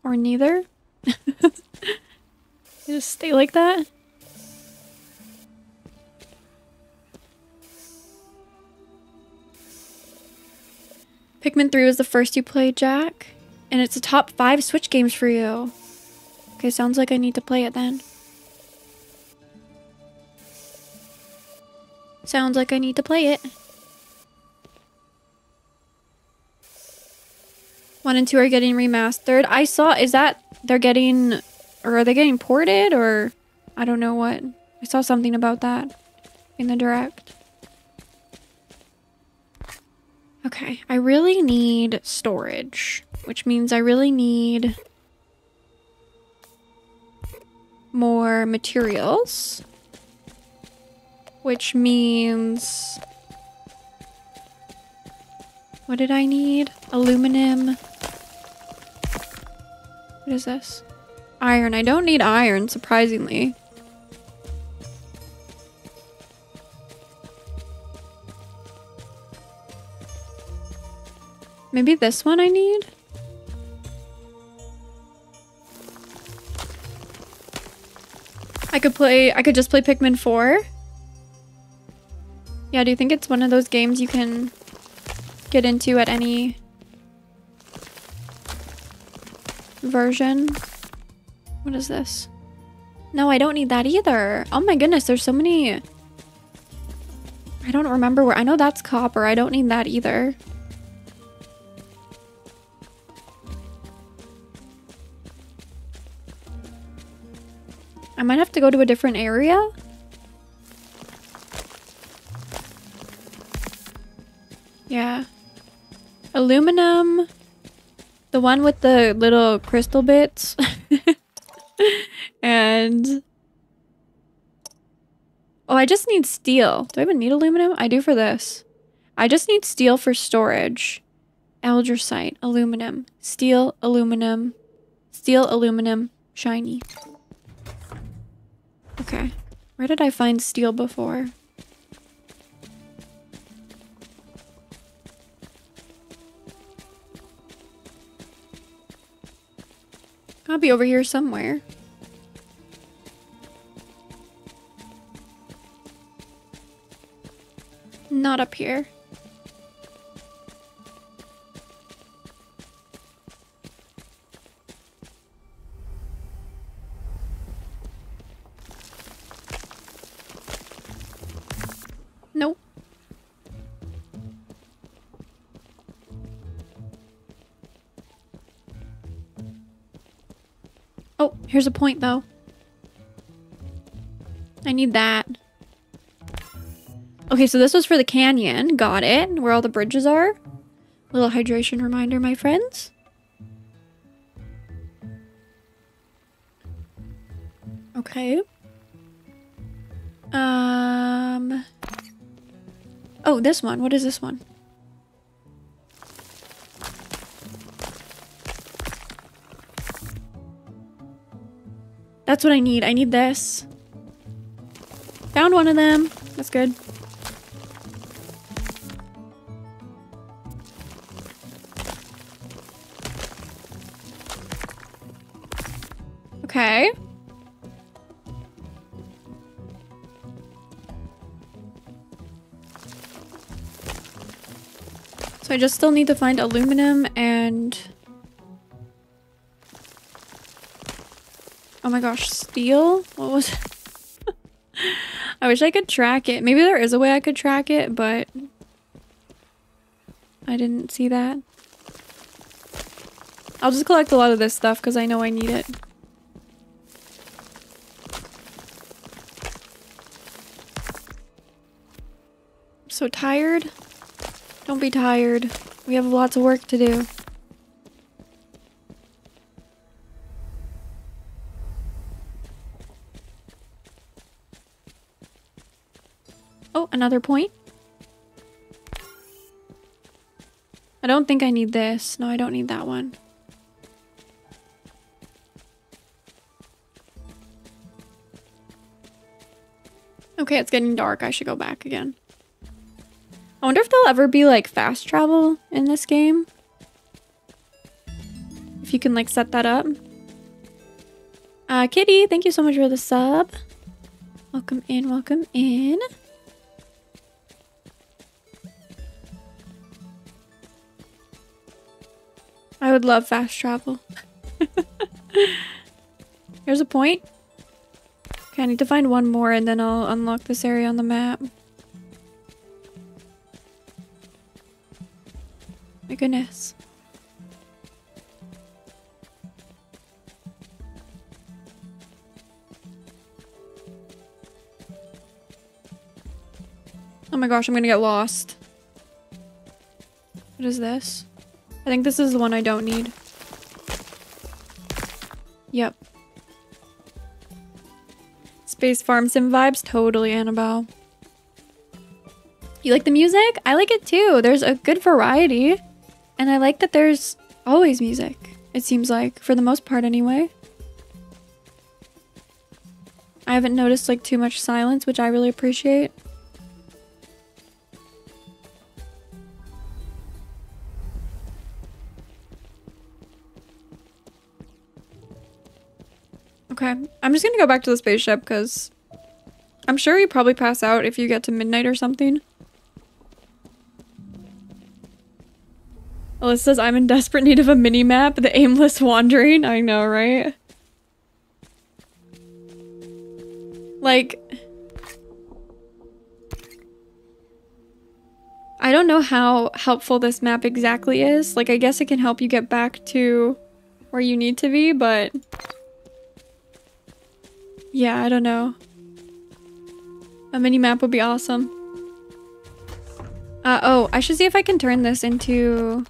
Or neither. [LAUGHS] just stay like that. Pikmin 3 was the first you played, Jack. And it's the top 5 Switch games for you. Okay, sounds like I need to play it then. Sounds like I need to play it. One and two are getting remastered. I saw, is that they're getting, or are they getting ported, or I don't know what. I saw something about that in the direct. Okay, I really need storage, which means I really need more materials, which means what did I need? Aluminum. What is this? Iron. I don't need iron, surprisingly. Maybe this one I need? I could play, I could just play Pikmin 4. Yeah, do you think it's one of those games you can get into at any version. What is this? No, I don't need that either. Oh my goodness, there's so many... I don't remember where... I know that's copper. I don't need that either. I might have to go to a different area. Yeah. Aluminum. The one with the little crystal bits. [LAUGHS] and... Oh, I just need steel. Do I even need aluminum? I do for this. I just need steel for storage. Eldrasite, aluminum, steel, aluminum, steel, aluminum, Shiny. Okay. Where did I find steel before? Gotta be over here somewhere. Not up here. Here's a point though. I need that. Okay, so this was for the canyon. Got it. Where all the bridges are. Little hydration reminder, my friends. Okay. Um. Oh, this one. What is this one? That's what I need. I need this. Found one of them. That's good. Okay. So I just still need to find aluminum and... Oh my gosh, steel? What was [LAUGHS] I wish I could track it. Maybe there is a way I could track it, but... I didn't see that. I'll just collect a lot of this stuff because I know I need it. I'm so tired. Don't be tired. We have lots of work to do. Another point. I don't think I need this. No, I don't need that one. Okay, it's getting dark. I should go back again. I wonder if there'll ever be like fast travel in this game. If you can like set that up. Uh, Kitty, thank you so much for the sub. Welcome in, welcome in. I would love fast travel. [LAUGHS] Here's a point. Okay, I need to find one more and then I'll unlock this area on the map. My goodness. Oh my gosh, I'm gonna get lost. What is this? I think this is the one I don't need. Yep. Space Farm Sim vibes? Totally, Annabelle. You like the music? I like it too. There's a good variety. And I like that there's always music, it seems like, for the most part anyway. I haven't noticed like too much silence, which I really appreciate. Okay, I'm just gonna go back to the spaceship because I'm sure you probably pass out if you get to midnight or something. Alyssa says, I'm in desperate need of a mini map. The aimless wandering. I know, right? Like... I don't know how helpful this map exactly is. Like, I guess it can help you get back to where you need to be, but... Yeah, I don't know. A mini map would be awesome. Uh, oh, I should see if I can turn this into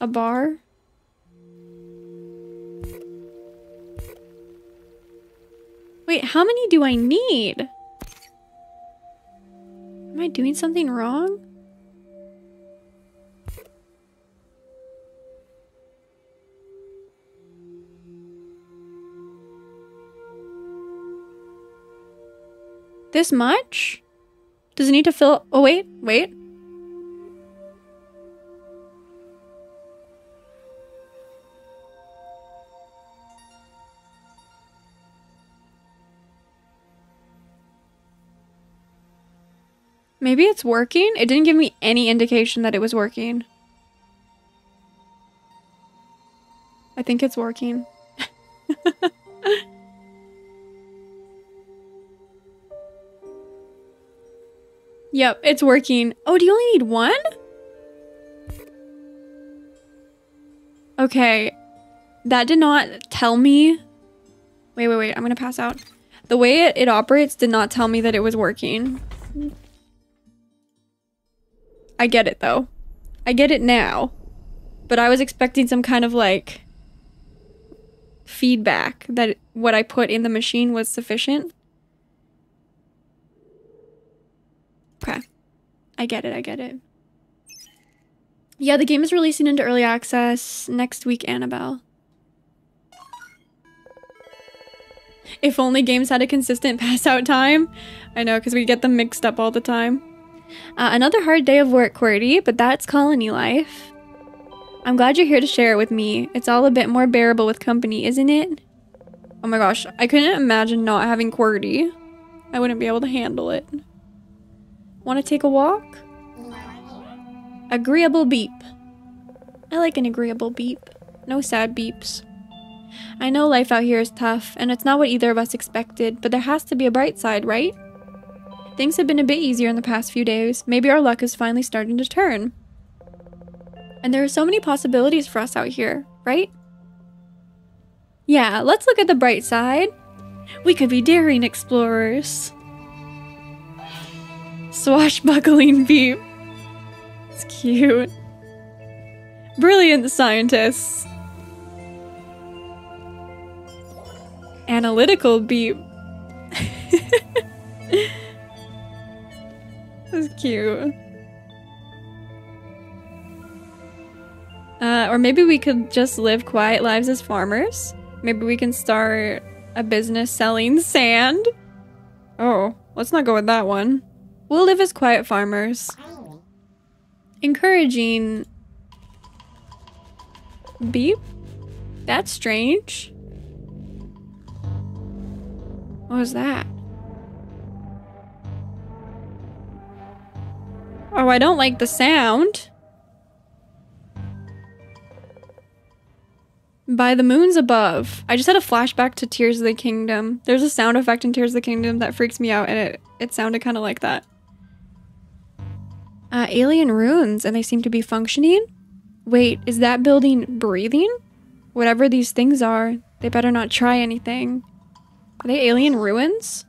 a bar. Wait, how many do I need? Am I doing something wrong? This much? Does it need to fill? Oh, wait, wait. Maybe it's working? It didn't give me any indication that it was working. I think it's working. [LAUGHS] yep, it's working. Oh, do you only need one? Okay. That did not tell me. Wait, wait, wait. I'm going to pass out. The way it, it operates did not tell me that it was working. I get it though. I get it now. But I was expecting some kind of like feedback that what I put in the machine was sufficient. Okay. I get it, I get it. Yeah, the game is releasing into early access next week, Annabelle. If only games had a consistent [LAUGHS] pass out time. I know, because we get them mixed up all the time. Uh, another hard day of work, QWERTY, but that's colony life. I'm glad you're here to share it with me. It's all a bit more bearable with company, isn't it? Oh my gosh, I couldn't imagine not having QWERTY. I wouldn't be able to handle it. Want to take a walk? Agreeable beep. I like an agreeable beep. No sad beeps. I know life out here is tough, and it's not what either of us expected, but there has to be a bright side, right? Things have been a bit easier in the past few days. Maybe our luck is finally starting to turn. And there are so many possibilities for us out here, right? Yeah, let's look at the bright side. We could be daring explorers. Swashbuckling beep. It's cute. Brilliant scientists. Analytical beep. [LAUGHS] That's cute. Uh, or maybe we could just live quiet lives as farmers. Maybe we can start a business selling sand. Oh, let's not go with that one. We'll live as quiet farmers. Encouraging. Beep? That's strange. What was that? Oh, I don't like the sound. By the moons above. I just had a flashback to Tears of the Kingdom. There's a sound effect in Tears of the Kingdom that freaks me out, and it, it sounded kind of like that. Uh, alien ruins, and they seem to be functioning? Wait, is that building breathing? Whatever these things are, they better not try anything. Are they alien ruins?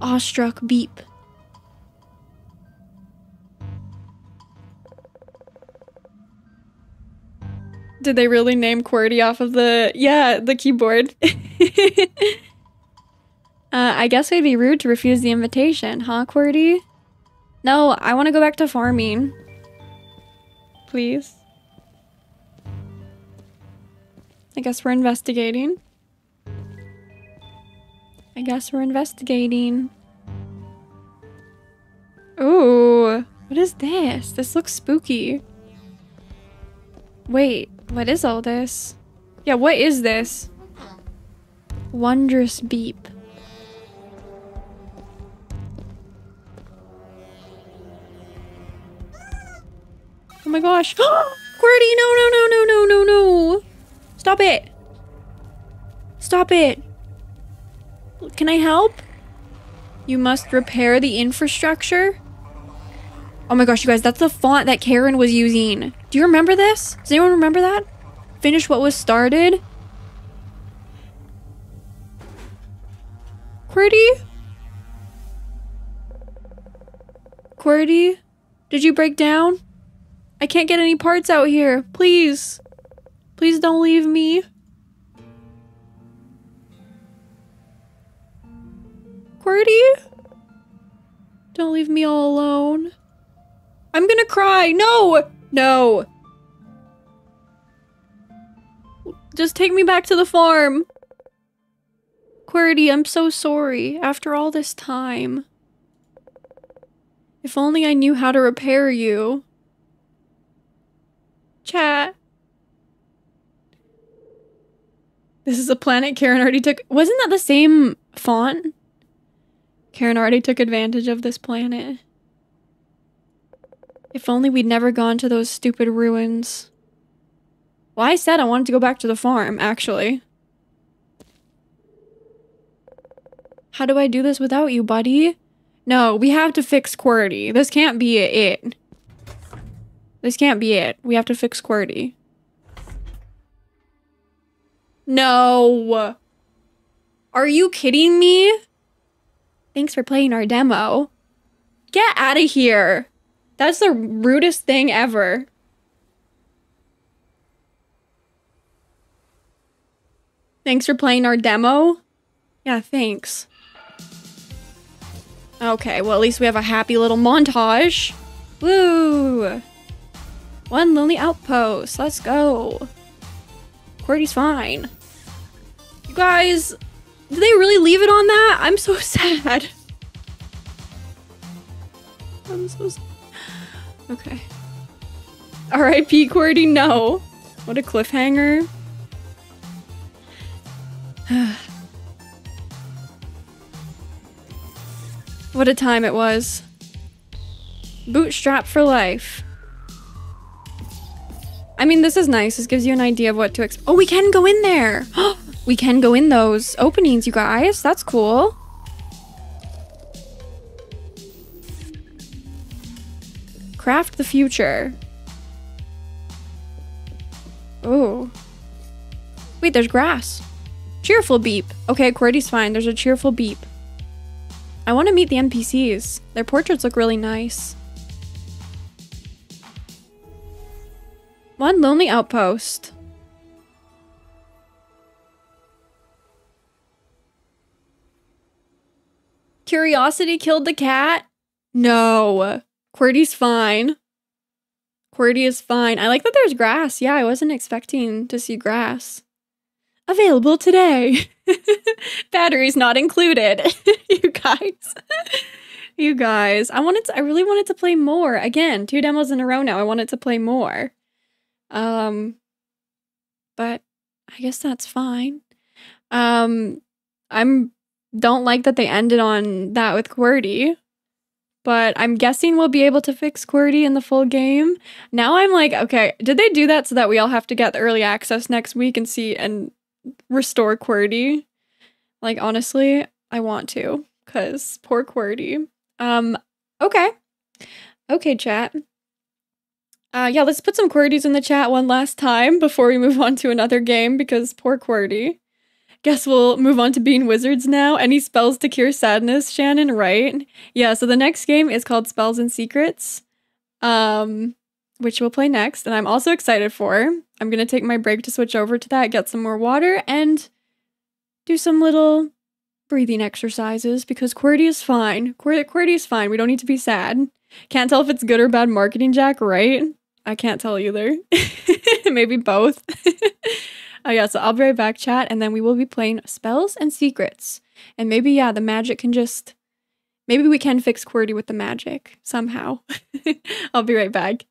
Awestruck beep. Did they really name QWERTY off of the yeah the keyboard? [LAUGHS] uh, I guess it'd be rude to refuse the invitation, huh, QWERTY? No, I want to go back to farming. Please. I guess we're investigating. I guess we're investigating. Ooh, what is this? This looks spooky. Wait, what is all this? Yeah, what is this? Wondrous beep. Oh my gosh. [GASPS] QWERTY, no, no, no, no, no, no, no. Stop it. Stop it. Can I help? You must repair the infrastructure? Oh my gosh, you guys, that's the font that Karen was using. Do you remember this? Does anyone remember that? Finish what was started? QWERTY? QWERTY? Did you break down? I can't get any parts out here. Please. Please don't leave me. QWERTY? Don't leave me all alone. I'm gonna cry. No! No. Just take me back to the farm. QWERTY, I'm so sorry. After all this time. If only I knew how to repair you. Chat. This is a planet Karen already took. Wasn't that the same font? Karen already took advantage of this planet. If only we'd never gone to those stupid ruins. Well, I said I wanted to go back to the farm, actually. How do I do this without you, buddy? No, we have to fix QWERTY. This can't be it. This can't be it. We have to fix QWERTY. No. Are you kidding me? Thanks for playing our demo. Get out of here. That's the rudest thing ever. Thanks for playing our demo. Yeah, thanks. Okay, well, at least we have a happy little montage. Woo! One lonely outpost. Let's go. QWERTY's fine. You guys, did they really leave it on that? I'm so [LAUGHS] sad. I'm so sad. Okay. R.I.P. QWERTY, no. What a cliffhanger. [SIGHS] what a time it was. Bootstrap for life. I mean, this is nice. This gives you an idea of what to expect. Oh, we can go in there. [GASPS] we can go in those openings, you guys. That's cool. Craft the future. Oh. Wait, there's grass. Cheerful beep. Okay, QWERTY's fine. There's a cheerful beep. I want to meet the NPCs. Their portraits look really nice. One lonely outpost. Curiosity killed the cat? No. QWERTY's fine. QWERTY is fine. I like that there's grass. Yeah, I wasn't expecting to see grass. Available today. [LAUGHS] Batteries not included. [LAUGHS] you guys. [LAUGHS] you guys. I wanted to, I really wanted to play more. Again, two demos in a row now. I wanted to play more. Um, but I guess that's fine. Um, I'm don't like that they ended on that with QWERTY, but I'm guessing we'll be able to fix QWERTY in the full game. Now I'm like, okay, did they do that so that we all have to get the early access next week and see and restore QWERTY? Like honestly, I want to cuz poor QWERTY. Um okay. Okay, chat. Uh, yeah, let's put some QWERTYs in the chat one last time before we move on to another game because poor QWERTY. Guess we'll move on to being wizards now. Any spells to cure sadness, Shannon, right? Yeah, so the next game is called Spells and Secrets, um, which we'll play next, and I'm also excited for. I'm gonna take my break to switch over to that, get some more water, and do some little breathing exercises because QWERTY is fine. QWERTY is fine. We don't need to be sad. Can't tell if it's good or bad marketing, Jack, right? I can't tell either. [LAUGHS] Maybe both. [LAUGHS] oh yeah, so I'll be right back, chat, and then we will be playing spells and secrets. And maybe, yeah, the magic can just maybe we can fix QWERTY with the magic somehow. [LAUGHS] I'll be right back.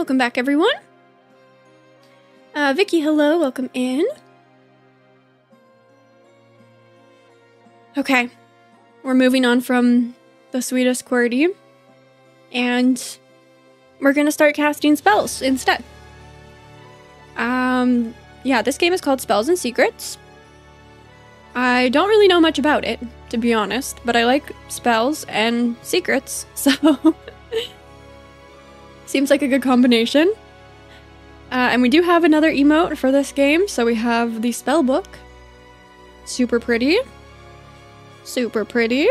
Welcome back, everyone. Uh, Vicky, hello, welcome in. Okay, we're moving on from the sweetest QWERTY, and we're gonna start casting spells instead. Um, yeah, this game is called Spells and Secrets. I don't really know much about it, to be honest, but I like spells and secrets, [LAUGHS] so seems like a good combination. Uh, and we do have another emote for this game, so we have the spell book. Super pretty. Super pretty.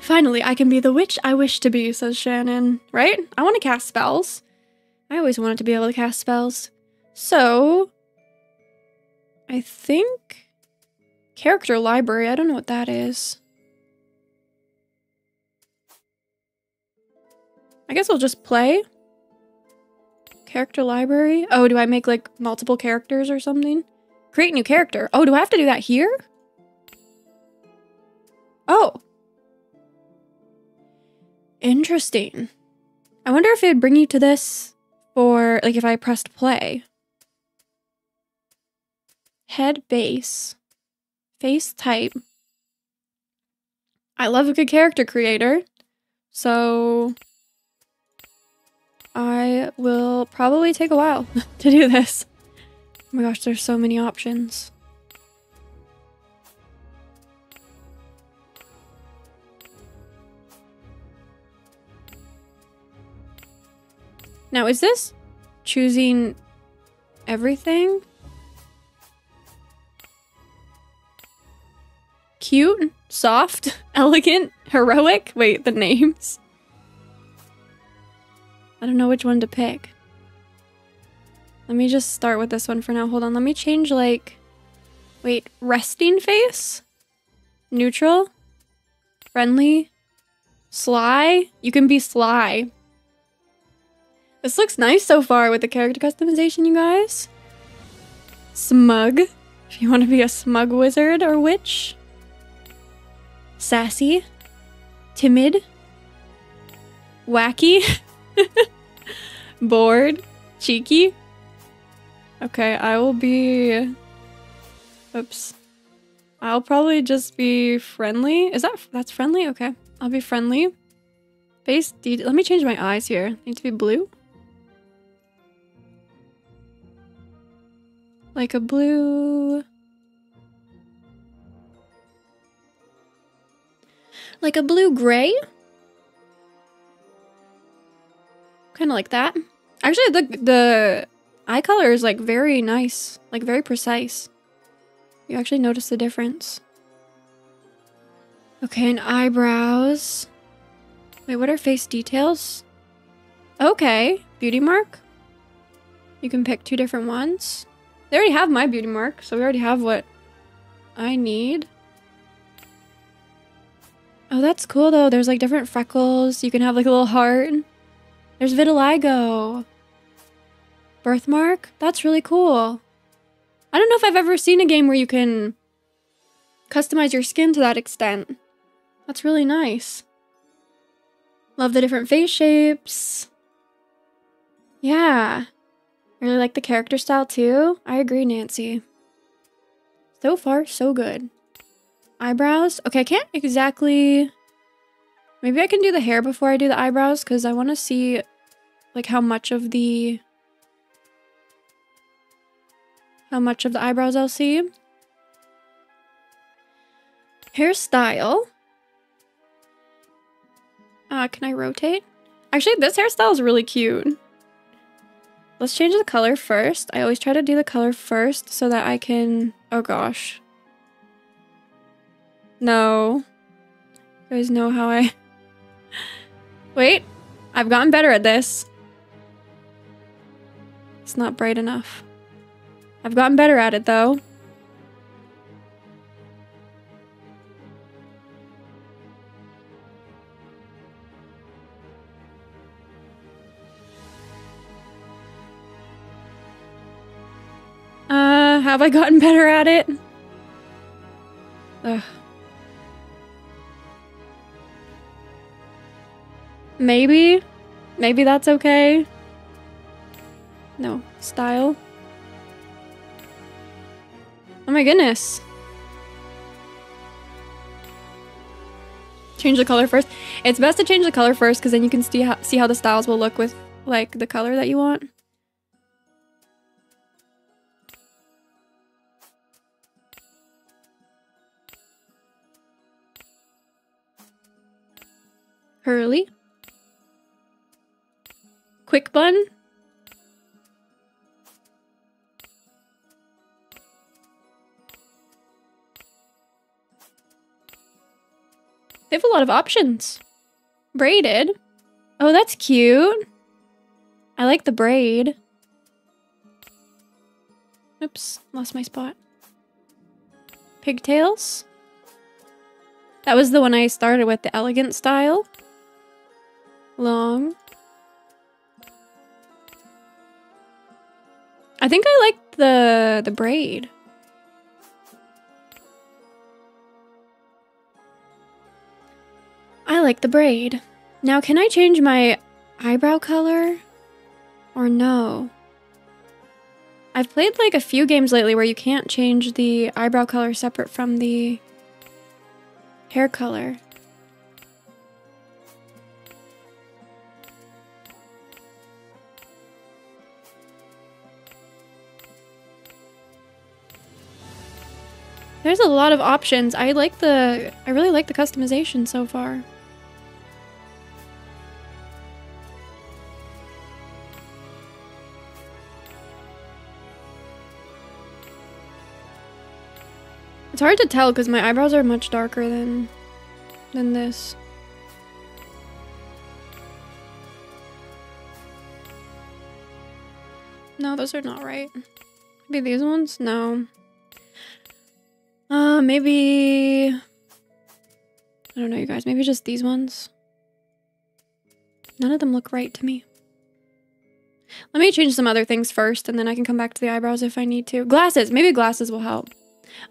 Finally, I can be the witch I wish to be, says Shannon. Right? I want to cast spells. I always wanted to be able to cast spells. So, I think character library. I don't know what that is. I guess I'll just play. Character library. Oh, do I make like multiple characters or something? Create new character. Oh, do I have to do that here? Oh. Interesting. I wonder if it would bring you to this for like if I pressed play. Head base. Face type. I love a good character creator. So I will probably take a while [LAUGHS] to do this. Oh my gosh, there's so many options. Now, is this choosing everything? Cute, soft, [LAUGHS] elegant, heroic? Wait, the names? I don't know which one to pick. Let me just start with this one for now. Hold on, let me change like... Wait, resting face? Neutral? Friendly? Sly? You can be sly. This looks nice so far with the character customization, you guys. Smug. If you want to be a smug wizard or witch. Sassy. Timid. Wacky. [LAUGHS] [LAUGHS] Bored. Cheeky. Okay, I will be... Oops. I'll probably just be friendly. Is that... That's friendly? Okay. I'll be friendly. Face. Let me change my eyes here. Need to be blue. Like a blue... Like a blue-gray? Kind of like that. Actually, the, the eye color is like very nice. Like very precise. You actually notice the difference. Okay, and eyebrows. Wait, what are face details? Okay, beauty mark. You can pick two different ones. They already have my beauty mark, so we already have what I need. Oh, that's cool though. There's like different freckles. You can have like a little heart. There's vitiligo. Birthmark? That's really cool. I don't know if I've ever seen a game where you can customize your skin to that extent. That's really nice. Love the different face shapes. Yeah. I Really like the character style too. I agree, Nancy. So far, so good. Eyebrows? Okay, I can't exactly... Maybe I can do the hair before I do the eyebrows because I want to see like how much of the how much of the eyebrows I'll see. Hairstyle. Uh, can I rotate? Actually, this hairstyle is really cute. Let's change the color first. I always try to do the color first so that I can... Oh gosh. No. You guys know how I... Wait. I've gotten better at this. It's not bright enough. I've gotten better at it though. Uh, have I gotten [LAUGHS] better at it? Ugh. Maybe? Maybe that's okay. No, style. Oh my goodness. Change the color first. It's best to change the color first because then you can see how, see how the styles will look with like the color that you want. Hurley. Quick bun. They have a lot of options. Braided. Oh, that's cute. I like the braid. Oops, lost my spot. Pigtails. That was the one I started with, the elegant style. Long. I think I like the the braid. I like the braid. Now, can I change my eyebrow color? Or no? I've played like a few games lately where you can't change the eyebrow color separate from the hair color. There's a lot of options. I like the I really like the customization so far. It's hard to tell because my eyebrows are much darker than than this. No, those are not right. Maybe these ones? No. Uh, maybe... I don't know, you guys. Maybe just these ones. None of them look right to me. Let me change some other things first, and then I can come back to the eyebrows if I need to. Glasses! Maybe glasses will help.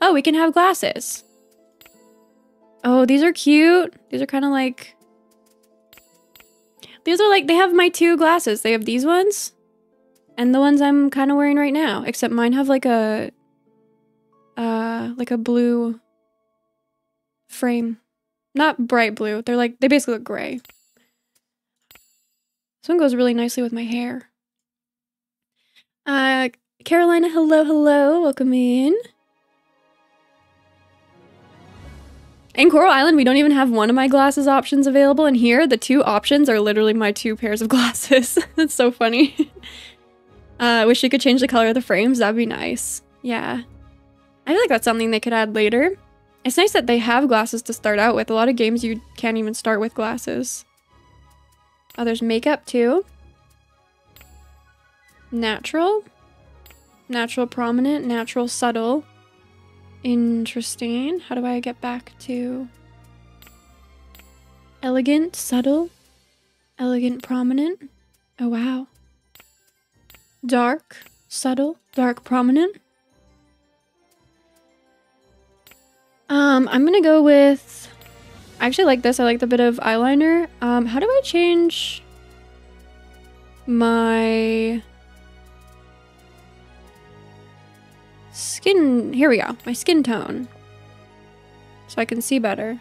Oh, we can have glasses. Oh, these are cute. These are kind of like... These are like, they have my two glasses. They have these ones. And the ones I'm kind of wearing right now. Except mine have like a... Uh, like a blue frame. Not bright blue. They're like, they basically look gray. This one goes really nicely with my hair. Uh, Carolina, hello, hello. Welcome in. In Coral Island, we don't even have one of my glasses options available, and here, the two options are literally my two pairs of [LAUGHS] glasses. [LAUGHS] That's so funny. [LAUGHS] uh, wish you could change the color of the frames. That'd be nice. Yeah. I feel like that's something they could add later. It's nice that they have glasses to start out with. A lot of games you can't even start with glasses. Oh, there's makeup too. Natural. Natural prominent, natural subtle. Interesting. How do I get back to elegant, subtle, elegant, prominent? Oh, wow. Dark, subtle, dark, prominent. Um, I'm gonna go with. I actually like this. I like the bit of eyeliner. Um, how do I change my skin? Here we go. My skin tone. So I can see better.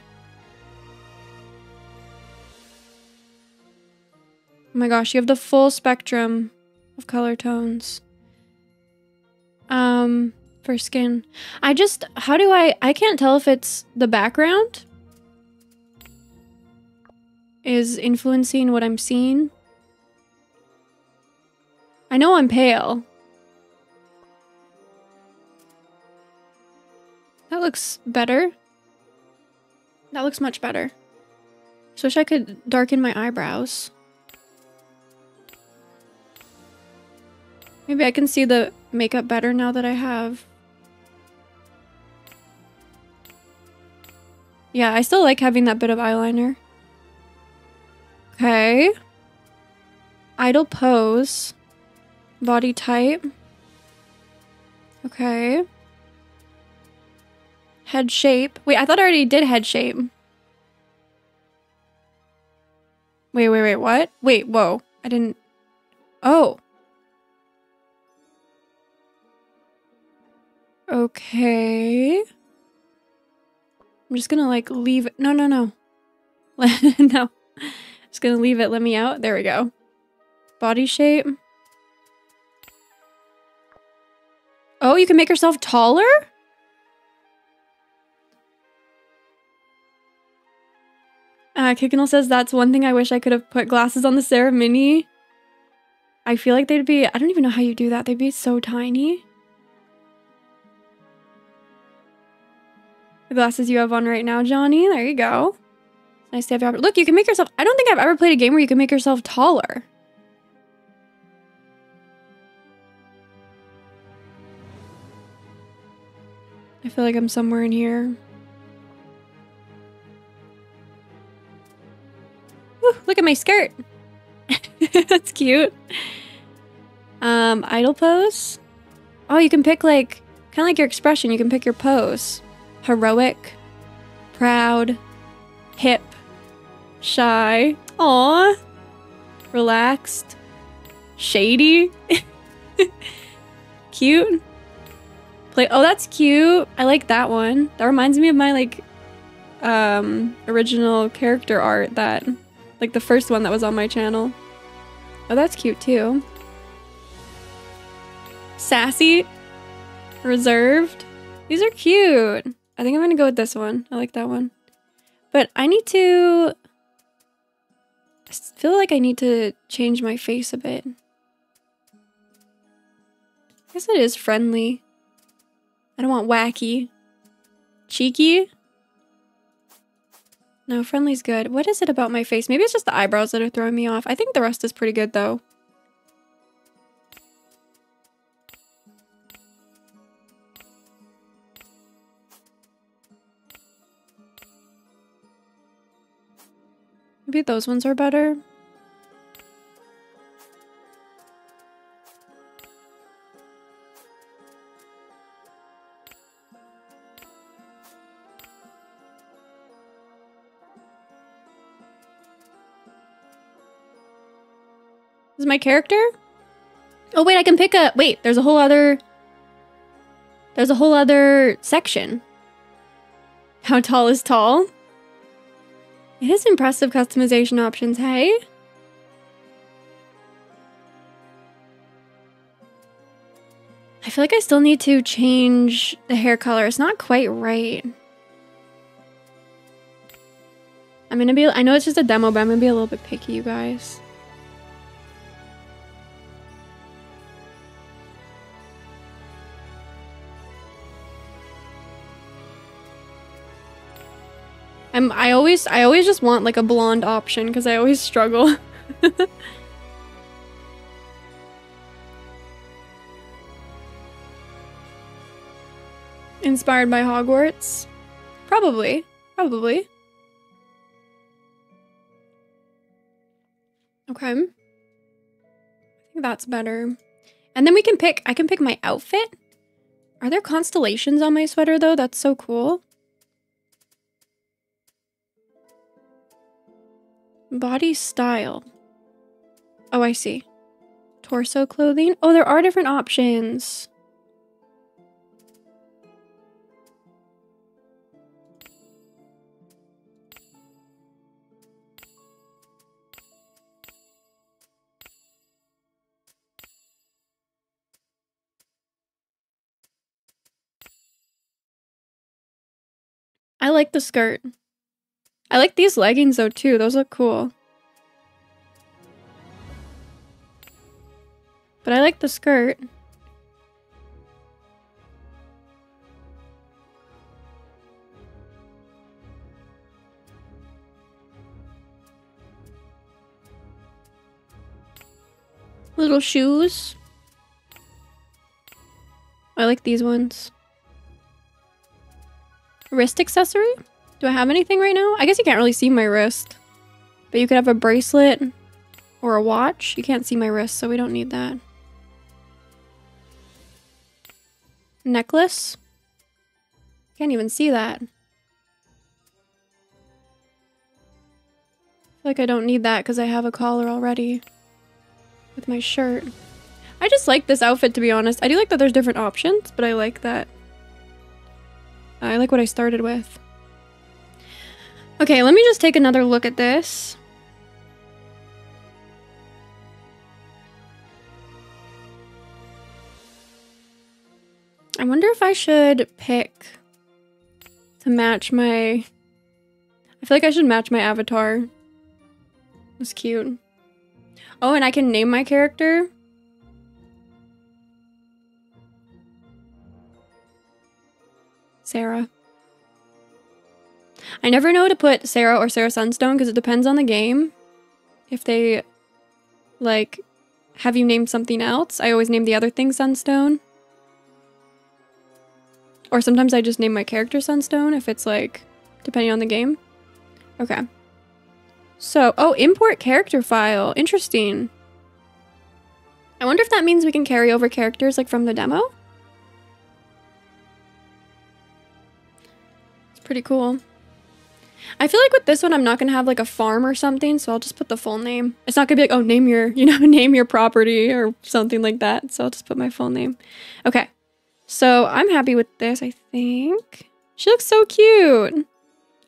Oh my gosh, you have the full spectrum of color tones. Um, skin. I just, how do I, I can't tell if it's the background is influencing what I'm seeing. I know I'm pale. That looks better. That looks much better. So wish I could darken my eyebrows. Maybe I can see the makeup better now that I have. Yeah, I still like having that bit of eyeliner. Okay. Idle pose. Body type. Okay. Head shape. Wait, I thought I already did head shape. Wait, wait, wait, what? Wait, whoa. I didn't. Oh. Okay. I'm just gonna like leave it. No, no, no. [LAUGHS] no. Just gonna leave it. Let me out. There we go. Body shape. Oh, you can make yourself taller? Uh, says that's one thing I wish I could have put glasses on the Sarah Mini. I feel like they'd be, I don't even know how you do that. They'd be so tiny. The glasses you have on right now, Johnny. There you go. Nice to have you. Look, you can make yourself, I don't think I've ever played a game where you can make yourself taller. I feel like I'm somewhere in here. Look at my skirt. [LAUGHS] That's cute. Um, idle pose. Oh, you can pick like kind of like your expression. You can pick your pose. Heroic, proud, hip, shy. Aw. Relaxed. Shady. [LAUGHS] cute. Play. Oh, that's cute. I like that one. That reminds me of my like um original character art that like the first one that was on my channel. Oh, that's cute too. Sassy. Reserved. These are cute. I think I'm gonna go with this one. I like that one. But I need to... I feel like I need to change my face a bit. I guess it is friendly. I don't want wacky. Cheeky? No, friendly's good. What is it about my face? Maybe it's just the eyebrows that are throwing me off. I think the rest is pretty good though. Maybe those ones are better. Is my character? Oh wait, I can pick a wait, there's a whole other There's a whole other section. How tall is tall? It is impressive customization options, hey? I feel like I still need to change the hair color. It's not quite right. I'm gonna be, I know it's just a demo, but I'm gonna be a little bit picky, you guys. I'm I always I always just want like a blonde option because I always struggle. [LAUGHS] Inspired by Hogwarts? Probably. Probably. Okay. I think that's better. And then we can pick I can pick my outfit. Are there constellations on my sweater though? That's so cool. Body style. Oh, I see. Torso clothing. Oh, there are different options. I like the skirt. I like these leggings though too. Those look cool. But I like the skirt. Little shoes. I like these ones. Wrist accessory? Do I have anything right now? I guess you can't really see my wrist. But you could have a bracelet or a watch. You can't see my wrist, so we don't need that. Necklace? Can't even see that. Like I don't need that because I have a collar already. with my shirt. I just like this outfit to be honest. I do like that there's different options, but I like that. I like what I started with. Okay, let me just take another look at this. I wonder if I should pick to match my... I feel like I should match my avatar. It's cute. Oh, and I can name my character. Sarah. I never know to put Sarah or Sarah Sunstone because it depends on the game. If they, like, have you named something else, I always name the other thing Sunstone. Or sometimes I just name my character Sunstone if it's like, depending on the game. Okay. So, oh, import character file. Interesting. I wonder if that means we can carry over characters like from the demo? It's pretty cool. I feel like with this one, I'm not going to have like a farm or something, so I'll just put the full name. It's not going to be like, oh, name your, [LAUGHS] you know, name your property or something like that. So I'll just put my full name. Okay. So I'm happy with this, I think. She looks so cute.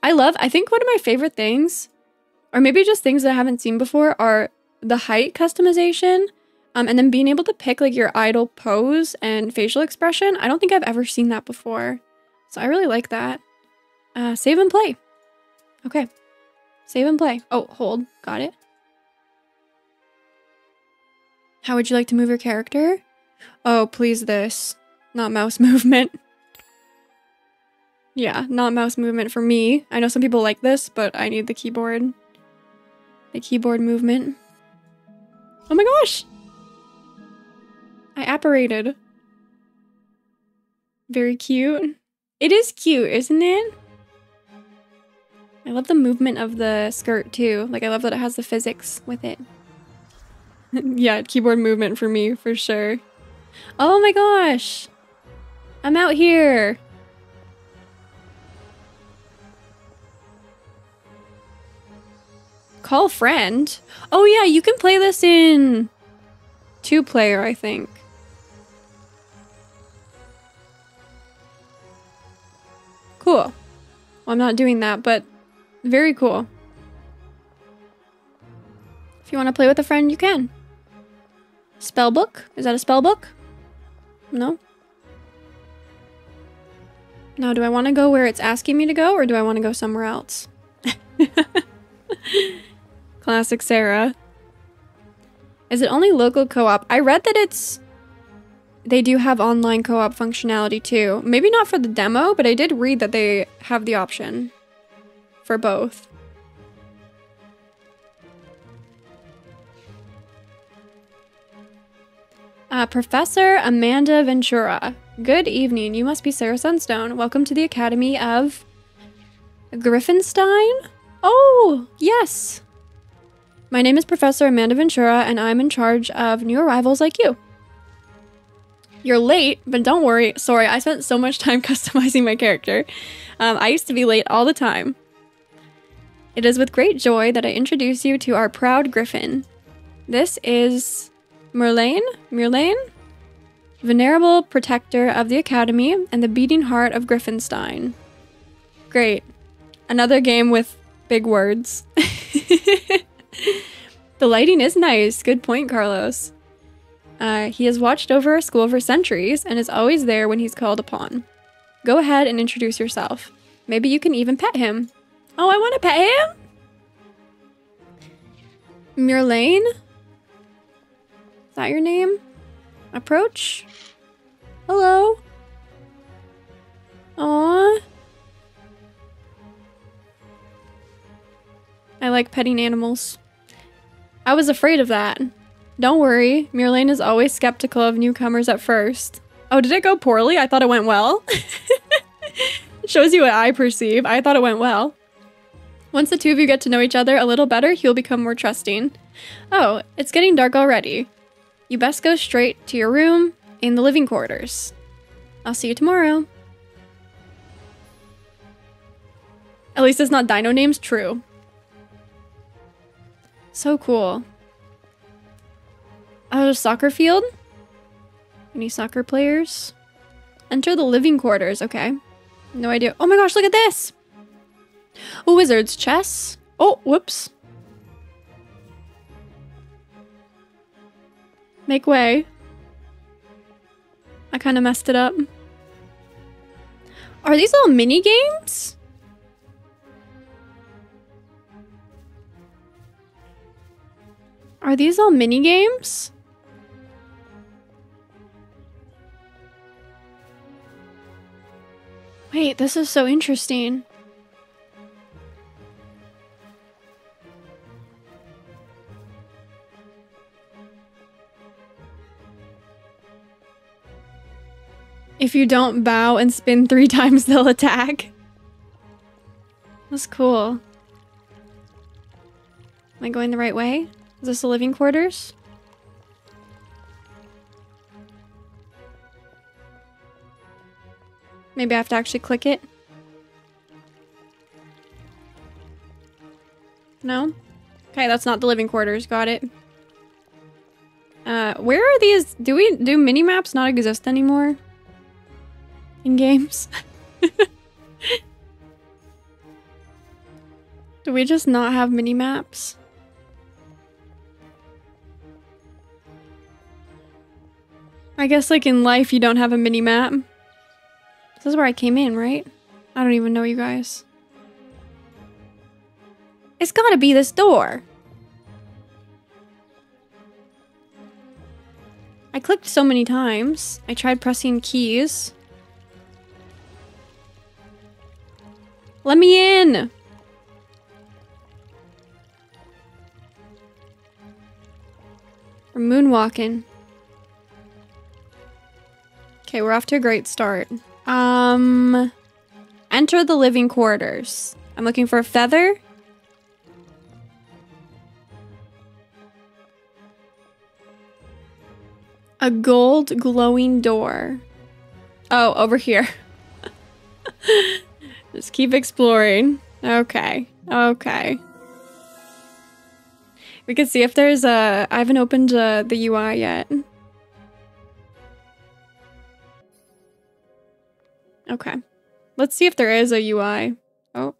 I love, I think one of my favorite things, or maybe just things that I haven't seen before, are the height customization. Um, and then being able to pick like your idle pose and facial expression. I don't think I've ever seen that before. So I really like that. Uh, save and play. Okay. Save and play. Oh, hold. Got it. How would you like to move your character? Oh, please this. Not mouse [LAUGHS] movement. Yeah, not mouse movement for me. I know some people like this, but I need the keyboard. The keyboard movement. Oh my gosh! I apparated. Very cute. It is cute, isn't it? I love the movement of the skirt too. Like I love that it has the physics with it. [LAUGHS] yeah, keyboard movement for me, for sure. Oh my gosh! I'm out here! Call friend? Oh yeah, you can play this in two player, I think. Cool. Well, I'm not doing that, but very cool. If you want to play with a friend, you can. Spell book? Is that a spell book? No? Now, do I want to go where it's asking me to go, or do I want to go somewhere else? [LAUGHS] Classic Sarah. Is it only local co-op? I read that it's... They do have online co-op functionality too. Maybe not for the demo, but I did read that they have the option for both. Uh, Professor Amanda Ventura. Good evening. You must be Sarah Sunstone. Welcome to the Academy of Griffenstein? Oh, yes. My name is Professor Amanda Ventura, and I'm in charge of new arrivals like you. You're late, but don't worry. Sorry, I spent so much time [LAUGHS] customizing my character. Um, I used to be late all the time. It is with great joy that I introduce you to our proud griffin. This is Merlane? Merlane? Venerable protector of the Academy and the beating heart of Griffenstein. Great. Another game with big words. [LAUGHS] the lighting is nice. Good point, Carlos. Uh, he has watched over our school for centuries and is always there when he's called upon. Go ahead and introduce yourself. Maybe you can even pet him. Oh, I want to pet him? Murlane? Is that your name? Approach? Hello? Aww. I like petting animals. I was afraid of that. Don't worry, Murlane is always skeptical of newcomers at first. Oh, did it go poorly? I thought it went well. [LAUGHS] Shows you what I perceive. I thought it went well. Once the two of you get to know each other a little better, he'll become more trusting. Oh, it's getting dark already. You best go straight to your room in the living quarters. I'll see you tomorrow. At least it's not dino names, true. So cool. Oh, a soccer field? Any soccer players? Enter the living quarters. Okay. No idea. Oh my gosh, look at this! Wizard's chess. Oh, whoops. Make way. I kind of messed it up. Are these all mini games? Are these all mini games? Wait, this is so interesting. If you don't bow and spin three [LAUGHS] times, they'll attack. That's cool. Am I going the right way? Is this the living quarters? Maybe I have to actually click it. No? Okay, that's not the living quarters. Got it. Uh, where are these? Do we do mini maps not exist anymore? In games? [LAUGHS] do we just not have mini maps? I guess like in life you don't have a mini map. This is where I came in, right? I don't even know you guys. It's gotta be this door. I clicked so many times. I tried pressing keys. Let me in! We're moonwalking. Okay, we're off to a great start. Um, enter the living quarters. I'm looking for a feather. A gold glowing door. Oh, over here. [LAUGHS] Just keep exploring. Okay. Okay. We can see if there's a... I haven't opened uh, the UI yet. Okay. Let's see if there is a UI. Oh.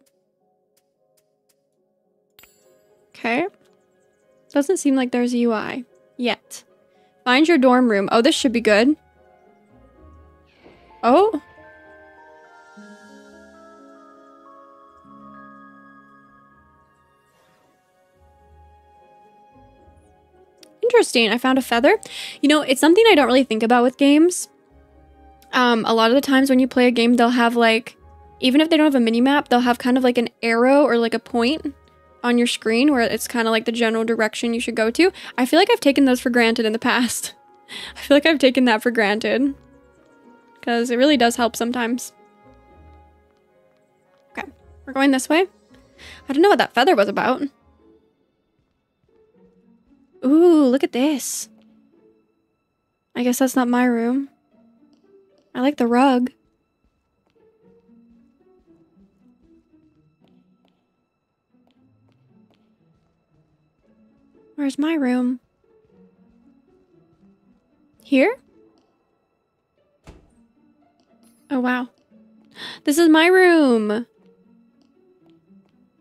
Okay. Doesn't seem like there's a UI yet. Find your dorm room. Oh, this should be good. Oh. Interesting. I found a feather. You know, it's something I don't really think about with games. Um, a lot of the times when you play a game, they'll have like, even if they don't have a mini map, they'll have kind of like an arrow or like a point on your screen where it's kind of like the general direction you should go to. I feel like I've taken those for granted in the past. [LAUGHS] I feel like I've taken that for granted. Because it really does help sometimes. Okay, we're going this way. I don't know what that feather was about. Ooh, look at this. I guess that's not my room. I like the rug. Where's my room? Here? Oh, wow. This is my room.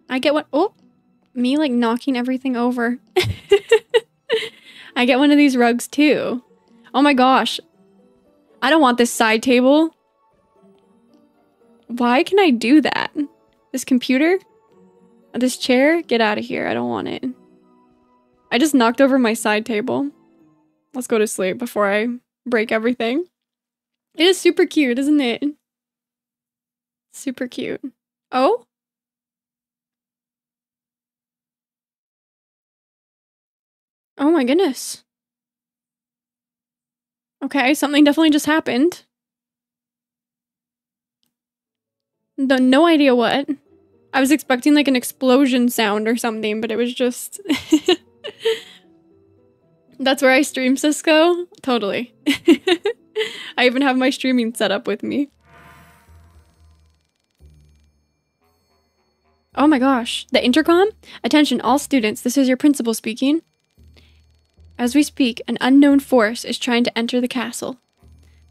I get what? Oh, me like knocking everything over. [LAUGHS] I get one of these rugs too. Oh my gosh. I don't want this side table. Why can I do that? This computer? This chair? Get out of here. I don't want it. I just knocked over my side table. Let's go to sleep before I break everything. It is super cute, isn't it? Super cute. Oh? Oh my goodness. Okay, something definitely just happened. No, no idea what. I was expecting like an explosion sound or something, but it was just... [LAUGHS] That's where I stream Cisco? Totally. [LAUGHS] I even have my streaming set up with me. Oh my gosh. The intercom? Attention all students, this is your principal speaking. As we speak, an unknown force is trying to enter the castle.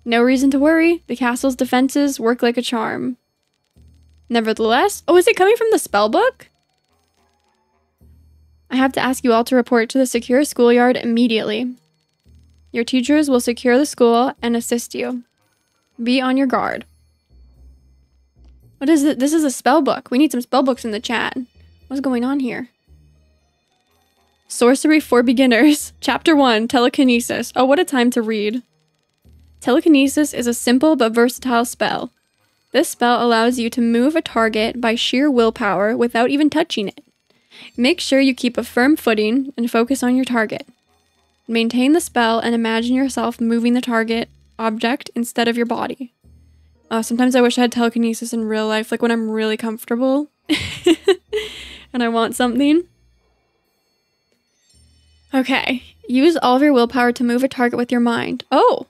No reason to worry, the castle's defenses work like a charm. Nevertheless, oh, is it coming from the spell book? I have to ask you all to report to the secure schoolyard immediately. Your teachers will secure the school and assist you. Be on your guard. What is it? This is a spell book. We need some spell books in the chat. What's going on here? Sorcery for Beginners, [LAUGHS] Chapter 1 Telekinesis. Oh, what a time to read. Telekinesis is a simple but versatile spell. This spell allows you to move a target by sheer willpower without even touching it. Make sure you keep a firm footing and focus on your target. Maintain the spell and imagine yourself moving the target object instead of your body. Uh, sometimes I wish I had telekinesis in real life, like when I'm really comfortable [LAUGHS] and I want something. Okay, use all of your willpower to move a target with your mind. Oh!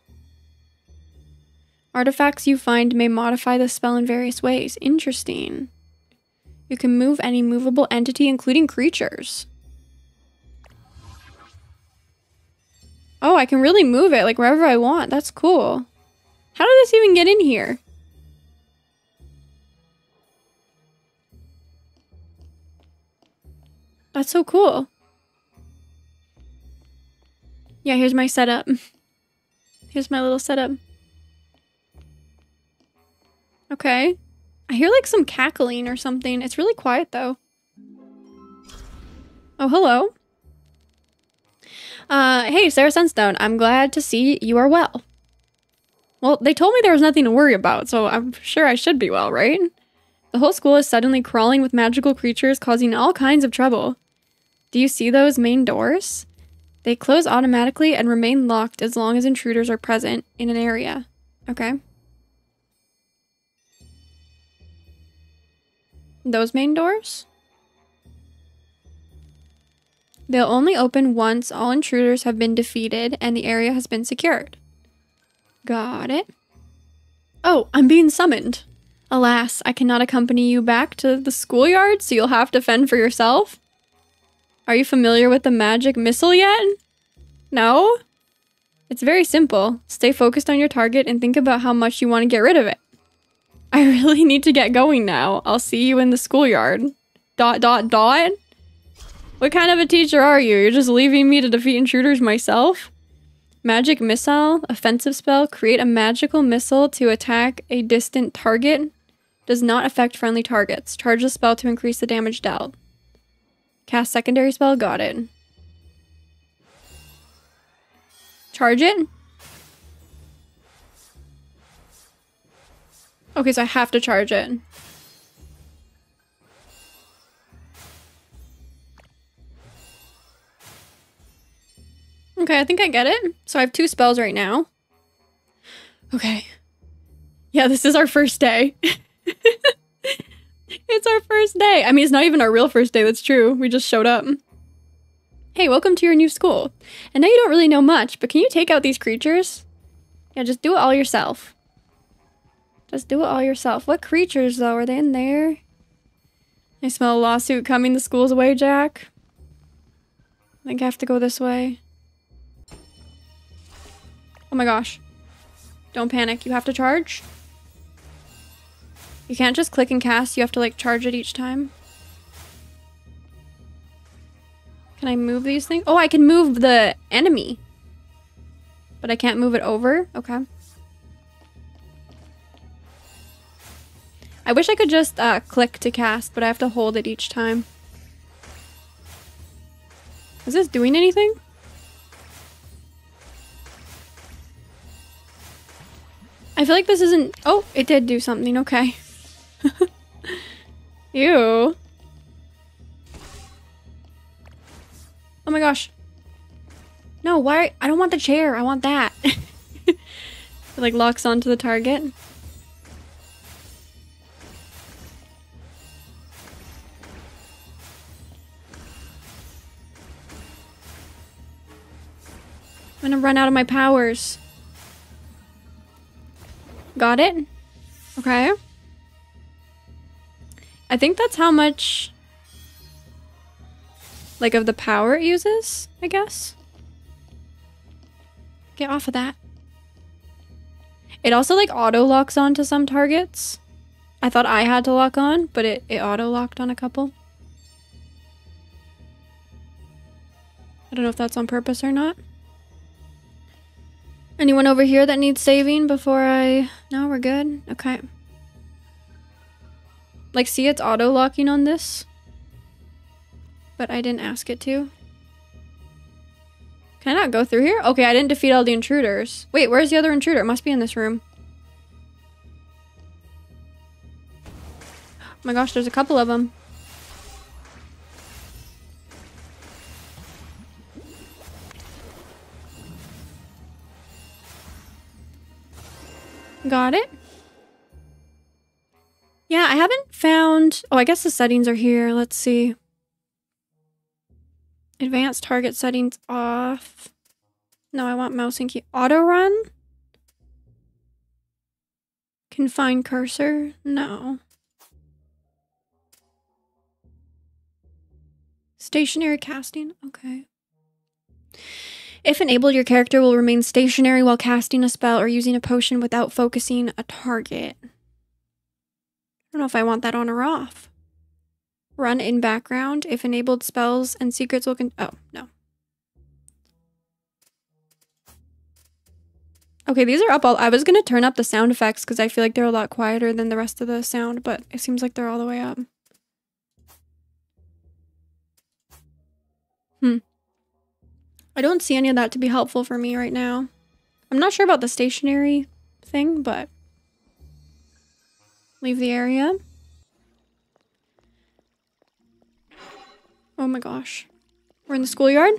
Artifacts you find may modify the spell in various ways. Interesting. You can move any movable entity, including creatures. Oh, I can really move it, like wherever I want. That's cool. How did this even get in here? That's so cool. Yeah, here's my setup. Here's my little setup. Okay. I hear like some cackling or something. It's really quiet though. Oh, hello. Uh, hey, Sarah Sunstone. I'm glad to see you are well. Well, they told me there was nothing to worry about, so I'm sure I should be well, right? The whole school is suddenly crawling with magical creatures causing all kinds of trouble. Do you see those main doors? They close automatically and remain locked as long as intruders are present in an area. Okay. Those main doors? They'll only open once all intruders have been defeated and the area has been secured. Got it. Oh, I'm being summoned. Alas, I cannot accompany you back to the schoolyard, so you'll have to fend for yourself. Are you familiar with the magic missile yet? No? It's very simple. Stay focused on your target and think about how much you want to get rid of it. [LAUGHS] I really need to get going now. I'll see you in the schoolyard. Dot dot dot? What kind of a teacher are you? You're just leaving me to defeat intruders myself? Magic missile, offensive spell, create a magical missile to attack a distant target. Does not affect friendly targets. Charge the spell to increase the damage dealt. Cast secondary spell, got it. Charge it? Okay, so I have to charge it. Okay, I think I get it. So I have two spells right now. Okay. Yeah, this is our first day. [LAUGHS] it's our first day. I mean, it's not even our real first day, that's true. We just showed up. Hey, welcome to your new school. And now you don't really know much, but can you take out these creatures? Yeah, just do it all yourself. Just do it all yourself. What creatures, though? Are they in there? I smell a lawsuit coming the school's way, Jack. I think I have to go this way. Oh my gosh. Don't panic. You have to charge. You can't just click and cast. You have to, like, charge it each time. Can I move these things? Oh, I can move the enemy. But I can't move it over? Okay. I wish I could just uh, click to cast, but I have to hold it each time. Is this doing anything? I feel like this isn't... Oh, it did do something. Okay. [LAUGHS] Ew. Oh my gosh. No, why? I don't want the chair. I want that. it [LAUGHS] like locks onto the target. I'm gonna run out of my powers. Got it? Okay. I think that's how much, like, of the power it uses, I guess. Get off of that. It also like auto locks onto some targets. I thought I had to lock on, but it, it auto locked on a couple. I don't know if that's on purpose or not. Anyone over here that needs saving before I... No, we're good? Okay. Like, see, it's auto-locking on this. But I didn't ask it to. Can I not go through here? Okay, I didn't defeat all the intruders. Wait, where's the other intruder? It must be in this room. Oh my gosh, there's a couple of them. Got it. Yeah, I haven't found... Oh, I guess the settings are here. Let's see. Advanced target settings off. No, I want mouse and key. Auto run? Confine cursor? No. Stationary casting? Okay. If enabled, your character will remain stationary while casting a spell or using a potion without focusing a target. I don't know if I want that on or off. Run in background. If enabled, spells and secrets will con- Oh, no. Okay, these are up all- I was gonna turn up the sound effects because I feel like they're a lot quieter than the rest of the sound, but it seems like they're all the way up. Hmm. I don't see any of that to be helpful for me right now. I'm not sure about the stationary thing, but leave the area. Oh my gosh. We're in the schoolyard?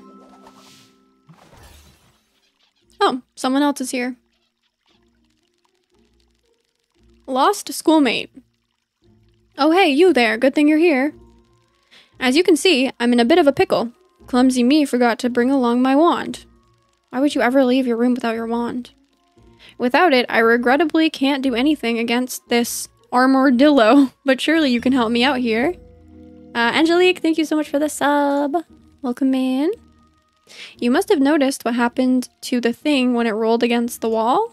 Oh, someone else is here. Lost schoolmate. Oh hey, you there. Good thing you're here. As you can see, I'm in a bit of a pickle. Clumsy me forgot to bring along my wand. Why would you ever leave your room without your wand? Without it, I regrettably can't do anything against this armadillo, [LAUGHS] but surely you can help me out here. Uh, Angelique, thank you so much for the sub. Welcome in. You must have noticed what happened to the thing when it rolled against the wall.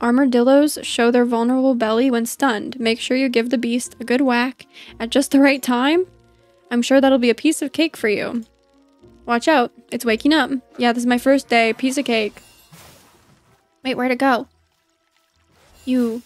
Armadillos show their vulnerable belly when stunned. Make sure you give the beast a good whack at just the right time. I'm sure that'll be a piece of cake for you. Watch out. It's waking up. Yeah, this is my first day. Piece of cake. Wait, where'd it go? You.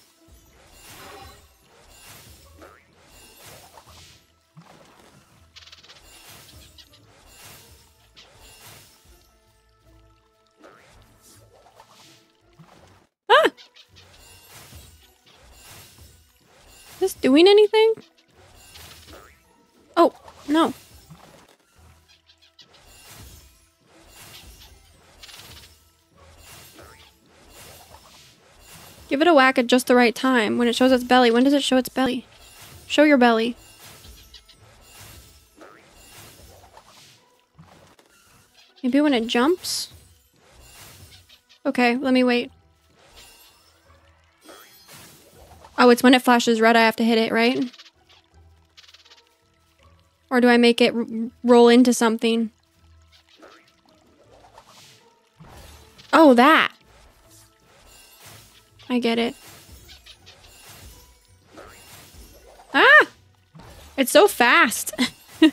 This doing anything? Oh, no. Give it a whack at just the right time. When it shows its belly. When does it show its belly? Show your belly. Maybe when it jumps? Okay, let me wait. Oh, it's when it flashes red I have to hit it, right? Or do I make it roll into something? Oh, that. I get it. Ah! It's so fast. [LAUGHS]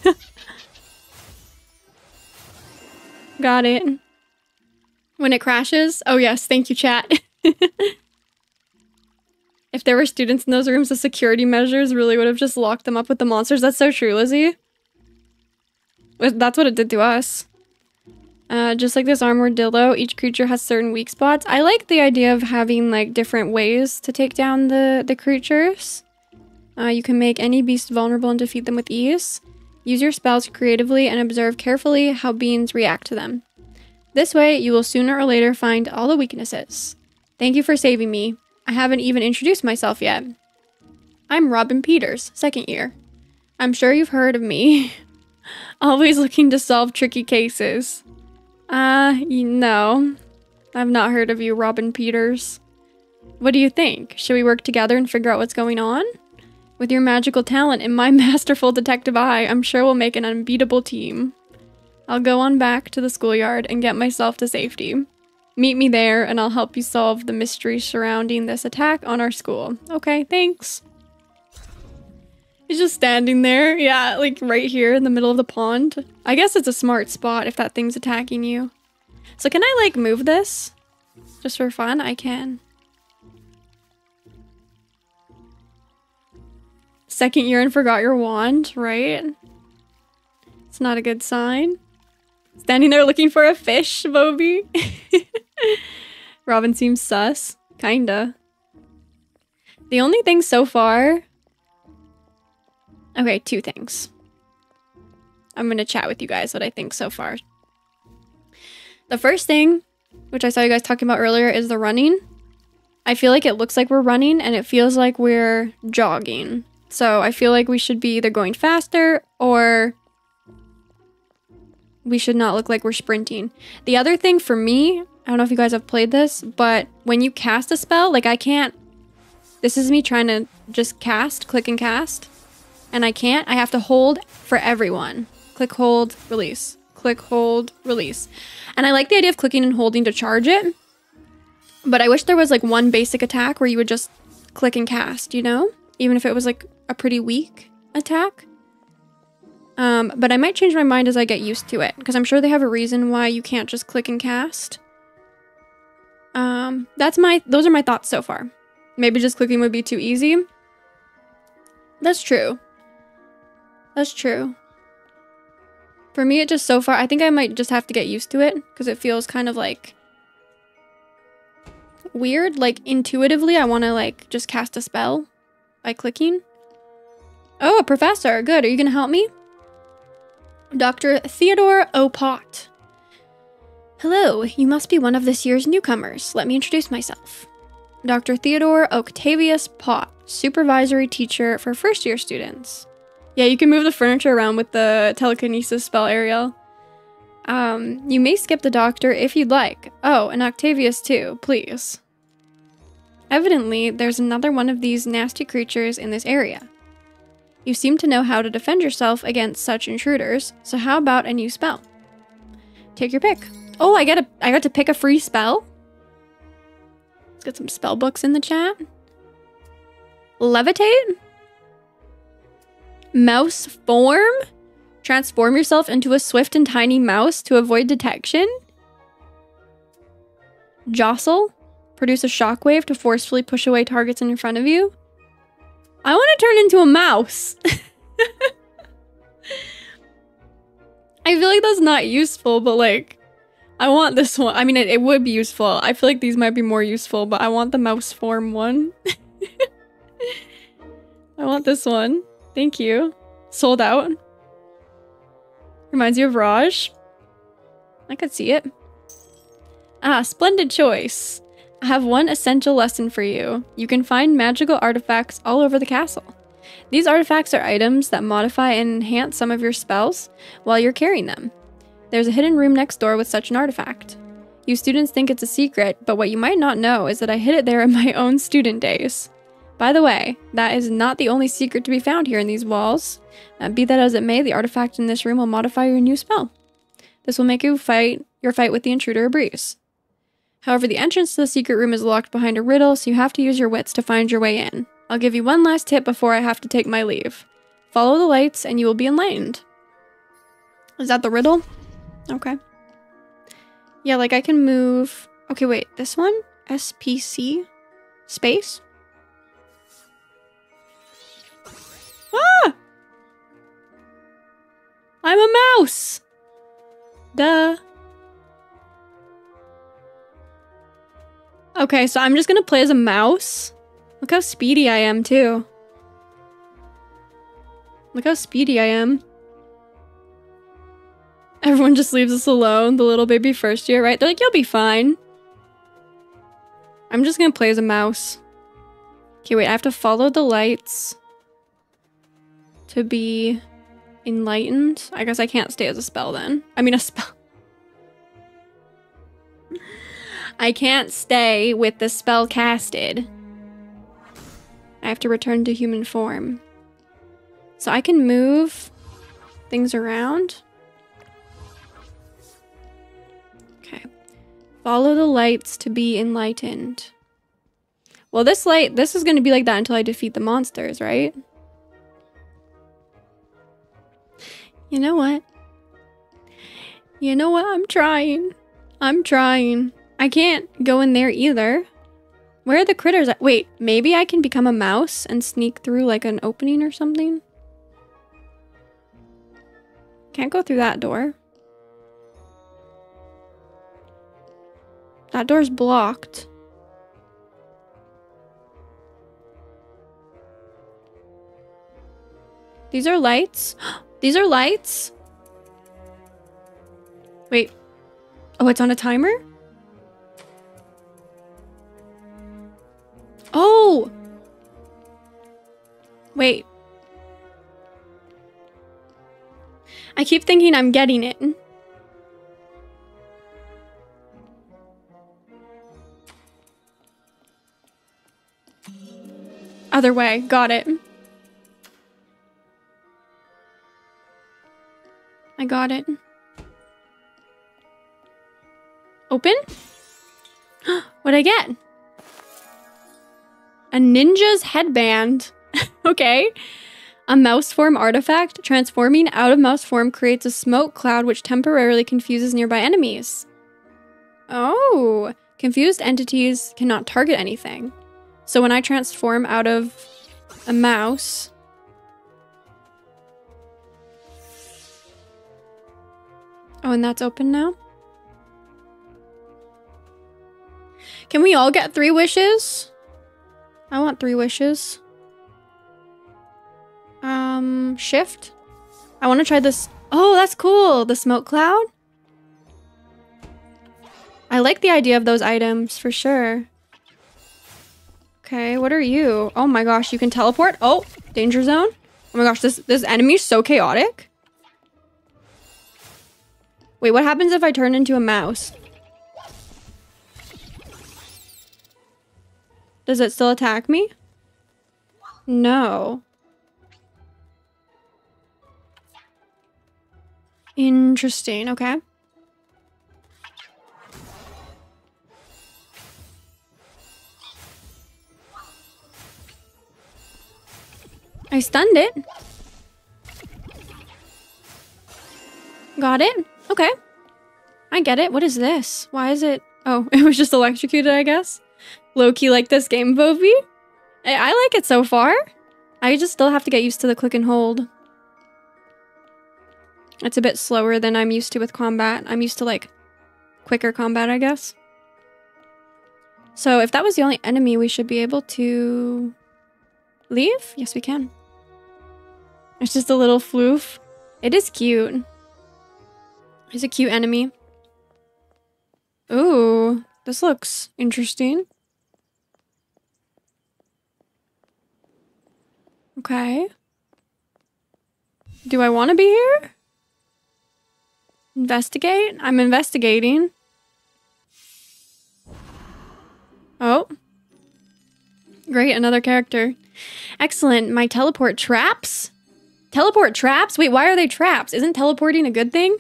Got it. When it crashes? Oh yes, thank you chat. [LAUGHS] if there were students in those rooms, the security measures really would have just locked them up with the monsters. That's so true, Lizzie. That's what it did to us. Uh, just like this armadillo, each creature has certain weak spots. I like the idea of having like different ways to take down the, the creatures. Uh, you can make any beast vulnerable and defeat them with ease. Use your spells creatively and observe carefully how beings react to them. This way, you will sooner or later find all the weaknesses. Thank you for saving me. I haven't even introduced myself yet. I'm Robin Peters, second year. I'm sure you've heard of me. [LAUGHS] Always looking to solve tricky cases. Uh, you no. I've not heard of you, Robin Peters. What do you think? Should we work together and figure out what's going on? With your magical talent and my [LAUGHS] masterful detective eye, I'm sure we'll make an unbeatable team. I'll go on back to the schoolyard and get myself to safety. Meet me there and I'll help you solve the mystery surrounding this attack on our school. Okay, thanks. He's just standing there. Yeah, like right here in the middle of the pond. I guess it's a smart spot if that thing's attacking you. So can I like move this? Just for fun? I can. Second year and forgot your wand, right? It's not a good sign. Standing there looking for a fish, Bobby. Robin seems sus. Kinda. The only thing so far... Okay, two things. I'm gonna chat with you guys what I think so far. The first thing, which I saw you guys talking about earlier, is the running. I feel like it looks like we're running and it feels like we're jogging. So I feel like we should be either going faster or we should not look like we're sprinting. The other thing for me, I don't know if you guys have played this, but when you cast a spell, like I can't, this is me trying to just cast, click and cast, and I can't. I have to hold for everyone. Click, hold, release. Click, hold, release. And I like the idea of clicking and holding to charge it, but I wish there was like one basic attack where you would just click and cast, you know? Even if it was like a pretty weak attack. Um, but I might change my mind as I get used to it, because I'm sure they have a reason why you can't just click and cast. Um, that's my, those are my thoughts so far. Maybe just clicking would be too easy. That's true. That's true. For me, it just so far, I think I might just have to get used to it, because it feels kind of like weird. Like, intuitively, I want to, like, just cast a spell by clicking. Oh, a professor. Good. Are you going to help me? Dr. Theodore O. Pot. Hello, you must be one of this year's newcomers. Let me introduce myself. Dr. Theodore Octavius Pot, supervisory teacher for first year students. Yeah, you can move the furniture around with the telekinesis spell, Ariel. Um, you may skip the doctor if you'd like. Oh, and Octavius too, please. Evidently, there's another one of these nasty creatures in this area. You seem to know how to defend yourself against such intruders, so how about a new spell? Take your pick. Oh, I got a I got to pick a free spell. Let's get some spell books in the chat. Levitate? Mouse form? Transform yourself into a swift and tiny mouse to avoid detection? Jostle? Produce a shockwave to forcefully push away targets in front of you? I want to turn into a mouse. [LAUGHS] I feel like that's not useful, but like, I want this one. I mean, it, it would be useful. I feel like these might be more useful, but I want the mouse form one. [LAUGHS] I want this one. Thank you. Sold out. Reminds you of Raj. I could see it. Ah, splendid choice. I have one essential lesson for you. You can find magical artifacts all over the castle. These artifacts are items that modify and enhance some of your spells while you're carrying them. There's a hidden room next door with such an artifact. You students think it's a secret, but what you might not know is that I hid it there in my own student days. By the way, that is not the only secret to be found here in these walls. Uh, be that as it may, the artifact in this room will modify your new spell. This will make you fight your fight with the intruder a breeze. However, the entrance to the secret room is locked behind a riddle, so you have to use your wits to find your way in. I'll give you one last tip before I have to take my leave. Follow the lights and you will be enlightened. Is that the riddle? Okay. Yeah, like I can move... Okay, wait, this one? SPC? Space? Ah! I'm a mouse! Duh. Okay, so I'm just gonna play as a mouse. Look how speedy I am, too. Look how speedy I am. [LAUGHS] Everyone just leaves us alone, the little baby first year, right? They're like, you'll be fine. I'm just gonna play as a mouse. Okay, wait, I have to follow the lights to be enlightened. I guess I can't stay as a spell then. I mean, a spell. I can't stay with the spell casted. I have to return to human form. So I can move things around. Okay. Follow the lights to be enlightened. Well, this light, this is going to be like that until I defeat the monsters, right? You know what? You know what? I'm trying. I'm trying. I can't go in there either. Where are the critters at? Wait, maybe I can become a mouse and sneak through like an opening or something? Can't go through that door. That door's blocked. These are lights. [GASPS] These are lights. Wait. Oh, it's on a timer? Oh! Wait. I keep thinking I'm getting it. Other way. Got it. I got it. Open? [GASPS] What'd I get? A ninja's headband. [LAUGHS] okay. A mouse form artifact. Transforming out of mouse form creates a smoke cloud which temporarily confuses nearby enemies. Oh. Confused entities cannot target anything. So when I transform out of a mouse, Oh, and that's open now? Can we all get three wishes? I want three wishes. Um, shift? I want to try this. Oh, that's cool. The smoke cloud? I like the idea of those items for sure. Okay, what are you? Oh my gosh, you can teleport? Oh, danger zone. Oh my gosh, this, this enemy is so chaotic. Wait, what happens if I turn into a mouse? Does it still attack me? No. Interesting, okay. I stunned it. Got it. Okay. I get it. What is this? Why is it? Oh, [LAUGHS] it was just electrocuted, I guess. Low key like this game, Vovi. I, I like it so far. I just still have to get used to the click and hold. It's a bit slower than I'm used to with combat. I'm used to like quicker combat, I guess. So if that was the only enemy, we should be able to leave? Yes, we can. It's just a little floof. It is cute. He's a cute enemy. Ooh, this looks interesting. Okay. Do I want to be here? Investigate? I'm investigating. Oh. Great, another character. Excellent. My teleport traps? Teleport traps? Wait, why are they traps? Isn't teleporting a good thing?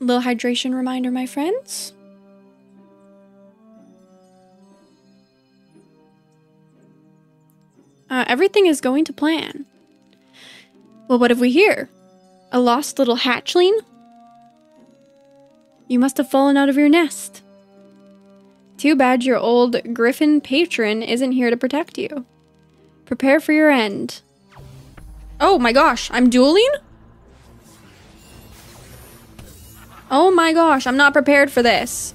Little hydration reminder, my friends. Uh, everything is going to plan. Well, what have we here? A lost little hatchling? You must have fallen out of your nest. Too bad your old griffin patron isn't here to protect you. Prepare for your end. Oh my gosh, I'm dueling? Oh my gosh, I'm not prepared for this.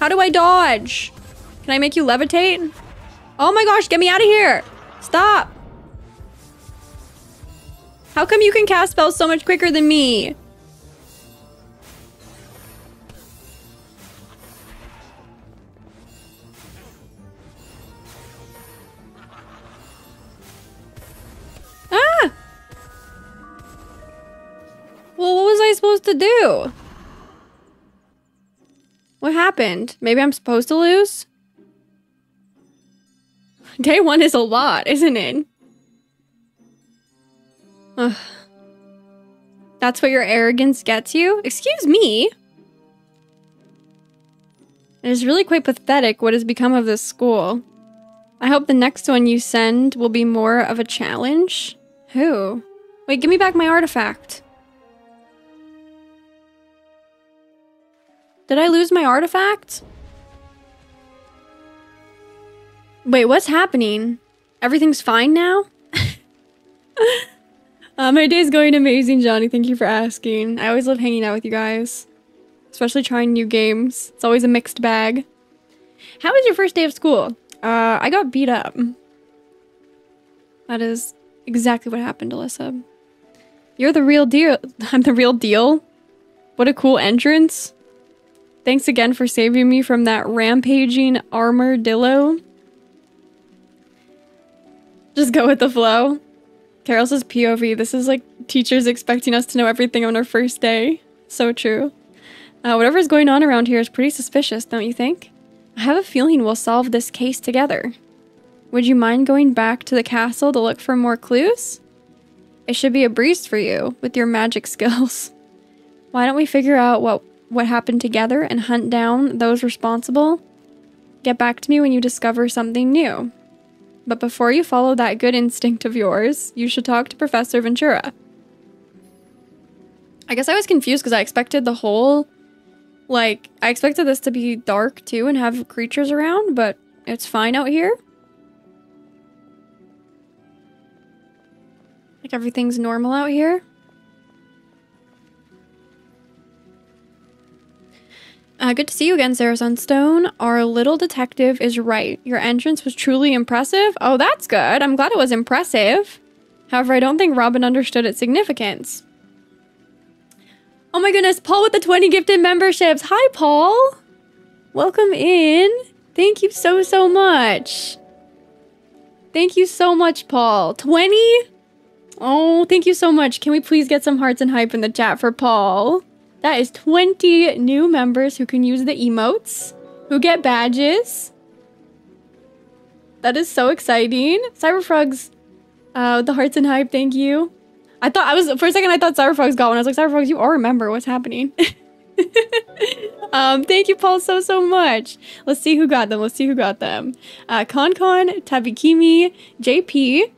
How do I dodge? Can I make you levitate? Oh my gosh, get me out of here! Stop! How come you can cast spells so much quicker than me? Ah! Well, what was I supposed to do? What happened? Maybe I'm supposed to lose? [LAUGHS] Day one is a lot, isn't it? Ugh. That's what your arrogance gets you? Excuse me? It is really quite pathetic what has become of this school. I hope the next one you send will be more of a challenge. Who? Wait, give me back my artifact. Did I lose my artifact? Wait, what's happening? Everything's fine now? [LAUGHS] uh, my day's going amazing, Johnny. Thank you for asking. I always love hanging out with you guys, especially trying new games. It's always a mixed bag. How was your first day of school? Uh, I got beat up. That is exactly what happened, Alyssa. You're the real deal. [LAUGHS] I'm the real deal? What a cool entrance. Thanks again for saving me from that rampaging armadillo. Just go with the flow. Carol says POV. This is like teachers expecting us to know everything on our first day. So true. Uh, whatever's going on around here is pretty suspicious, don't you think? I have a feeling we'll solve this case together. Would you mind going back to the castle to look for more clues? It should be a breeze for you with your magic [LAUGHS] skills. Why don't we figure out what what happened together and hunt down those responsible? Get back to me when you discover something new. But before you follow that good instinct of yours, you should talk to Professor Ventura. I guess I was confused because I expected the whole. Like, I expected this to be dark too and have creatures around, but it's fine out here. Like, everything's normal out here. Uh, good to see you again, Sarah Sunstone. Our little detective is right. Your entrance was truly impressive. Oh, that's good. I'm glad it was impressive. However, I don't think Robin understood its significance. Oh my goodness, Paul with the 20 gifted memberships. Hi, Paul. Welcome in. Thank you so, so much. Thank you so much, Paul. 20? Oh, thank you so much. Can we please get some hearts and hype in the chat for Paul? That is 20 new members who can use the emotes, who get badges. That is so exciting. Cyberfrogs, uh, the hearts and hype, thank you. I thought, I was, for a second, I thought Cyberfrogs got one. I was like, Cyberfrogs, you all remember what's happening. [LAUGHS] um, thank you, Paul, so, so much. Let's see who got them. Let's see who got them. Uh, Konkon, Tabikimi, JP,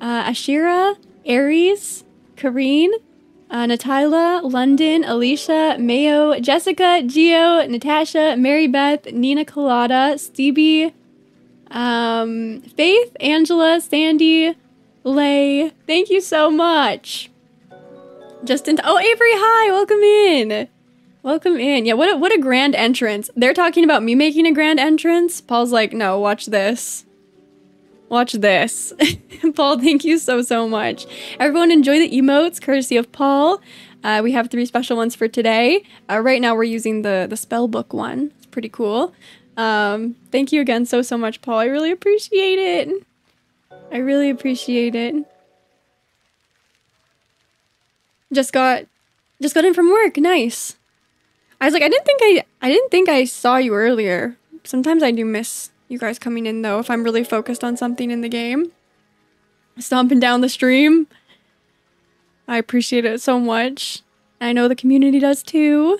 uh, Ashira, Aries, Kareen, uh, London, Alicia, Mayo, Jessica, Geo, Natasha, Mary Beth, Nina Colada, Stevie, um, Faith, Angela, Sandy, Lay. Thank you so much. Justin, oh Avery, hi, welcome in. Welcome in. Yeah, what a, what a grand entrance. They're talking about me making a grand entrance. Paul's like, no, watch this. Watch this. [LAUGHS] Paul, thank you so, so much. Everyone enjoy the emotes courtesy of Paul. Uh, we have three special ones for today. Uh, right now we're using the, the spell book one. It's pretty cool. Um, thank you again so, so much, Paul. I really appreciate it. I really appreciate it. Just got just got in from work. Nice. I was like, I didn't think I I didn't think I saw you earlier. Sometimes I do miss you guys coming in though if I'm really focused on something in the game. Stomping down the stream. I appreciate it so much. I know the community does too.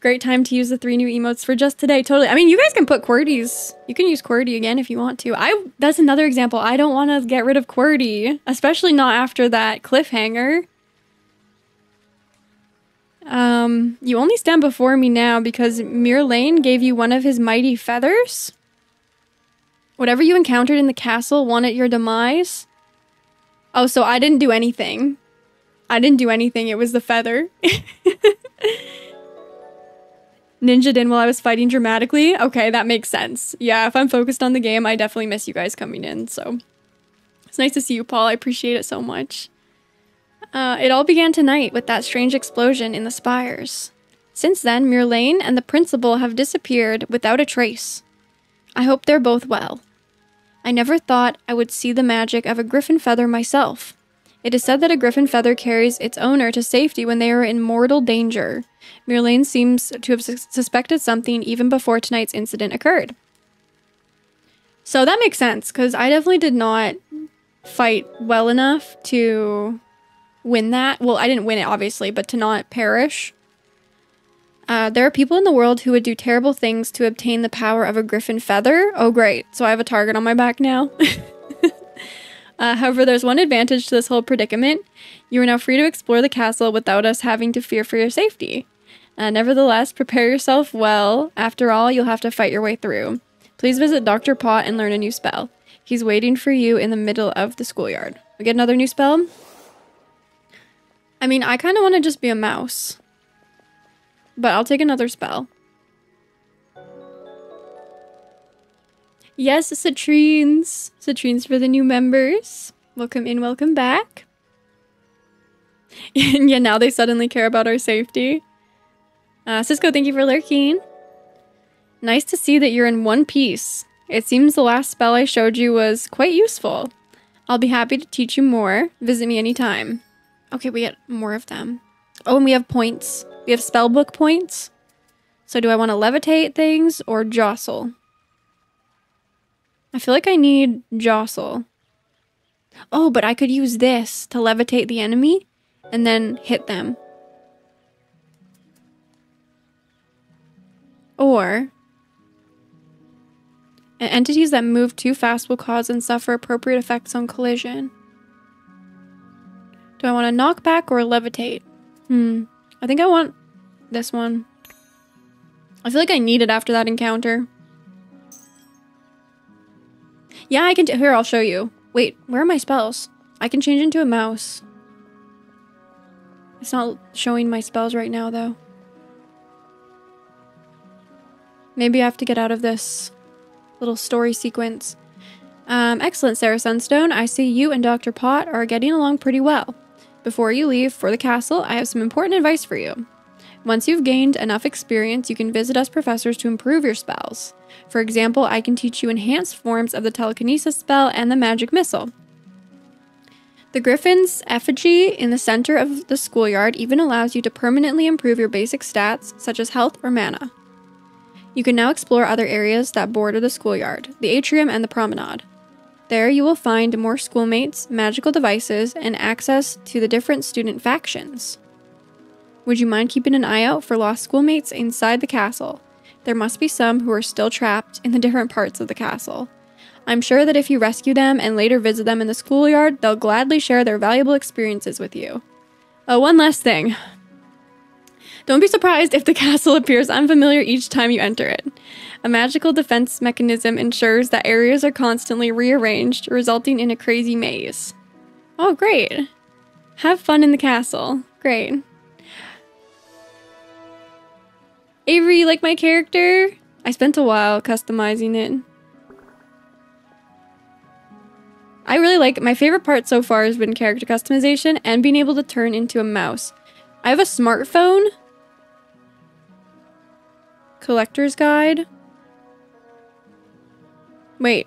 Great time to use the three new emotes for just today. Totally. I mean, you guys can put QWERTYs. You can use QWERTY again if you want to. I that's another example. I don't want to get rid of QWERTY, especially not after that cliffhanger. Um, you only stand before me now because Lane gave you one of his mighty feathers. Whatever you encountered in the castle won at your demise. Oh, so I didn't do anything. I didn't do anything. It was the feather. [LAUGHS] Ninja in while I was fighting dramatically. Okay, that makes sense. Yeah, if I'm focused on the game, I definitely miss you guys coming in. So it's nice to see you, Paul. I appreciate it so much. Uh, it all began tonight with that strange explosion in the spires. Since then, Myrlaine and the principal have disappeared without a trace. I hope they're both well. I never thought I would see the magic of a griffin feather myself. It is said that a griffin feather carries its owner to safety when they are in mortal danger. Myrlaine seems to have su- suspected something even before tonight's incident occurred. So that makes sense, because I definitely did not fight well enough to win that. Well, I didn't win it, obviously, but to not perish. Uh, there are people in the world who would do terrible things to obtain the power of a griffin feather. Oh, great. So I have a target on my back now. [LAUGHS] uh, however, there's one advantage to this whole predicament. You are now free to explore the castle without us having to fear for your safety. Uh, nevertheless, prepare yourself well. After all, you'll have to fight your way through. Please visit Dr. Pot and learn a new spell. He's waiting for you in the middle of the schoolyard. We get another new spell? I mean, I kind of want to just be a mouse. But I'll take another spell. Yes, citrines. Citrines for the new members. Welcome in, welcome back. and [LAUGHS] yeah, now they suddenly care about our safety. Uh, Cisco, thank you for lurking. Nice to see that you're in one piece. It seems the last spell I showed you was quite useful. I'll be happy to teach you more. Visit me anytime. Okay, we get more of them. Oh, and we have points. We have spellbook points. So do I want to levitate things or jostle? I feel like I need jostle. Oh, but I could use this to levitate the enemy and then hit them. Or entities that move too fast will cause and suffer appropriate effects on collision. Do I want to knock back or levitate? Hmm. I think I want this one. I feel like I need it after that encounter. Yeah, I can- here, I'll show you. Wait, where are my spells? I can change into a mouse. It's not showing my spells right now, though. Maybe I have to get out of this little story sequence. Um, excellent, Sarah Sunstone. I see you and Dr. Pot are getting along pretty well. Before you leave for the castle, I have some important advice for you. Once you've gained enough experience, you can visit us professors to improve your spells. For example, I can teach you enhanced forms of the telekinesis spell and the magic missile. The griffin's effigy in the center of the schoolyard even allows you to permanently improve your basic stats, such as health or mana. You can now explore other areas that border the schoolyard, the atrium, and the promenade. There you will find more schoolmates, magical devices, and access to the different student factions. Would you mind keeping an eye out for lost schoolmates inside the castle? There must be some who are still trapped in the different parts of the castle. I'm sure that if you rescue them and later visit them in the schoolyard, they'll gladly share their valuable experiences with you. Oh, one last thing. Don't be surprised if the [LAUGHS] castle appears unfamiliar each time you enter it. A magical defense mechanism ensures that areas are constantly rearranged, resulting in a crazy maze. Oh, great. Have fun in the castle. Great. Avery, you like my character? I spent a while customizing it. I really like my favorite part so far has been character customization and being able to turn into a mouse. I have a smartphone, Collector's Guide. Wait.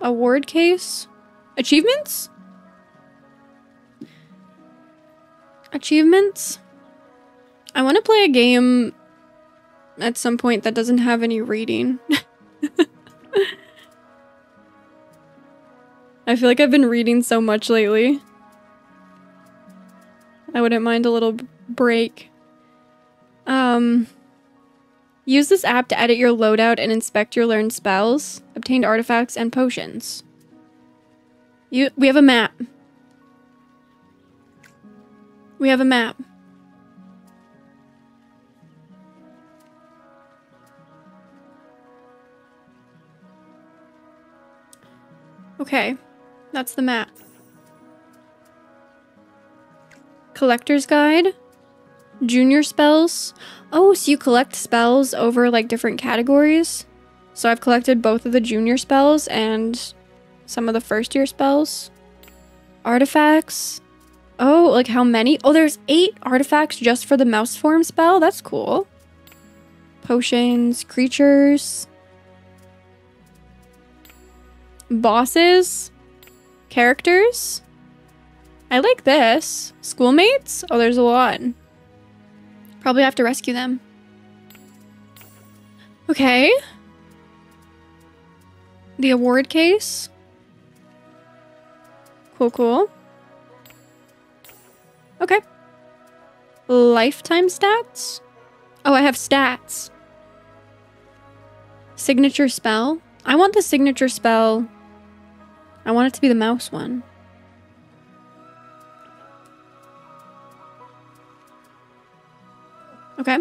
Award case? Achievements? Achievements? I want to play a game at some point that doesn't have any reading. [LAUGHS] I feel like I've been reading so much lately. I wouldn't mind a little break. Um, use this app to edit your loadout and inspect your learned spells, obtained artifacts, and potions. You, we have a map. We have a map. Okay, that's the map. Collector's Guide. Junior spells. Oh, so you collect spells over like different categories. So I've collected both of the junior spells and some of the first year spells. Artifacts. Oh, like how many? Oh, there's eight artifacts just for the mouse form spell. That's cool. Potions, creatures, bosses, characters. I like this. Schoolmates? Oh, there's a lot. Probably have to rescue them. Okay. The award case. Cool, cool. Okay. Lifetime stats? Oh, I have stats. Signature spell? I want the signature spell. I want it to be the mouse one. Okay.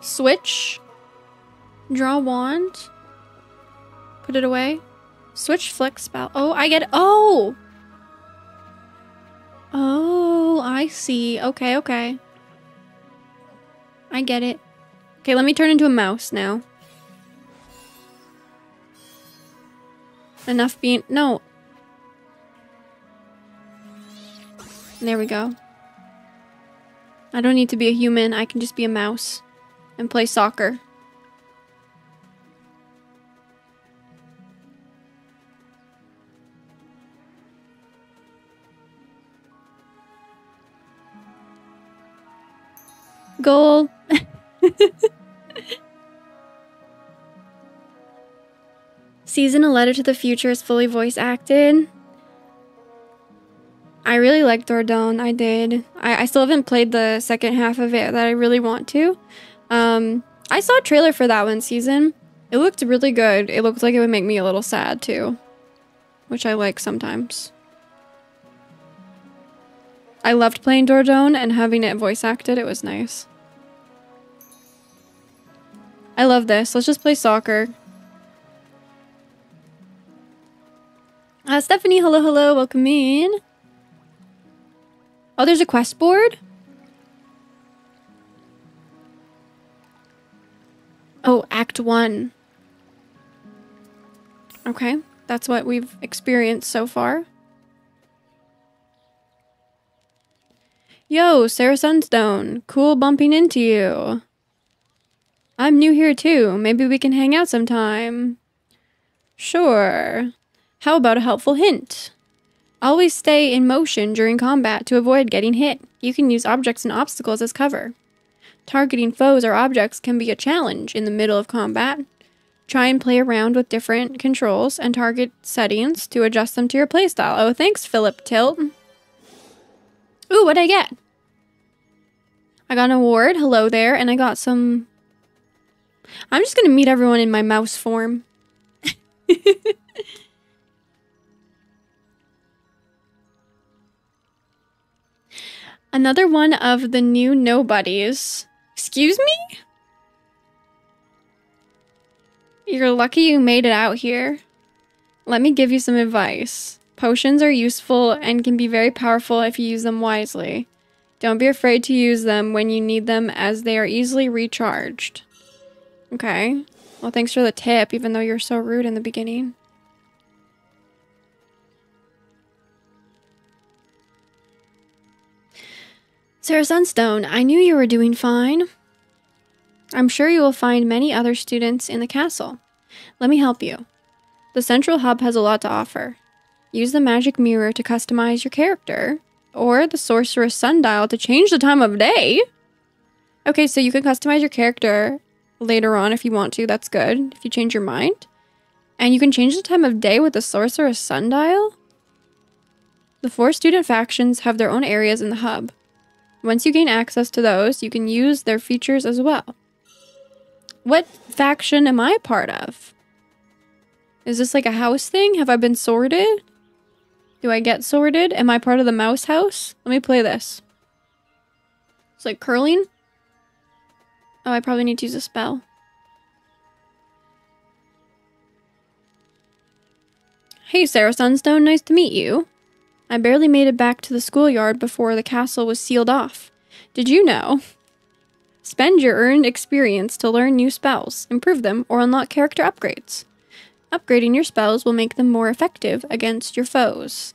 Switch. Draw wand. Put it away. Switch flick spell. Oh, I get Oh! Oh, I see. Okay, okay. I get it. Okay, let me turn into a mouse now. Enough being- No. There we go. I don't need to be a human. I can just be a mouse and play soccer. Goal. [LAUGHS] Season A Letter to the Future is fully voice acted. I really liked Dordogne. I did. I, I still haven't played the second half of it that I really want to. Um, I saw a trailer for that one season. It looked really good. It looked like it would make me a little sad too, which I like sometimes. I loved playing Dordogne and having it voice acted. It was nice. I love this. Let's just play soccer. Uh, Stephanie, hello, hello, welcome in. Oh, there's a quest board? Oh, Act 1. Okay, that's what we've experienced so far. Yo, Sarah Sunstone. Cool bumping into you. I'm new here too. Maybe we can hang out sometime. Sure. How about a helpful hint? Always stay in motion during combat to avoid getting hit. You can use objects and obstacles as cover. Targeting foes or objects can be a challenge in the middle of combat. Try and play around with different controls and target settings to adjust them to your playstyle. Oh, thanks, Philip Tilt. Ooh, what'd I get? I got an award. Hello there. And I got some... I'm just gonna meet everyone in my mouse form. [LAUGHS] Another one of the new nobodies. Excuse me? You're lucky you made it out here. Let me give you some advice. Potions are useful and can be very powerful if you use them wisely. Don't be afraid to use them when you need them as they are easily recharged. Okay. Well, thanks for the tip, even though you're so rude in the beginning. Sarah Sunstone, I knew you were doing fine. I'm sure you will find many other students in the castle. Let me help you. The central hub has a lot to offer. Use the magic mirror to customize your character, or the sorceress sundial to change the time of day. Okay, so you can customize your character later on if you want to. That's good if you change your mind. And you can change the time of day with the sorceress sundial. The four student factions have their own areas in the hub. Once you gain access to those, you can use their features as well. What faction am I part of? Is this like a house thing? Have I been sorted? Do I get sorted? Am I part of the mouse house? Let me play this. It's like curling. Oh, I probably need to use a spell. Hey, Sarah Sunstone, nice to meet you. I barely made it back to the schoolyard before the castle was sealed off. Did you know? Spend your earned experience to learn new spells, improve them, or unlock character upgrades. Upgrading your spells will make them more effective against your foes.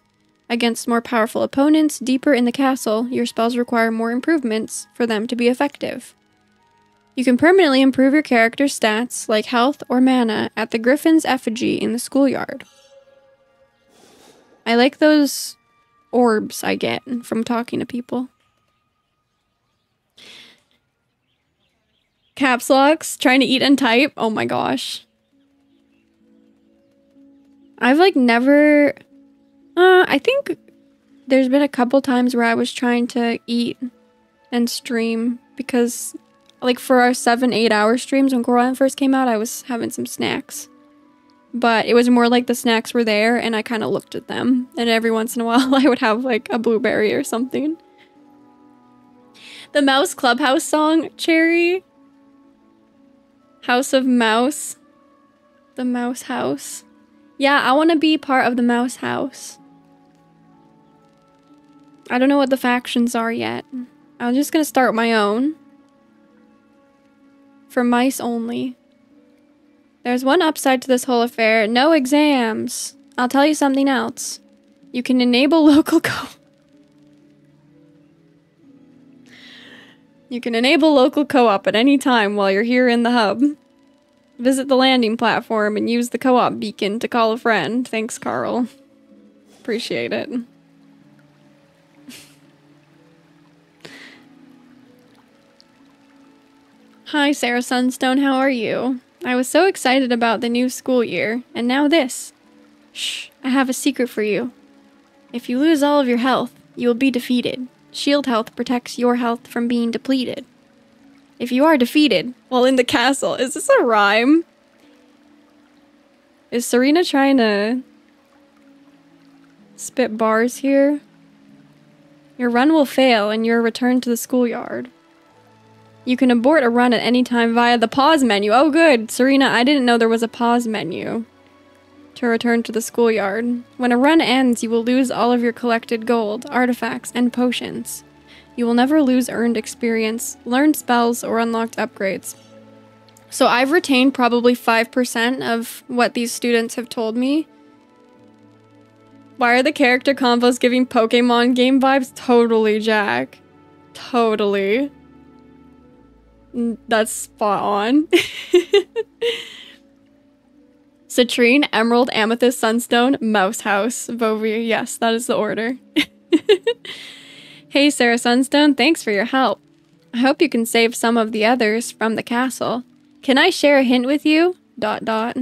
Against more powerful opponents deeper in the castle, your spells require more improvements for them to be effective. You can permanently improve your character's stats, like health or mana, at the Griffin's effigy in the schoolyard. I like those orbs I get from talking to people. Caps locks, trying to eat and type. Oh my gosh. I've like never Uh, I think there's been a couple times where I was trying to eat and stream because, like, for our seven, eight hour streams when Coral first came out, I was having some snacks. But it was more like the snacks were there and I kind of looked at them. And every once in a [LAUGHS] while, I would have like a blueberry or something. The Mouse Clubhouse song, Cherry. House of Mouse. The Mouse House. Yeah, I want to be part of the Mouse House. I don't know what the factions are yet. I'm just gonna start my own. For mice only. There's one upside to this whole affair. No exams. I'll tell you something else. You can enable [LAUGHS] local co- You can enable local co-op at any time while you're here in the hub. Visit the landing platform and use the co-op beacon to call a friend. Thanks, Carl. Appreciate it. [LAUGHS] Hi, Sarah Sunstone, how are you? I was so excited about the new school year, and now this. Shh, I have a secret for you. If you lose all of your health, you will be defeated. Shield health protects your health from being depleted. If you are defeated while in the castle, is this a rhyme? Is Serena trying to spit bars here? Your run will fail and you're returned to the schoolyard. You can abort a run at any time via the pause menu. Oh, good. Serena, I didn't know there was a pause menu to return to the schoolyard. When a run ends, you will lose all of your collected gold, artifacts, and potions. You will never lose earned experience, learned spells, or unlocked upgrades. So I've retained probably 5% of what these students have told me. Why are the character combos giving Pokemon game vibes? Totally, Jack. Totally. That's spot on. [LAUGHS] Citrine, Emerald, Amethyst, Sunstone, Mouse House, Vovi. Yes, that is the order. [LAUGHS] hey, Sarah Sunstone, thanks for your help. I hope you can save some of the others from the castle. Can I share a hint with you? Dot dot.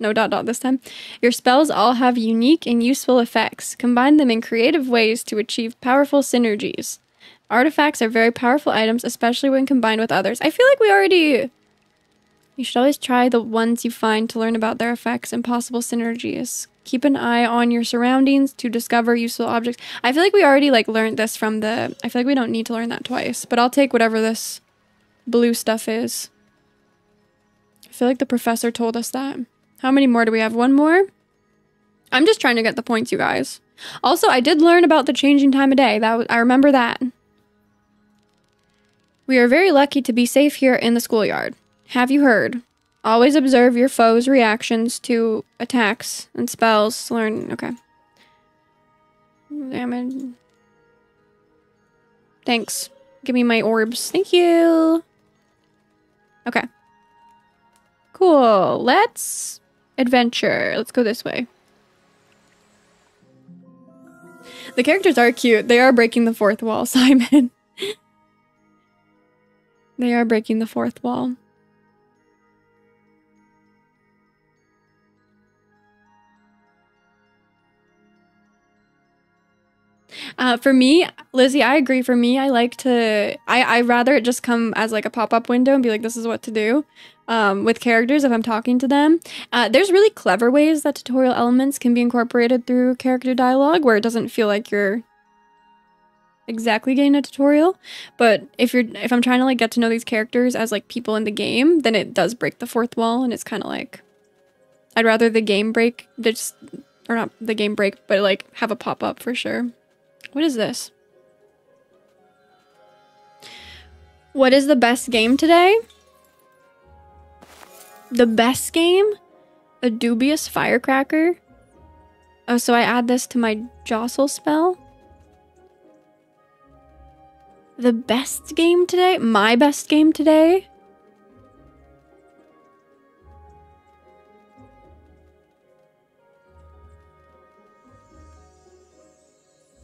No dot dot this time. Your spells all have unique and useful effects. Combine them in creative ways to achieve powerful synergies. Artifacts are very powerful items, especially when combined with others. I feel like we already. You should always try the ones you find to learn about their effects and possible synergies. Keep an eye on your surroundings to discover useful objects. I feel like we already like learned this from the. I feel like we don't need to learn that twice, but I'll take whatever this blue stuff is. I feel like the professor told us that. How many more do we have? One more? I'm just trying to get the points, you guys. Also, I did learn about the changing time of day. That I remember that. We are very lucky to be safe here in the schoolyard. Have you heard? Always observe your foe's reactions to attacks and spells. Learn. Okay. Damage. Thanks. Give me my orbs. Thank you. Okay. Cool. Let's adventure. Let's go this way. The characters are cute. They are breaking the fourth wall, [LAUGHS] Simon. They are breaking the fourth wall. Uh, for me, Lizzie, I agree. For me, I like to. I I rather it just come as like a pop up window and be like, this is what to do. Um, with characters, if I'm talking to them, uh, there's really clever ways that tutorial elements can be incorporated through character dialogue, where it doesn't feel like you're exactly getting a tutorial. But if you're if I'm trying to like get to know these characters as like people in the game, then it does break the fourth wall, and it's kind of like I'd rather the game break just or not the game break, but like have a pop up for sure. What is this? What is the best game today? The best game? A dubious firecracker? Oh, so I add this to my jostle spell? The best game today? My best game today?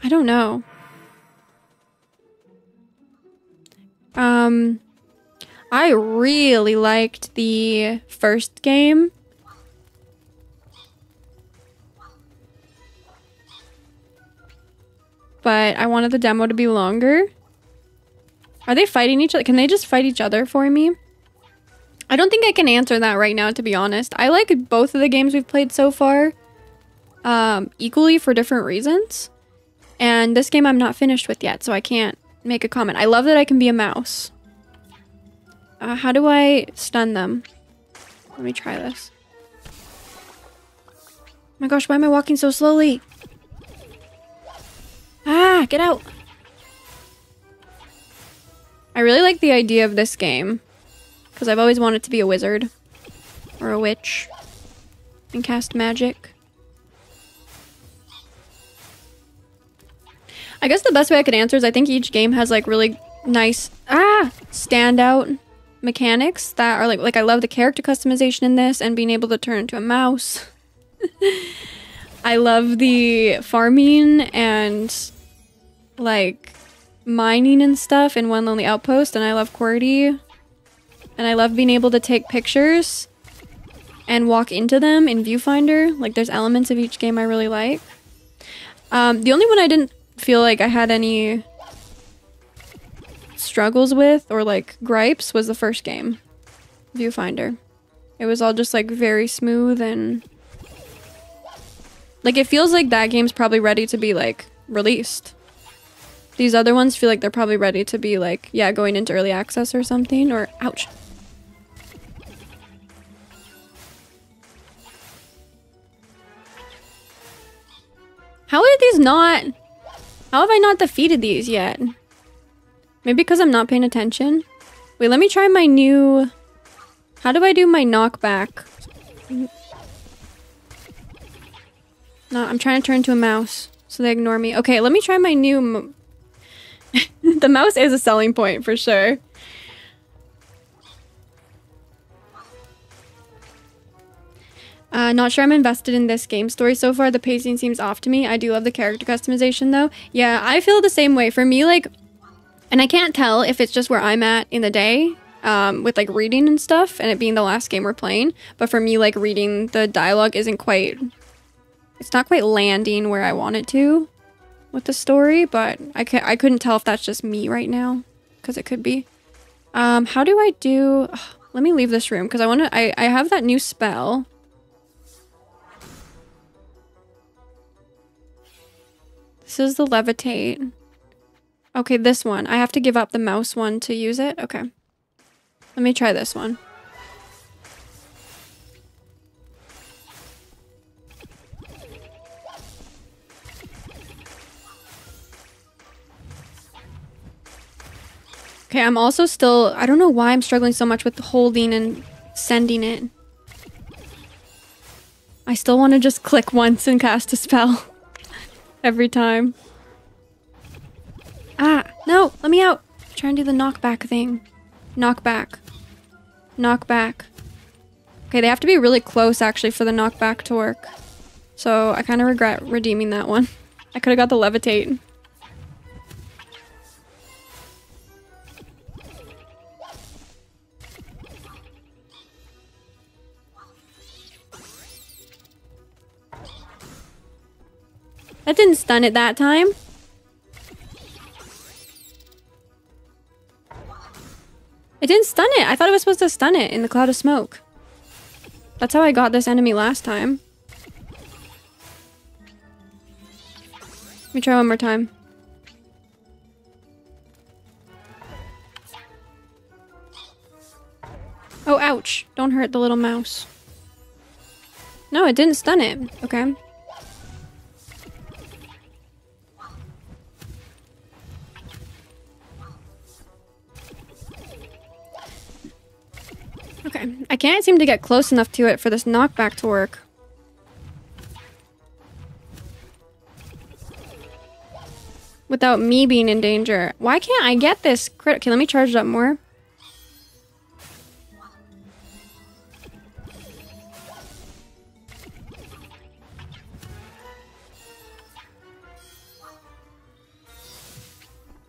I don't know. Um, I really liked the first game. but I wanted the demo to be longer. Are they fighting each other? Can they just fight each other for me? I don't think I can answer that right now, to be honest. I like both of the games we've played so far um, equally for different reasons. And this game I'm not finished with yet, so I can't make a comment. I love that I can be a mouse. Uh, how do I stun them? Let me try this. Oh my gosh, why am I walking so slowly? Ah, get out. I really like the idea of this game. Because I've always wanted to be a wizard. Or a witch. And cast magic. I guess the best way I could answer is I think each game has like really nice ah standout mechanics that are like like I love the character customization in this and being able to turn into a mouse. [LAUGHS] I love the farming and like mining and stuff in One Lonely Outpost and I love QWERTY. And I love being able to take pictures and walk into them in Viewfinder. Like there's elements of each game I really like. Um, the only one I didn't feel like I had any struggles with or like gripes was the first game, Viewfinder. It was all just like very smooth and like it feels like that game's probably ready to be like released. These other ones feel like they're probably ready to be like, yeah, going into early access or something or ouch. How are these not how have I not defeated these yet? Maybe because I'm not paying attention? Wait, let me try my new... How do I do my knockback? No, I'm trying to turn into a mouse. So they ignore me. Okay, let me try my new... [LAUGHS] the mouse is a selling point for sure. Uh, not sure I'm invested in this game story so far. The pacing seems off to me. I do love the character customization though. Yeah, I feel the same way. For me, like, and I can't tell if it's just where I'm at in the day um, with like reading and stuff and it being the last game we're playing. But for me, like reading the dialogue isn't quite, it's not quite landing where I want it to with the story. But I, ca- I couldn't tell if that's just me right now because it could be. Um, how do I do, ugh, [SIGHS] let me leave this room because I want to, I, I have that new spell. This is the levitate. Okay, this one. I have to give up the mouse one to use it? Okay. Let me try this one. Okay, I'm also still... I don't know why I'm struggling so much with holding and sending it. I still want to just click once and cast a spell. [LAUGHS] Every time. Ah, no, let me out. I'm trying to do the knockback thing. Knockback. Knockback. Okay, they have to be really close actually for the knockback to work. So I kind of regret redeeming that one. [LAUGHS] I could have got the levitate. That didn't stun it that time. It didn't stun it. I thought it was supposed to stun it in the cloud of smoke. That's how I got this enemy last time. Let me try one more time. Oh, ouch. Don't hurt the little mouse. No, it didn't stun it. Okay. Okay, I can't seem to get close enough to it for this knockback to work. Without me being in danger. Why can't I get this crit? Okay, let me charge it up more.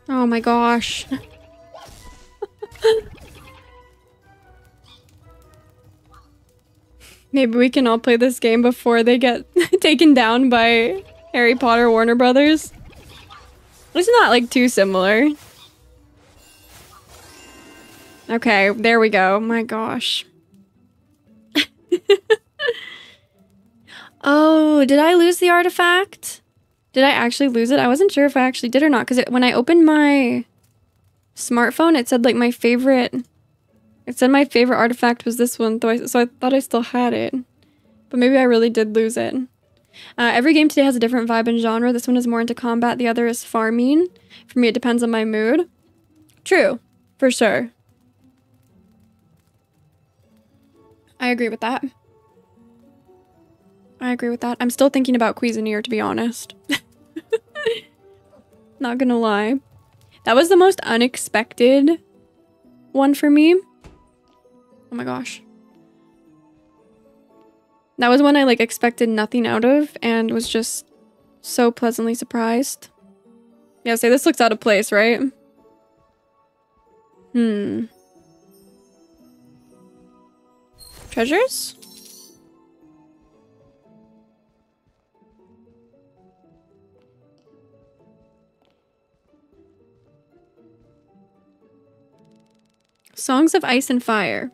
Oh my gosh. [LAUGHS] Maybe we can all play this game before they get [LAUGHS] taken down by Harry Potter Warner Brothers. It's not like too similar. Okay, there we go. My gosh. [LAUGHS] oh, did I lose the artifact? Did I actually lose it? I wasn't sure if I actually did or not because when I opened my smartphone, it said like my favorite. It said my favorite artifact was this one, though. I, so I thought I still had it, but maybe I really did lose it. Uh, every game today has a different vibe and genre. This one is more into combat. The other is farming. For me, it depends on my mood. True, for sure. I agree with that. I agree with that. I'm still thinking about Cuisineer, to be honest. [LAUGHS] Not gonna lie. That was the most unexpected one for me. Oh my gosh. That was one I like expected nothing out of and was just so pleasantly surprised. Yeah, say this looks out of place, right? Hmm. Treasures? Songs of Ice and Fire.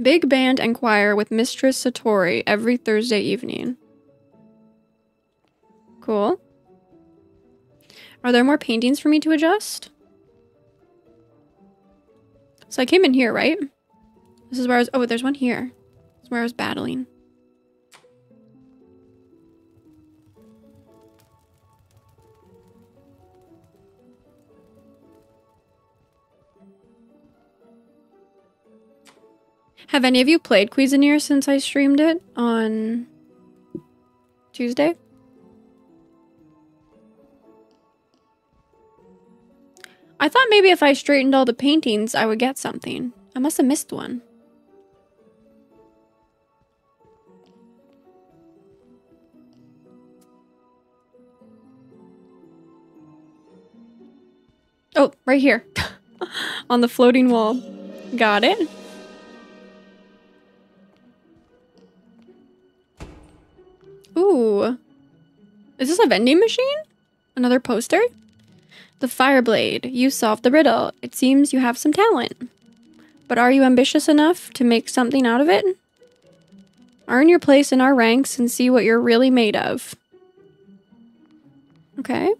Big band and choir with Mistress Satori every Thursday evening. Cool. Are there more paintings for me to adjust? So I came in here, right? This is where I was- oh, there's one here. This is where I was battling. Have any of you played Cuisineer since I streamed it on Tuesday? I thought maybe if I straightened all the paintings, I would get something. I must have missed one. Oh, right here. [LAUGHS] On the floating wall. Got it. Ooh. Is this a vending machine? Another poster? The Fireblade. You solved the riddle. It seems you have some talent. But are you ambitious enough to make something out of it? Earn your place in our ranks and see what you're really made of. Okay.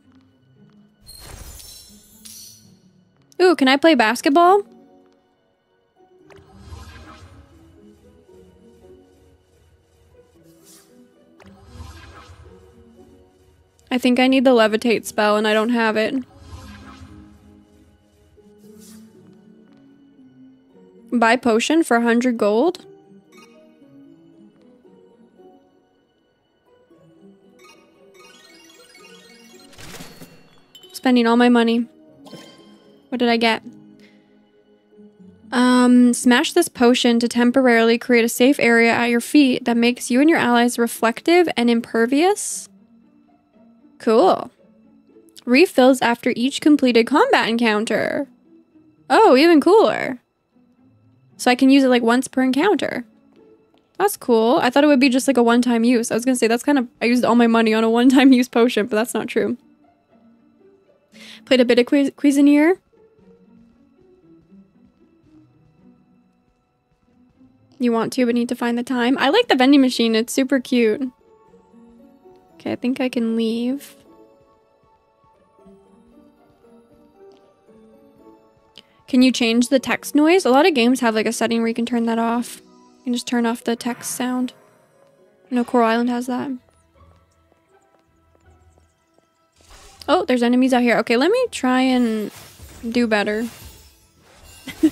Ooh, can I play basketball? I think I need the levitate spell and I don't have it. Buy potion for 100 gold? Spending all my money. What did I get? Um, smash this potion to temporarily create a safe area at your feet that makes you and your allies reflective and impervious. Cool. Refills after each completed combat encounter. Oh, even cooler. So I can use it like once per encounter. That's cool. I thought it would be just like a one-time use. I was gonna say that's kind of I used all my money on a one-time [LAUGHS] use potion, but that's not true. Played a bit of Cuis Cuisineer. You want to, but need to find the time. I like the vending machine. It's super cute. Okay, I think I can leave. Can you change the text noise? A lot of games have like a setting where you can turn that off. You can just turn off the text sound. No, Coral Island has that. Oh, there's enemies out here. Okay, let me try and do better. [LAUGHS]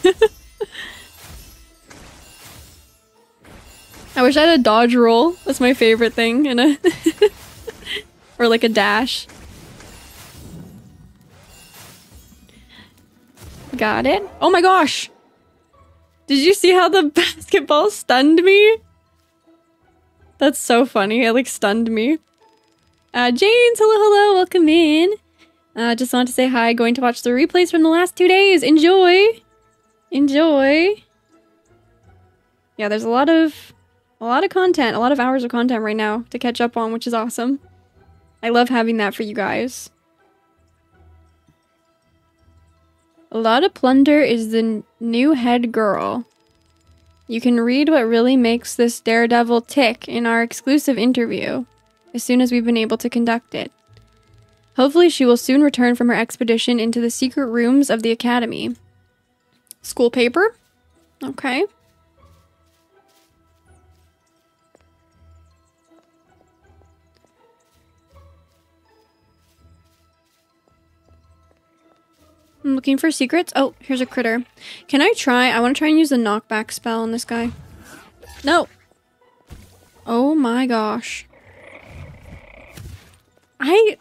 I wish I had a dodge roll. That's my favorite thing in a [LAUGHS] or like a dash. Got it. Oh my gosh. Did you see how the [LAUGHS] basketball stunned me? That's so funny. It like stunned me. Uh, James, hello, hello, welcome in. Uh, just want to say hi. Going to watch the replays from the last two days. Enjoy. Enjoy. Yeah, there's a lot of a lot of content, a lot of hours of content right now to catch up on, which is awesome. I love having that for you guys. A lot of plunder is the new head girl. You can read what really makes this daredevil tick in our exclusive interview as soon as we've been able to conduct it. Hopefully, she will soon return from her expedition into the secret rooms of the academy. School paper? Okay. I'm looking for secrets. Oh, here's a critter. Can I try? I want to try and use the knockback spell on this guy. No. Oh my gosh. I...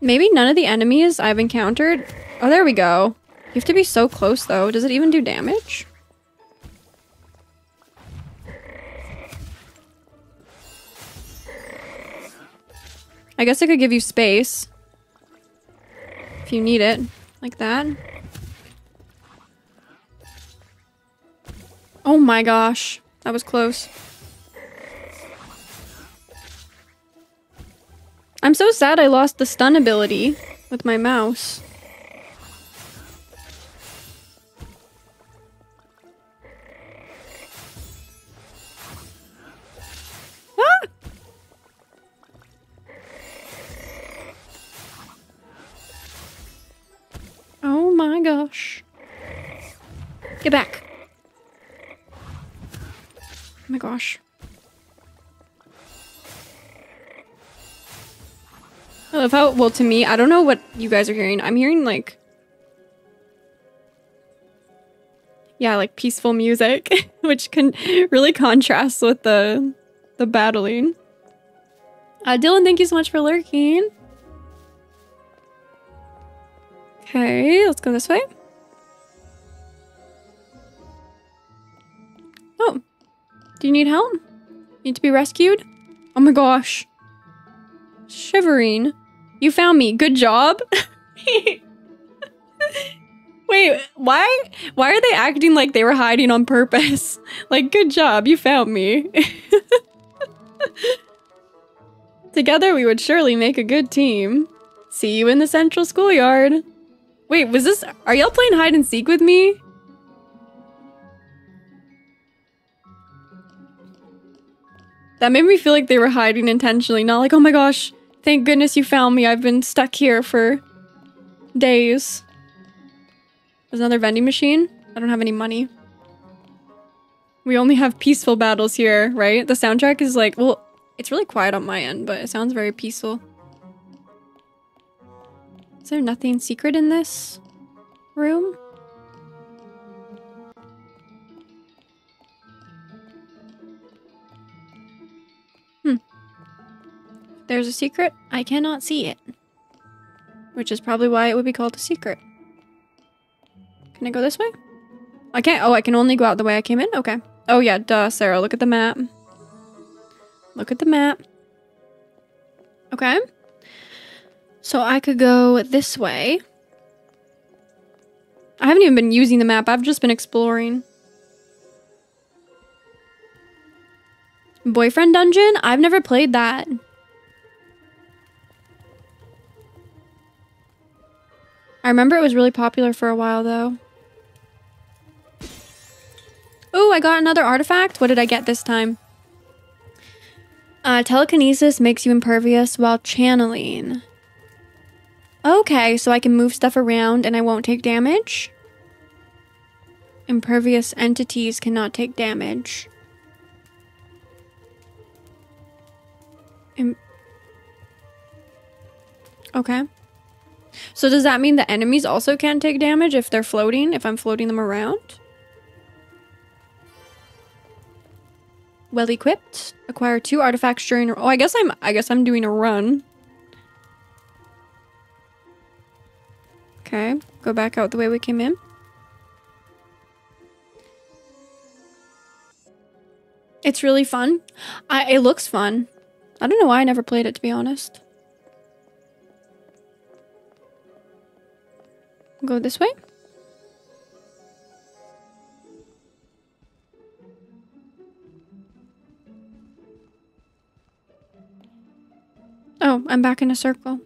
Maybe none of the enemies I've encountered... Oh, there we go. You have to be so close, though. Does it even do damage? I guess I could give you space. If you need it. Like that. Oh my gosh. That was close. I'm so sad I lost the stun ability with my mouse. Ah! Oh my gosh. Get back. Oh my gosh. I love how, well, to me, I don't know what you guys are hearing. I'm hearing like, yeah, like peaceful music, [LAUGHS] which can really contrast with the the battling. Uh, Dylan, thank you so much for lurking. Okay, let's go this way. Oh, do you need help? Need to be rescued? Oh my gosh. Shivering. You found me. Good job. [LAUGHS] Wait, why why are they acting like they were hiding on purpose? [LAUGHS] Like, good job, you found me. [LAUGHS] Together we would surely make a good team. See you in the central schoolyard. Wait, was this are y'all playing hide and seek with me? That made me feel like they were hiding intentionally, not like, oh my gosh, thank goodness you found me. I've been stuck here for days. There's another vending machine. I don't have any money. We only have peaceful battles here, right? The soundtrack is like, well, it's really quiet on my end, but it sounds very peaceful. Is there nothing secret in this room? Hmm. There's a secret. I cannot see it. Which is probably why it would be called a secret. Can I go this way? I can't. Oh, I can only go out the way I came in? Okay. Oh, yeah. Duh, Sarah. Look at the map. Look at the map. Okay. So I could go this way. I haven't even been using the map. I've just been exploring. Boyfriend Dungeon? I've never played that. I remember it was really popular for a while, though. Oh, I got another artifact. What did I get this time? Uh, telekinesis makes you impervious while channeling. Okay, so I can move stuff around and I won't take damage? Impervious entities cannot take damage. Im okay. So does that mean the enemies also can't take damage if they're floating, if I'm floating them around? Well equipped. Acquire two artifacts during. Oh, I guess I'm. I guess I'm doing a run. Okay, go back out the way we came in. It's really fun. I. It looks fun. I don't know why I never played it to be honest. Go this way. Oh, I'm back in a circle.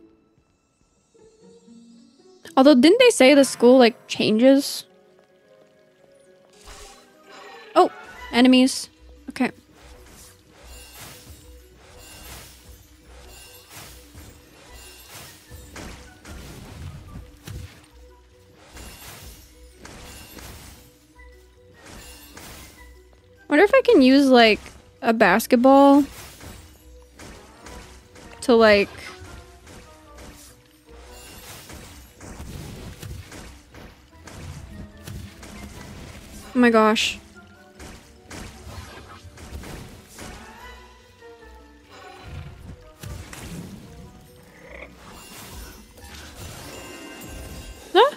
Although, didn't they say the school, like, changes? Oh, enemies. Okay. wonder if I can use, like, a basketball to, like... Oh my gosh. Huh?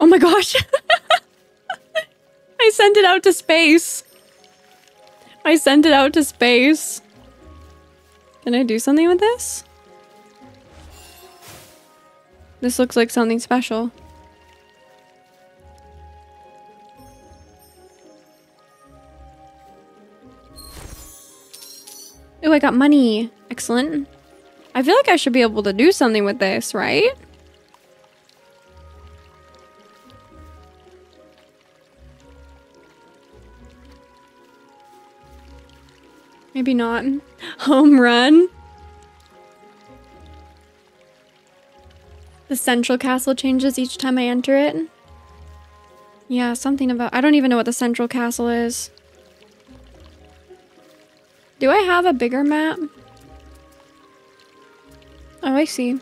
Oh my gosh. [LAUGHS] I sent it out to space. I sent it out to space. Can I do something with this? This looks like something special. Oh, I got money. Excellent. I feel like I should be able to do something with this, right? Maybe not. [LAUGHS] Home run. The central castle changes each time I enter it. Yeah, something about- I don't even know what the central castle is. Do I have a bigger map? Oh, I see.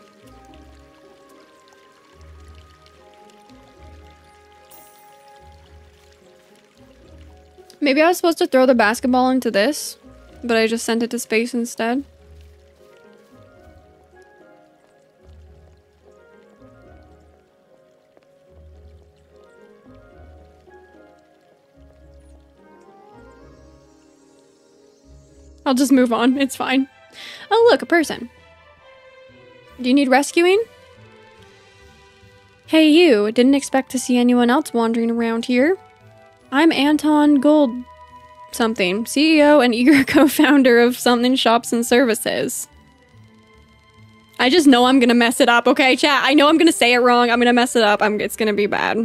Maybe I was supposed to throw the basketball into this, but I just sent it to space instead. I'll just move on. It's fine. Oh, look, a person. Do you need rescuing? Hey, you. Didn't expect to see anyone else wandering around here. I'm Anton Gold something, CEO and eager [LAUGHS] co-founder of Something Shops and Services. I just know I'm gonna mess it up, okay, chat? I know I'm gonna say it wrong. I'm gonna mess it up. I'm, it's gonna be bad.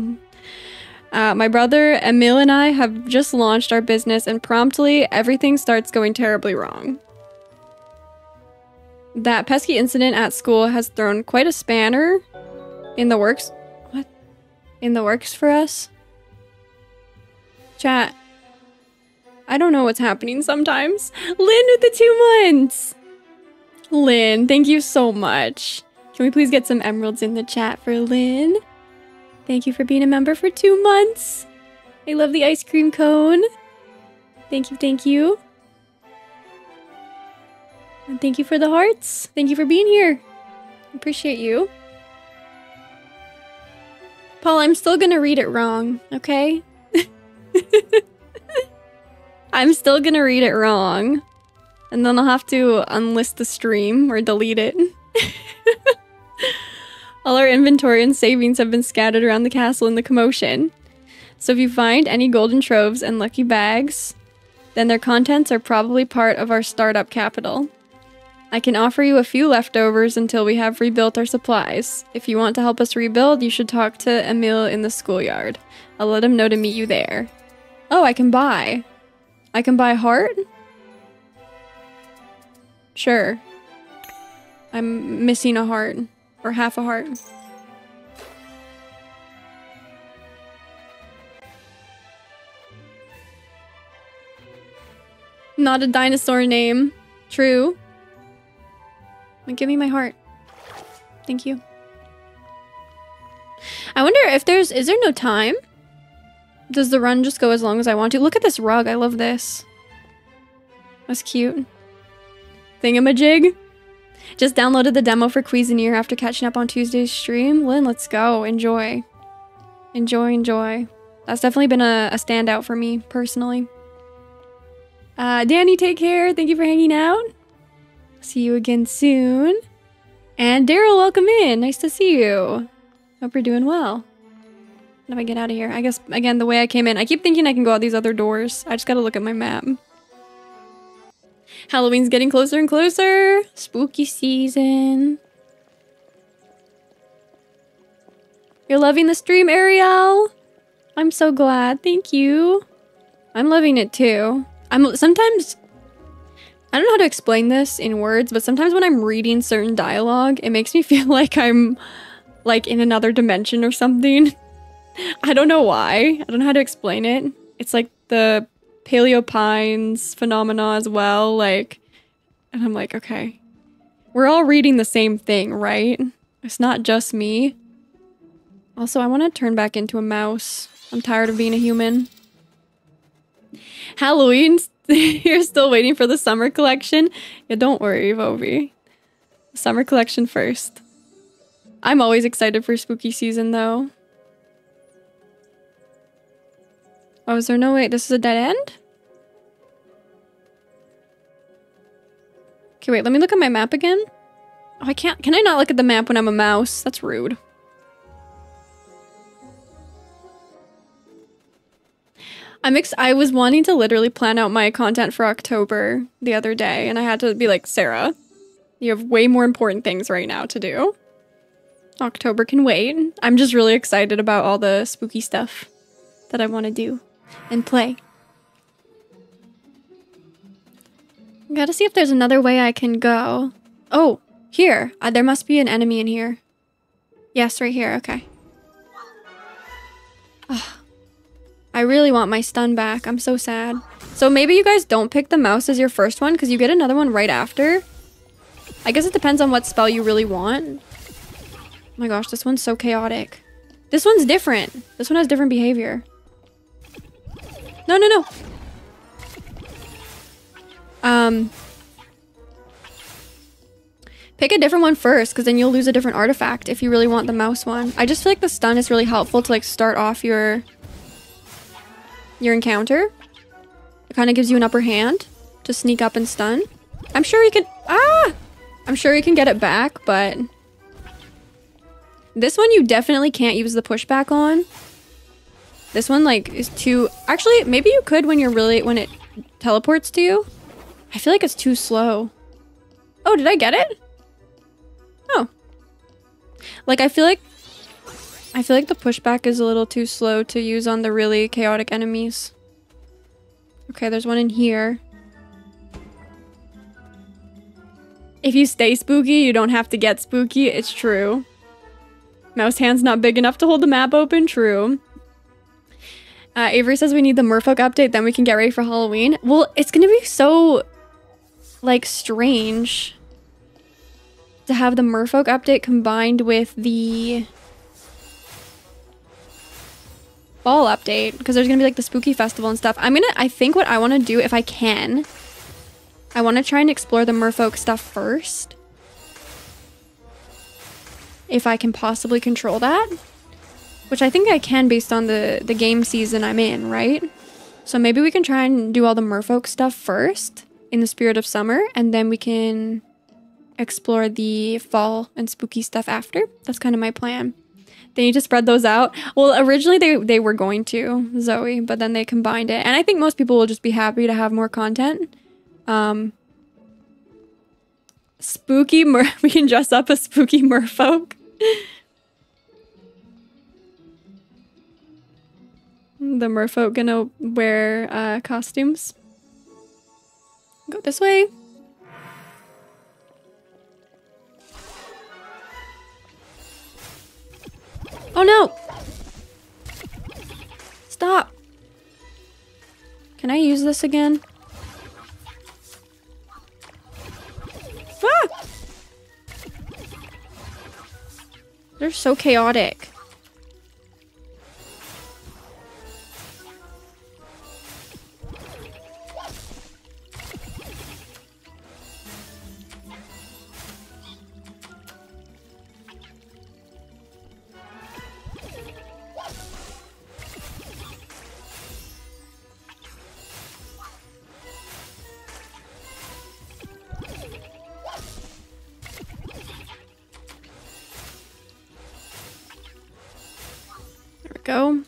Uh, my brother Emil and I have just launched our business, and promptly everything starts going terribly wrong. That pesky incident at school has thrown quite a spanner in the works. What? In the works for us? Chat. I don't know what's happening sometimes. Lynn with the two months! Lynn, thank you so much. Can we please get some emeralds in the chat for Lynn? Thank you for being a member for two months. I love the ice cream cone. Thank you, thank you. And thank you for the hearts. Thank you for being here. Appreciate you. Paul, I'm still gonna read it wrong, okay? [LAUGHS] I'm still gonna read it wrong. And then I'll have to unlist the stream or delete it. [LAUGHS] All our inventory and savings have been scattered around the castle in the commotion. So if you find any golden troves and lucky bags, then their contents are probably part of our startup capital. I can offer you a few leftovers until we have rebuilt our supplies. If you want to help us rebuild, you should talk to Emil in the schoolyard. I'll let him know to meet you there. Oh, I can buy. I can buy heart? Sure. I'm missing a heart. Or half a heart. Not a dinosaur name. True. Give me my heart. Thank you. I wonder if there's... Is there no time? Does the run just go as long as I want to? Look at this rug. I love this. That's cute. Thingamajig. Just downloaded the demo for Cuisineer after catching up on Tuesday's stream. Lynn, let's go. Enjoy. Enjoy, enjoy. That's definitely been a, a standout for me, personally. Uh, Danny, take care. Thank you for hanging out. See you again soon. And Daryl, welcome in. Nice to see you. Hope you're doing well. How do I get out of here? I guess, again, the way I came in. I keep thinking I can go out these other doors. I just gotta look at my map. Halloween's getting closer and closer. Spooky season. You're loving the stream, Ariel. I'm so glad. Thank you. I'm loving it too. I'm sometimes I don't know how to explain this in words, but sometimes when I'm reading certain dialogue, it makes me [LAUGHS] feel like I'm like in another dimension or something. [LAUGHS] I don't know why. I don't know how to explain it. It's like the Paleopines phenomena as well. Like, and I'm like, okay, we're all reading the same thing, right? It's not just me. Also, I want to turn back into a mouse. I'm tired of being a human. Halloween, [LAUGHS] you're still waiting for the summer collection? Yeah, don't worry, Vovi. Summer collection first. I'm always excited for spooky season though. Oh, is there no way? This is a dead end? Okay, wait, let me look at my map again. Oh, I can't. Can I not look at the map when I'm a mouse? That's rude. I'm ex- I was wanting to literally plan out my content for October the other day, and I had to be like, Sarah, you have way more important things right now to do. October can wait. I'm just really excited about all the spooky stuff that I want to do and play. Gotta see if there's another way I can go. Oh, here. Uh, there must be an enemy in here. Yes, right here. Okay. Ugh. I really want my stun back. I'm so sad. So maybe you guys don't pick the mouse as your first one because you get another one right after. I guess it depends on what spell you really want. Oh my gosh, this one's so chaotic. This one's different. This one has different behavior. No, no, no. Um, pick a different one first because then you'll lose a different artifact if you really want the mouse one. I just feel like the stun is really helpful to like start off your your encounter. It kind of gives you an upper hand to sneak up and stun. I'm sure you can- Ah! I'm sure you can get it back, but... This one you definitely can't use the pushback on. This one, like, is too... Actually, maybe you could when you're really... When it teleports to you. I feel like it's too slow. Oh, did I get it? Oh. Like, I feel like I feel like the pushback is a little too slow to use on the really chaotic enemies. Okay, there's one in here. If you stay spooky, you don't have to get spooky. It's true. Mouse hand's not big enough to hold the map open. True. Uh, Avery says we need the Merfolk update, then we can get ready for Halloween. Well, it's gonna be so, like, strange to have the Merfolk update combined with the fall update because there's gonna be like the spooky festival and stuff. I'm gonna, I think what I want to do if I can, I want to try and explore the merfolk stuff first. If I can possibly control that. Which I think I can based on the, the game season I'm in, right? So maybe we can try and do all the merfolk stuff first in the spirit of summer and then we can explore the fall and spooky stuff after. That's kind of my plan. They need to spread those out. Well, originally they, they were going to, Zoe, but then they combined it. And I think most people will just be happy to have more content. Um, spooky mer- [LAUGHS] we can dress up as spooky merfolk. [LAUGHS] the merfolk gonna wear uh, costumes. Go this way. Oh no! Stop! Can I use this again? Ah! They're so chaotic. Go.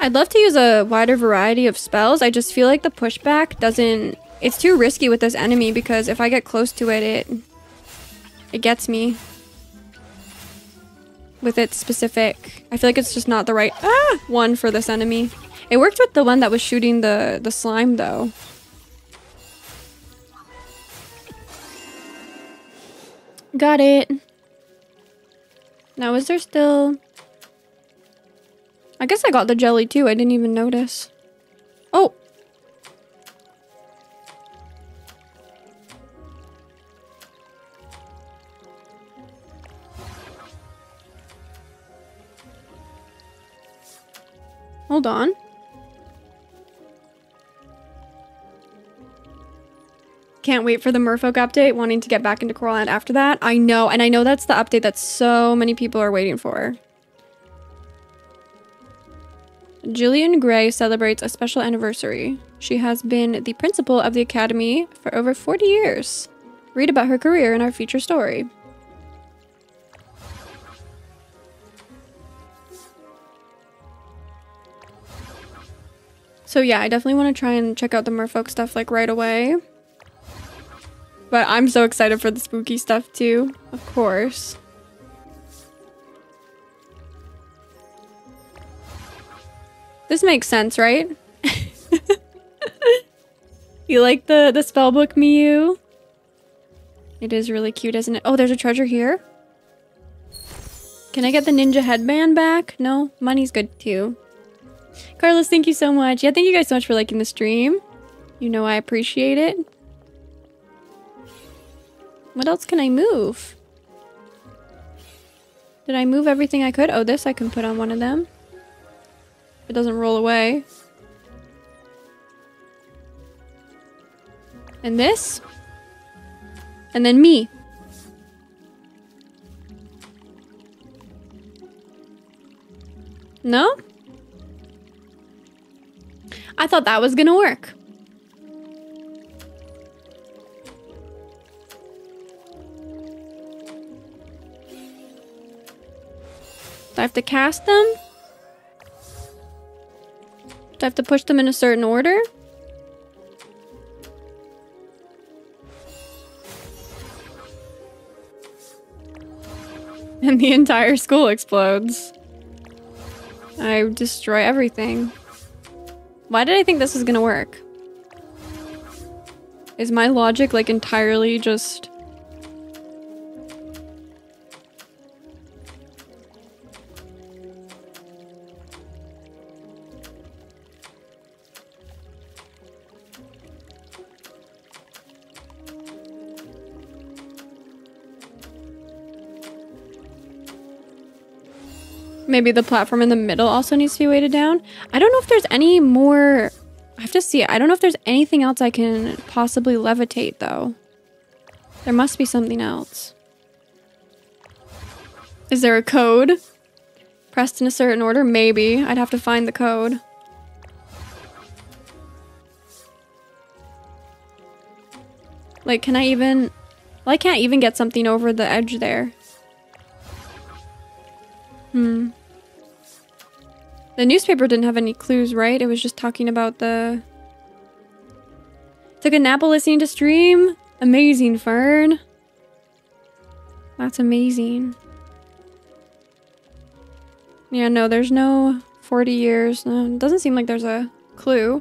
I'd love to use a wider variety of spells. I just feel like the pushback doesn't... It's too risky with this enemy because if I get close to it, it... It gets me. With its specific... I feel like it's just not the right ah, one for this enemy. It worked with the one that was shooting the, the slime, though. Got it. Now, is there still... I guess I got the jelly too. I didn't even notice. Oh! Hold on. Can't wait for the Merfolk update, wanting to get back into Coral Island after that. I know, and I know that's the update that so many people are waiting for. Julian Gray celebrates a special anniversary. She has been the principal of the Academy for over 40 years. Read about her career in our feature story. So yeah, I definitely want to try and check out the merfolk stuff like right away. But I'm so excited for the spooky stuff too, of course. This makes sense, right? [LAUGHS] you like the, the spellbook Miyu? It is really cute, isn't it? Oh, there's a treasure here. Can I get the ninja headband back? No? Money's good too. Carlos, thank you so much. Yeah, thank you guys so much for liking the stream. You know I appreciate it. What else can I move? Did I move everything I could? Oh, this I can put on one of them. It doesn't roll away. And this. And then me. No? I thought that was gonna work. Do I have to cast them? Do I have to push them in a certain order? [LAUGHS] And the entire school explodes. I destroy everything. Why did I think this was gonna work? Is my logic like entirely just Maybe the platform in the middle also needs to be weighted down. I don't know if there's any more... I have to see it. I don't know if there's anything else I can possibly levitate, though. There must be something else. Is there a code? Pressed in a certain order? Maybe. I'd have to find the code. Like, can I even... Well, I can't even get something over the edge there. Hmm. The newspaper didn't have any clues, right? It was just talking about the... Took a nap listening to stream? Amazing, Fern. That's amazing. Yeah, no, there's no 40 years. No, doesn't seem like there's a clue.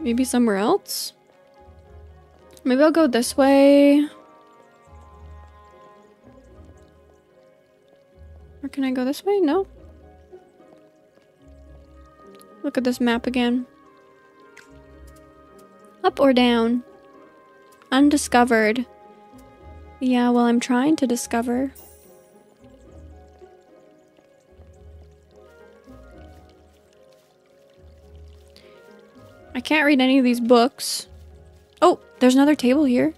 Maybe somewhere else? Maybe I'll go this way. Or can I go this way? No. Look at this map again. Up or down? Undiscovered. Yeah, well, I'm trying to discover. I can't read any of these books. Oh, there's another table here.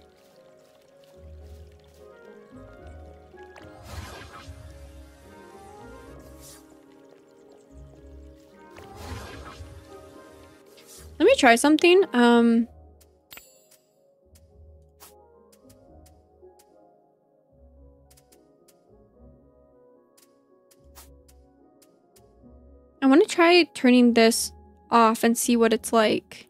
Let me try something. Um, I want to try turning this off and see what it's like.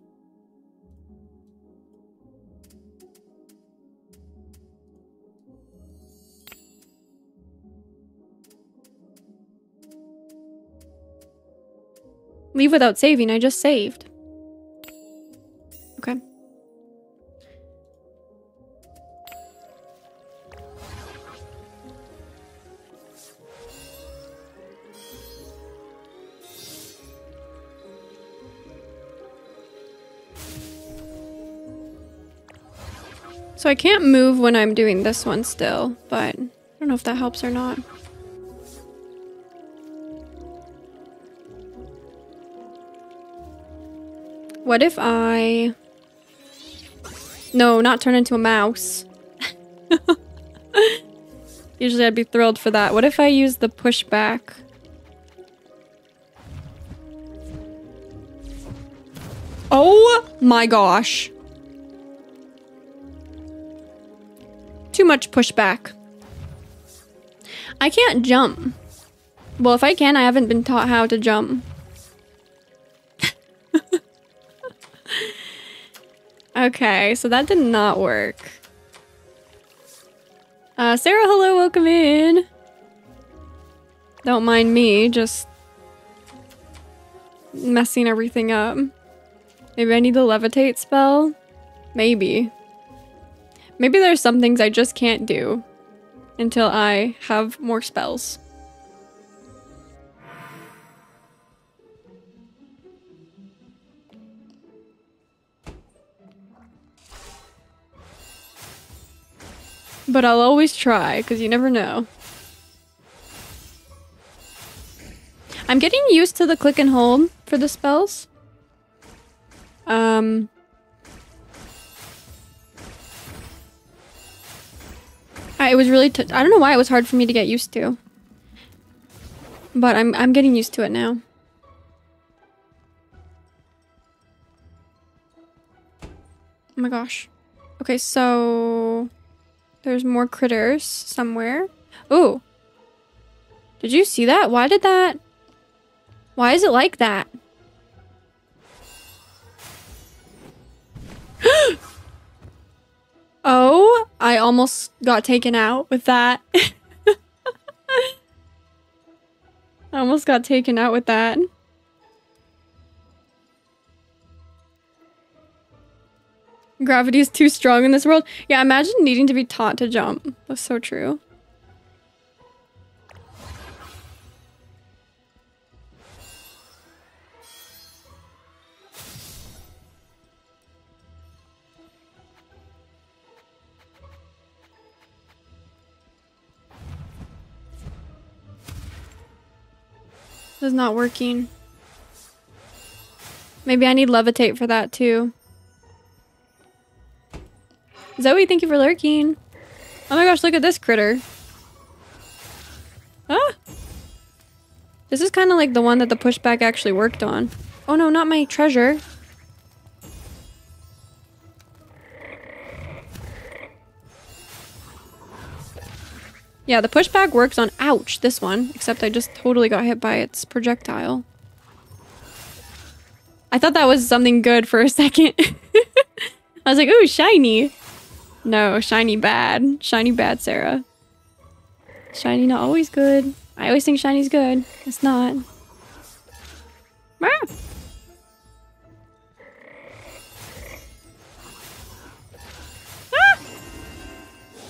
Leave without saving. I just saved. So I can't move when I'm doing this one still, but I don't know if that helps or not. What if I... No, not turn into a mouse. [LAUGHS] Usually I'd be thrilled for that. What if I use the pushback? Oh my gosh. Too much pushback. I can't jump. Well, if I can, I haven't been taught how to jump. [LAUGHS] okay, so that did not work. Uh, Sarah, hello, welcome in. Don't mind me, just messing everything up. Maybe I need the levitate spell? Maybe. Maybe there's some things I just can't do until I have more spells. But I'll always try, because you never know. I'm getting used to the click and hold for the spells. Um... I, it was really t I don't know why it was hard for me to get used to. But I'm I'm getting used to it now. Oh my gosh. Okay, so there's more critters somewhere. Ooh. Did you see that? Why did that? Why is it like that? [GASPS] [GASPS] [GASPS] oh, I almost got taken out with that. [LAUGHS] I almost got taken out with that. Gravity is too strong in this world. Yeah, imagine needing to be taught to jump. That's so true. This is not working. Maybe I need levitate for that too. Zoe, thank you for lurking. Oh my gosh, look at this critter. Ah! This is kind of like the one that the pushback actually worked on. Oh no, not my treasure. Yeah, the pushback works on, ouch, this one. Except I just totally got hit by its projectile. I thought that was something good for a [LAUGHS] second. I was like, ooh, shiny. No, shiny bad. Shiny bad, Sarah. Shiny not always good. I always think shiny's good. It's not. Ah. Ah.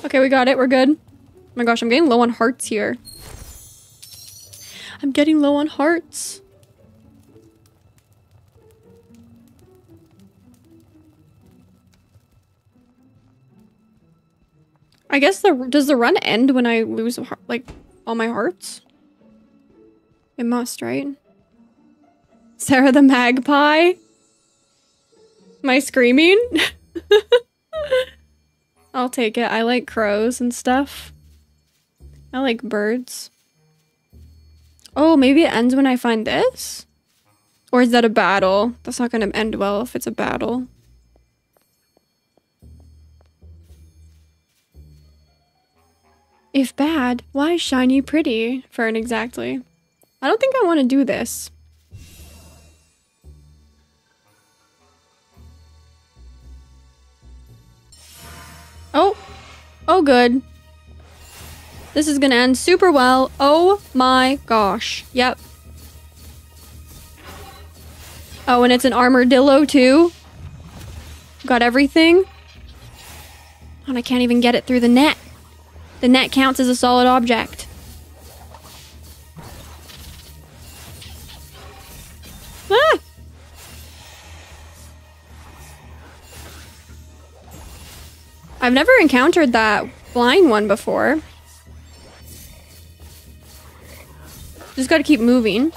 Okay, we got it. We're good. Oh my gosh, I'm getting low on hearts here. I'm getting low on hearts. I guess the does the run end when I lose like all my hearts? It must, right? Sarah the magpie? Am I screaming? [LAUGHS] I'll take it. I like crows and stuff. I like birds. Oh, maybe it ends when I find this? Or is that a battle? That's not going to end well if it's a battle. If bad, why shiny pretty? Fern, exactly. I don't think I want to do this. Oh! Oh good. This is gonna end super well. Oh my gosh. Yep. Oh, and it's an armadillo too. Got everything. And I can't even get it through the net. The net counts as a solid object. Ah! I've never encountered that blind one before. Just gotta keep moving.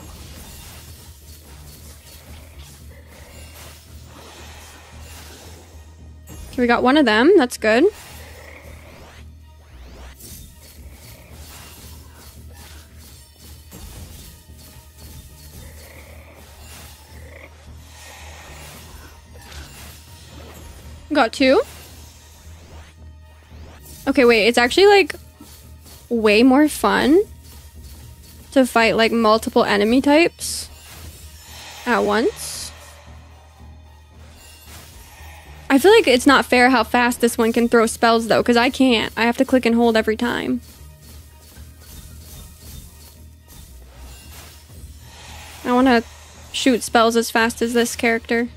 Okay, we got one of them. That's good. Got two. Okay, wait. It's actually like way more fun to fight like multiple enemy types at once. I feel like it's not fair how fast this one can throw spells though, because I can't. I have to click and hold every time. I want to shoot spells as fast as this character.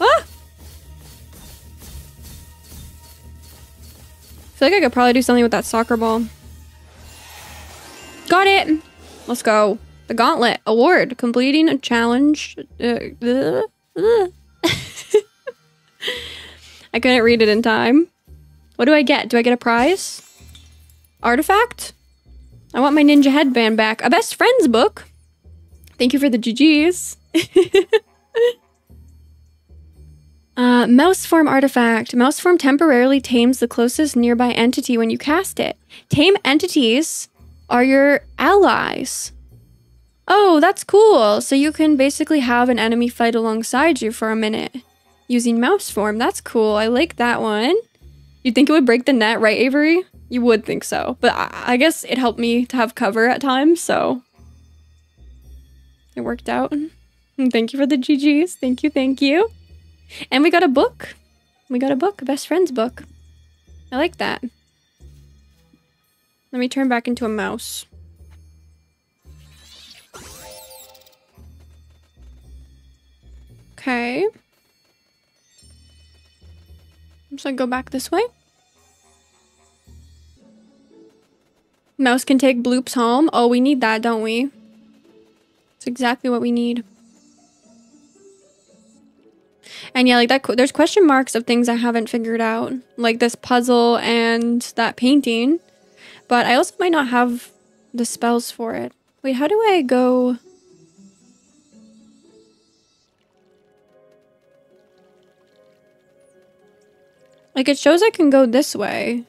Ah! I feel like I could probably do something with that soccer ball. Got it! Let's go. The Gauntlet Award. Completing a challenge. Uh, uh, uh. [LAUGHS] I couldn't read it in time. What do I get? Do I get a prize? Artifact? I want my ninja headband back. A best friends book. Thank you for the GGs. [LAUGHS] uh, mouse form artifact. Mouse form temporarily tames the closest nearby entity when you cast it. Tame entities are your allies. Oh, that's cool. So you can basically have an enemy fight alongside you for a minute using mouse form. That's cool. I like that one. You'd think it would break the net, right, Avery? You would think so. But I, guess it helped me to have cover at times, so it worked out. [LAUGHS] Thank you for the GGs. Thank you, thank you. And we got a book. We got a book, a best friends book. I like that. Let me turn back into a mouse. Okay. So I go back this way. Mouse can take bloops home. Oh, we need that, don't we? It's exactly what we need. And yeah, like that, there's question marks of things I haven't figured out. Like this puzzle and that painting. But I also might not have the spells for it. Wait, how do I go... Like, it shows I can go this way.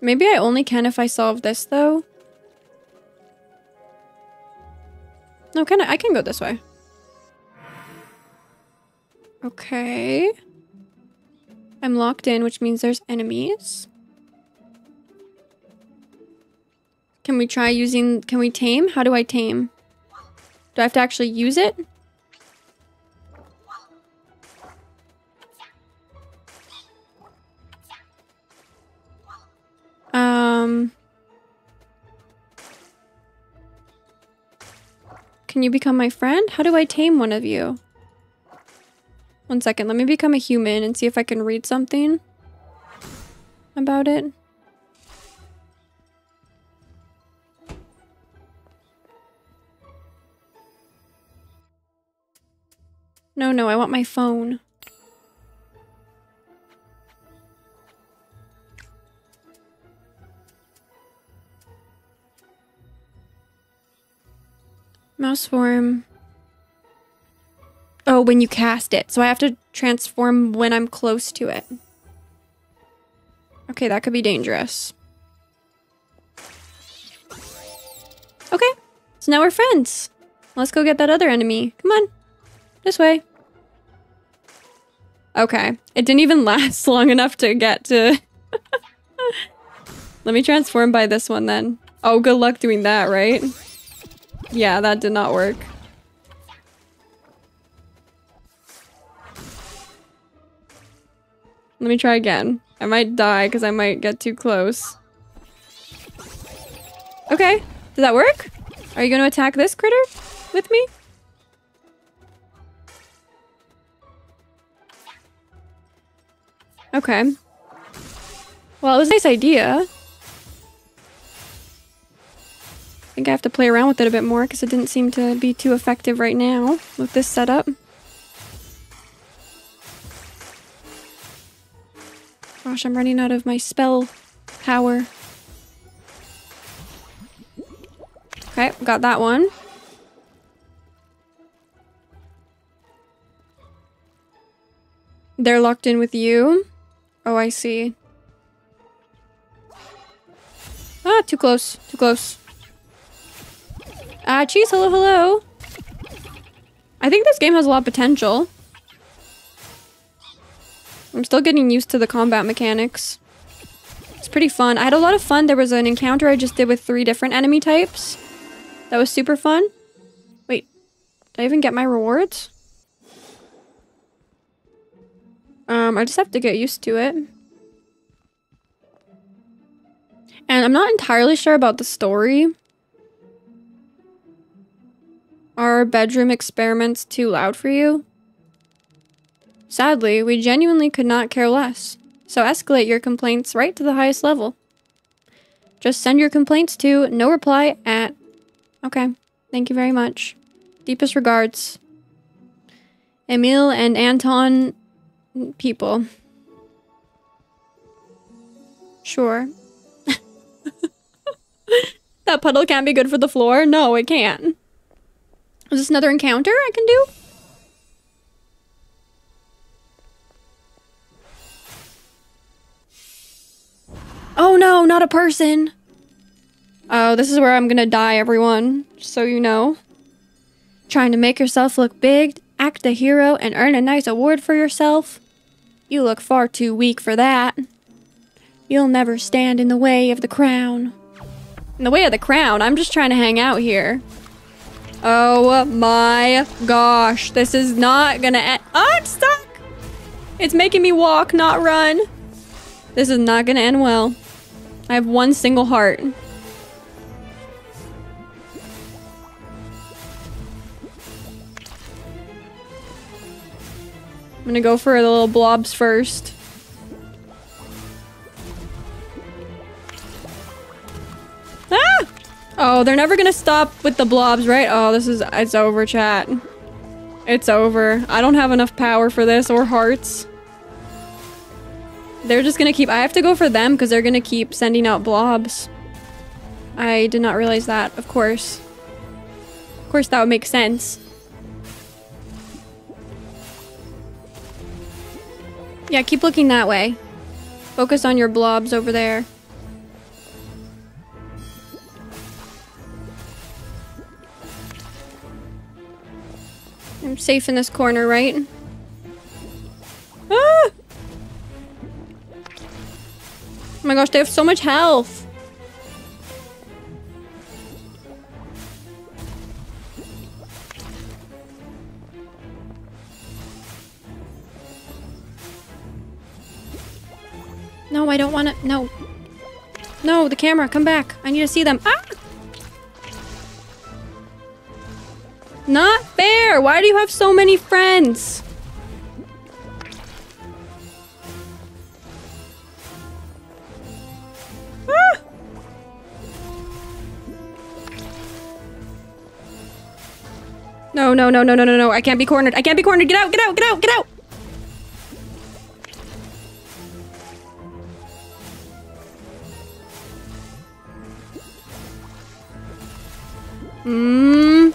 Maybe I only can if I solve this, though. No, can I? I can go this way. Okay. I'm locked in, which means there's enemies. Can we try using... Can we tame? How do I tame? Do I have to actually use it? Um... Can you become my friend? How do I tame one of you? One second, let me become a human and see if I can read something about it. No, no, I want my phone. Mouse form. Oh, when you cast it. So I have to transform when I'm close to it. Okay, that could be dangerous. Okay, so now we're friends. Let's go get that other enemy. Come on. This way. Okay. It didn't even [LAUGHS] last long enough to get to... [LAUGHS] Let me transform by this one then. Oh, good luck doing that, right? Yeah, that did not work. Let me try again. I might die because I might get too close. Okay. Does that work? Are you going to attack this critter with me? Okay. Well, it was a nice idea. I think I have to play around with it a bit more because it didn't seem to be too effective right now with this setup. Gosh, I'm running out of my spell power. Okay, got that one. They're locked in with you. Oh, I see. Ah, too close. Too close. Ah, cheese, hello, hello. I think this game has a lot of potential. I'm still getting used to the combat mechanics. It's pretty fun. I had a lot of fun. There was an encounter I just did with three different enemy types. That was super fun. Wait, did I even get my rewards? Um, I just have to get used to it. And I'm not entirely sure about the story. Are bedroom experiments too loud for you? Sadly, we genuinely could not care less. So escalate your complaints right to the highest level. Just send your complaints to no reply at... Okay, thank you very much. Deepest regards. Emil and Anton people. Sure. [LAUGHS] that puddle can't be good for the floor? No, it can't. Is this another encounter I can do? Oh no, not a person! Oh, this is where I'm gonna die, everyone. So you know. Trying to make yourself look big, act a hero, and earn a nice award for yourself? You look far too weak for that. You'll never stand in the way of the crown. In the way of the crown? I'm just trying to hang out here. Oh my gosh. This is not gonna end. Oh, it's stuck! It's making me walk, not run. This is not gonna end well. I have one single heart. I'm gonna go for the little blobs first. Ah! Oh, they're never gonna stop with the blobs, right? Oh, this is- it's over, chat. It's over. I don't have enough power for this, or hearts. They're just gonna keep- I have to go for them because they're gonna keep sending out blobs. I did not realize that, of course. Of course that would make sense. Yeah, keep looking that way. Focus on your blobs over there. I'm safe in this corner, right? Ah! Oh my gosh, they have so much health. No, I don't want to. No. No, the camera, come back. I need to see them. Ah! Not fair! Why do you have so many friends? Ah! No, no, no, no, no, no, no. I can't be cornered. I can't be cornered. Get out, get out, get out, get out! Hmm.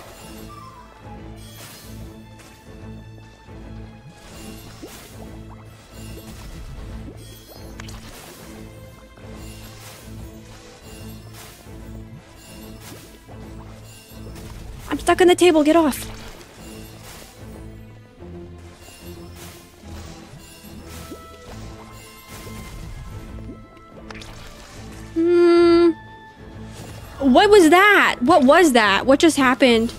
I'm stuck on the table. Get off. What was that? What was that? What just happened?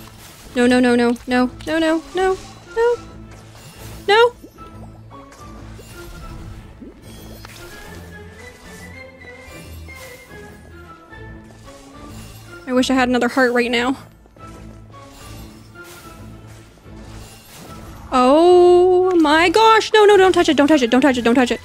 No, no, no, no, no, no, no, no, no, no. I wish I had another heart right now. Oh my gosh! No, no, don't touch it, don't touch it, don't touch it, don't touch it.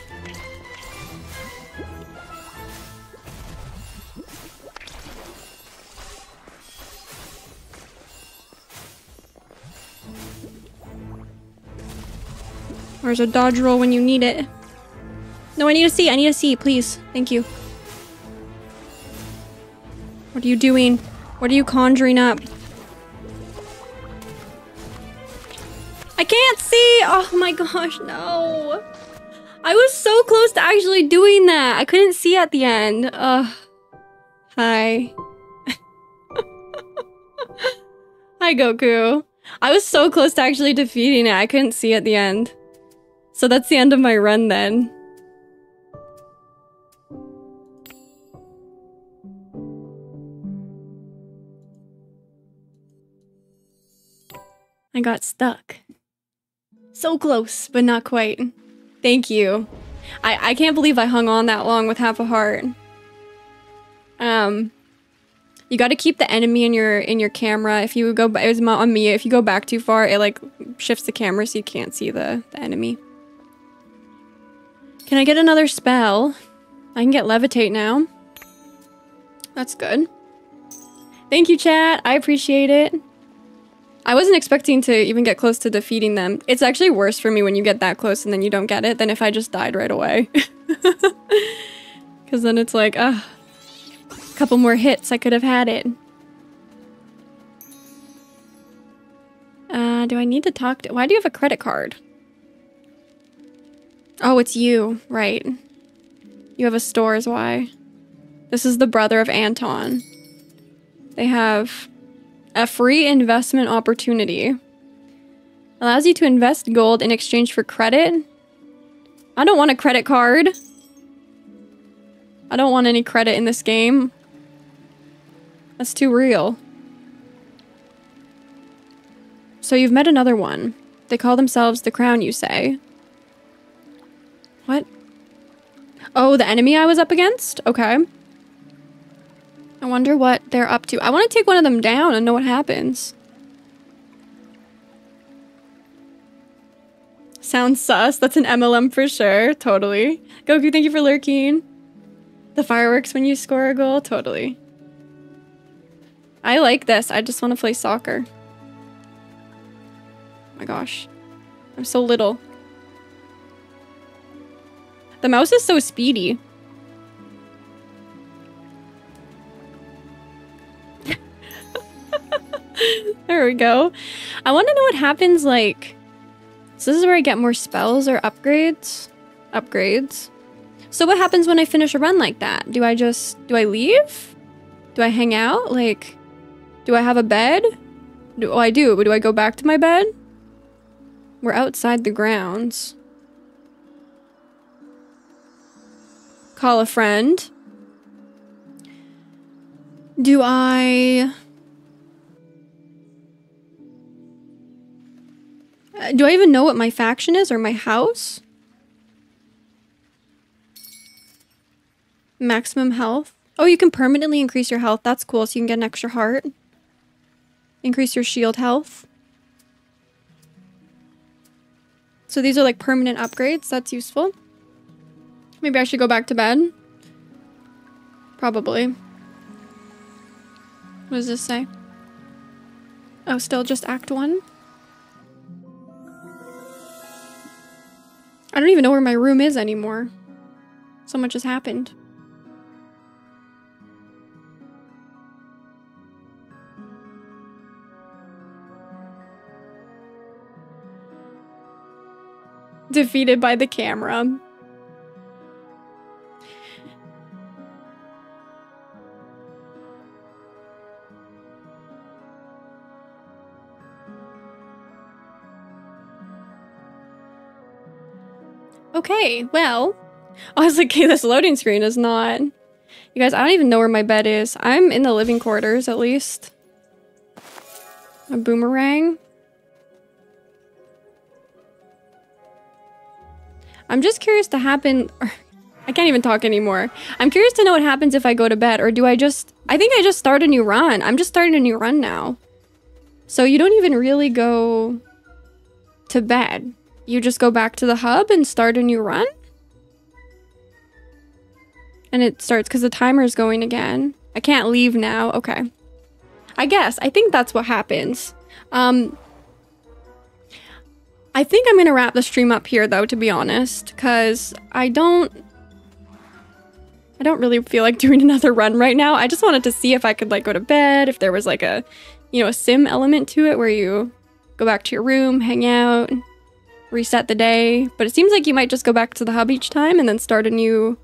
Where's a dodge roll when you need it? No, I need a C. I need a C, please. Thank you. What are you doing? What are you conjuring up? I can't see! Oh my gosh, no. I was so close to actually doing that. I couldn't see at the end. Ugh. Hi. [LAUGHS] Hi, Goku. I was so close to actually defeating it. I couldn't see at the end. So that's the end of my run then. I got stuck. So close, but not quite. Thank you. I, I can't believe I hung on that long with half a heart. Um, you got to keep the enemy in your in your camera. If you go, it was on me. If you go back too far, it like shifts the camera so you can't see the, the enemy. Can I get another spell? I can get levitate now. That's good. Thank you, chat. I appreciate it. I wasn't expecting to even get close to defeating them. It's actually worse for me when you get that close and then you don't get it than if I just died right away. [LAUGHS] Because then it's like, ah, a couple more hits, I could have had it. Uh, do I need to talk to- why do you have a credit card? Oh, it's you, right. You have a store is why. This is the brother of Anton. They have a free investment opportunity. Allows you to invest gold in exchange for credit. I don't want a credit card. I don't want any credit in this game. That's too real. So you've met another one. They call themselves the Crown, you say. What? Oh, the enemy I was up against? Okay. I wonder what they're up to. I want to take one of them down and know what happens. Sounds sus. That's an MLM for sure. Totally. Goku, thank you for lurking. The fireworks when you score a goal? Totally. I like this. I just want to play soccer. Oh my gosh. I'm so little. The mouse is so speedy. [LAUGHS] there we go. I want to know what happens like... So this is where I get more spells or upgrades? Upgrades. So what happens when I finish a run like that? Do I just... Do I leave? Do I hang out? Like... Do I have a bed? Do, oh, I do, but do I go back to my bed? We're outside the grounds. Call a friend. Do I... Do I even know what my faction is or my house? Maximum health. Oh, you can permanently increase your health. That's cool. So you can get an extra heart. Increase your shield health. So these are like permanent upgrades. That's useful. Maybe I should go back to bed. Probably. What does this say? Oh, still just act one? I don't even know where my room is anymore. So much has happened. Defeated by the camera. Okay, well, I was like, okay, this loading screen is not. You guys, I don't even know where my bed is. I'm in the living quarters, at least. A boomerang. I'm just curious to happen. [LAUGHS] I can't even talk anymore. I'm curious to know what happens if I go to bed, or do I just I think I just start a new run. I'm just starting a new run now. So you don't even really go to bed. You just go back to the hub and start a new run? And it starts because the timer is going again. I can't leave now. Okay. I guess. I think that's what happens. Um, I think I'm going to wrap the stream up here, though, to be honest, because I don't... I don't really feel like [LAUGHS] doing another run right now. I just wanted to see if I could, like, go to bed, if there was, like, a, you know, a sim element to it where you go back to your room, hang out, reset the day. But it seems like you might just go back to the hub each time and then start a new,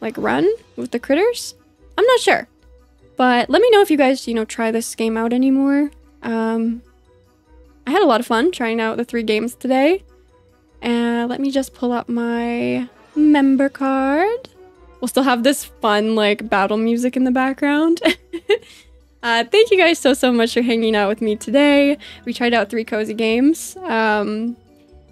like, run with the critters. I'm not sure. But let me know if you guys, you know, try this game out anymore. Um, I had a lot of fun trying out the three games today. And let me just pull up my member card. We'll still have this fun, like, battle music in the background. [LAUGHS] uh, thank you guys so, so much for hanging out with me today. We tried out three cozy games. Um,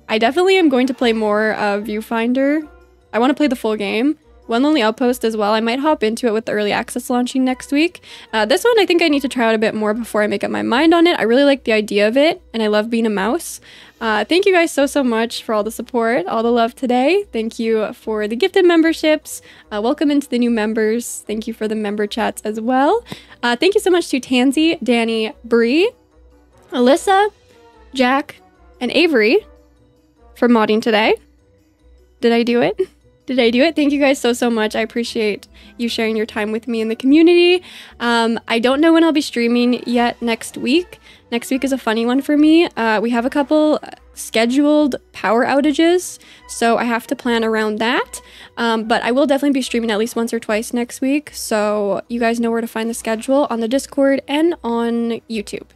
I definitely am going to play more of Viewfinder. I want to play the full game. One Lonely Outpost as well. I might hop into it with the early access launching next week. Uh, this one, I think I need to try out a bit more before I make up my mind on it. I really like the idea of it, and I love being a mouse. Uh, thank you guys so, so much for all the support, all the love today. Thank you for the gifted memberships. Uh, welcome into the new members. Thank you for the member chats as well. Uh, thank you so much to Tansy, Danny, Bree, Alyssa, Jack, and Avery for modding today. Did I do it? Did I do it? Thank you guys so, so much. I appreciate you sharing your time with me in the community. Um, I don't know when I'll be streaming yet next week. Next week is a funny one for me. Uh, we have a couple scheduled power outages, so I have to plan around that. Um, but I will definitely be streaming at least once or twice next week, so you guys know where to find the schedule on the Discord and on YouTube.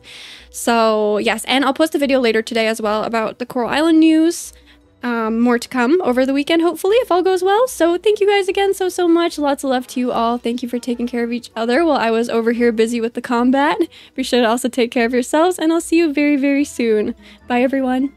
So, yes, and I'll post a video later today as well about the Coral Island news. Um, more to come over the weekend, hopefully, if all goes well. So, thank you guys again so, so much. Lots of love to you all. Thank you for taking care of each other while I was over here busy with the combat. Be sure to also take care of yourselves, and I'll see you very, very soon. Bye, everyone.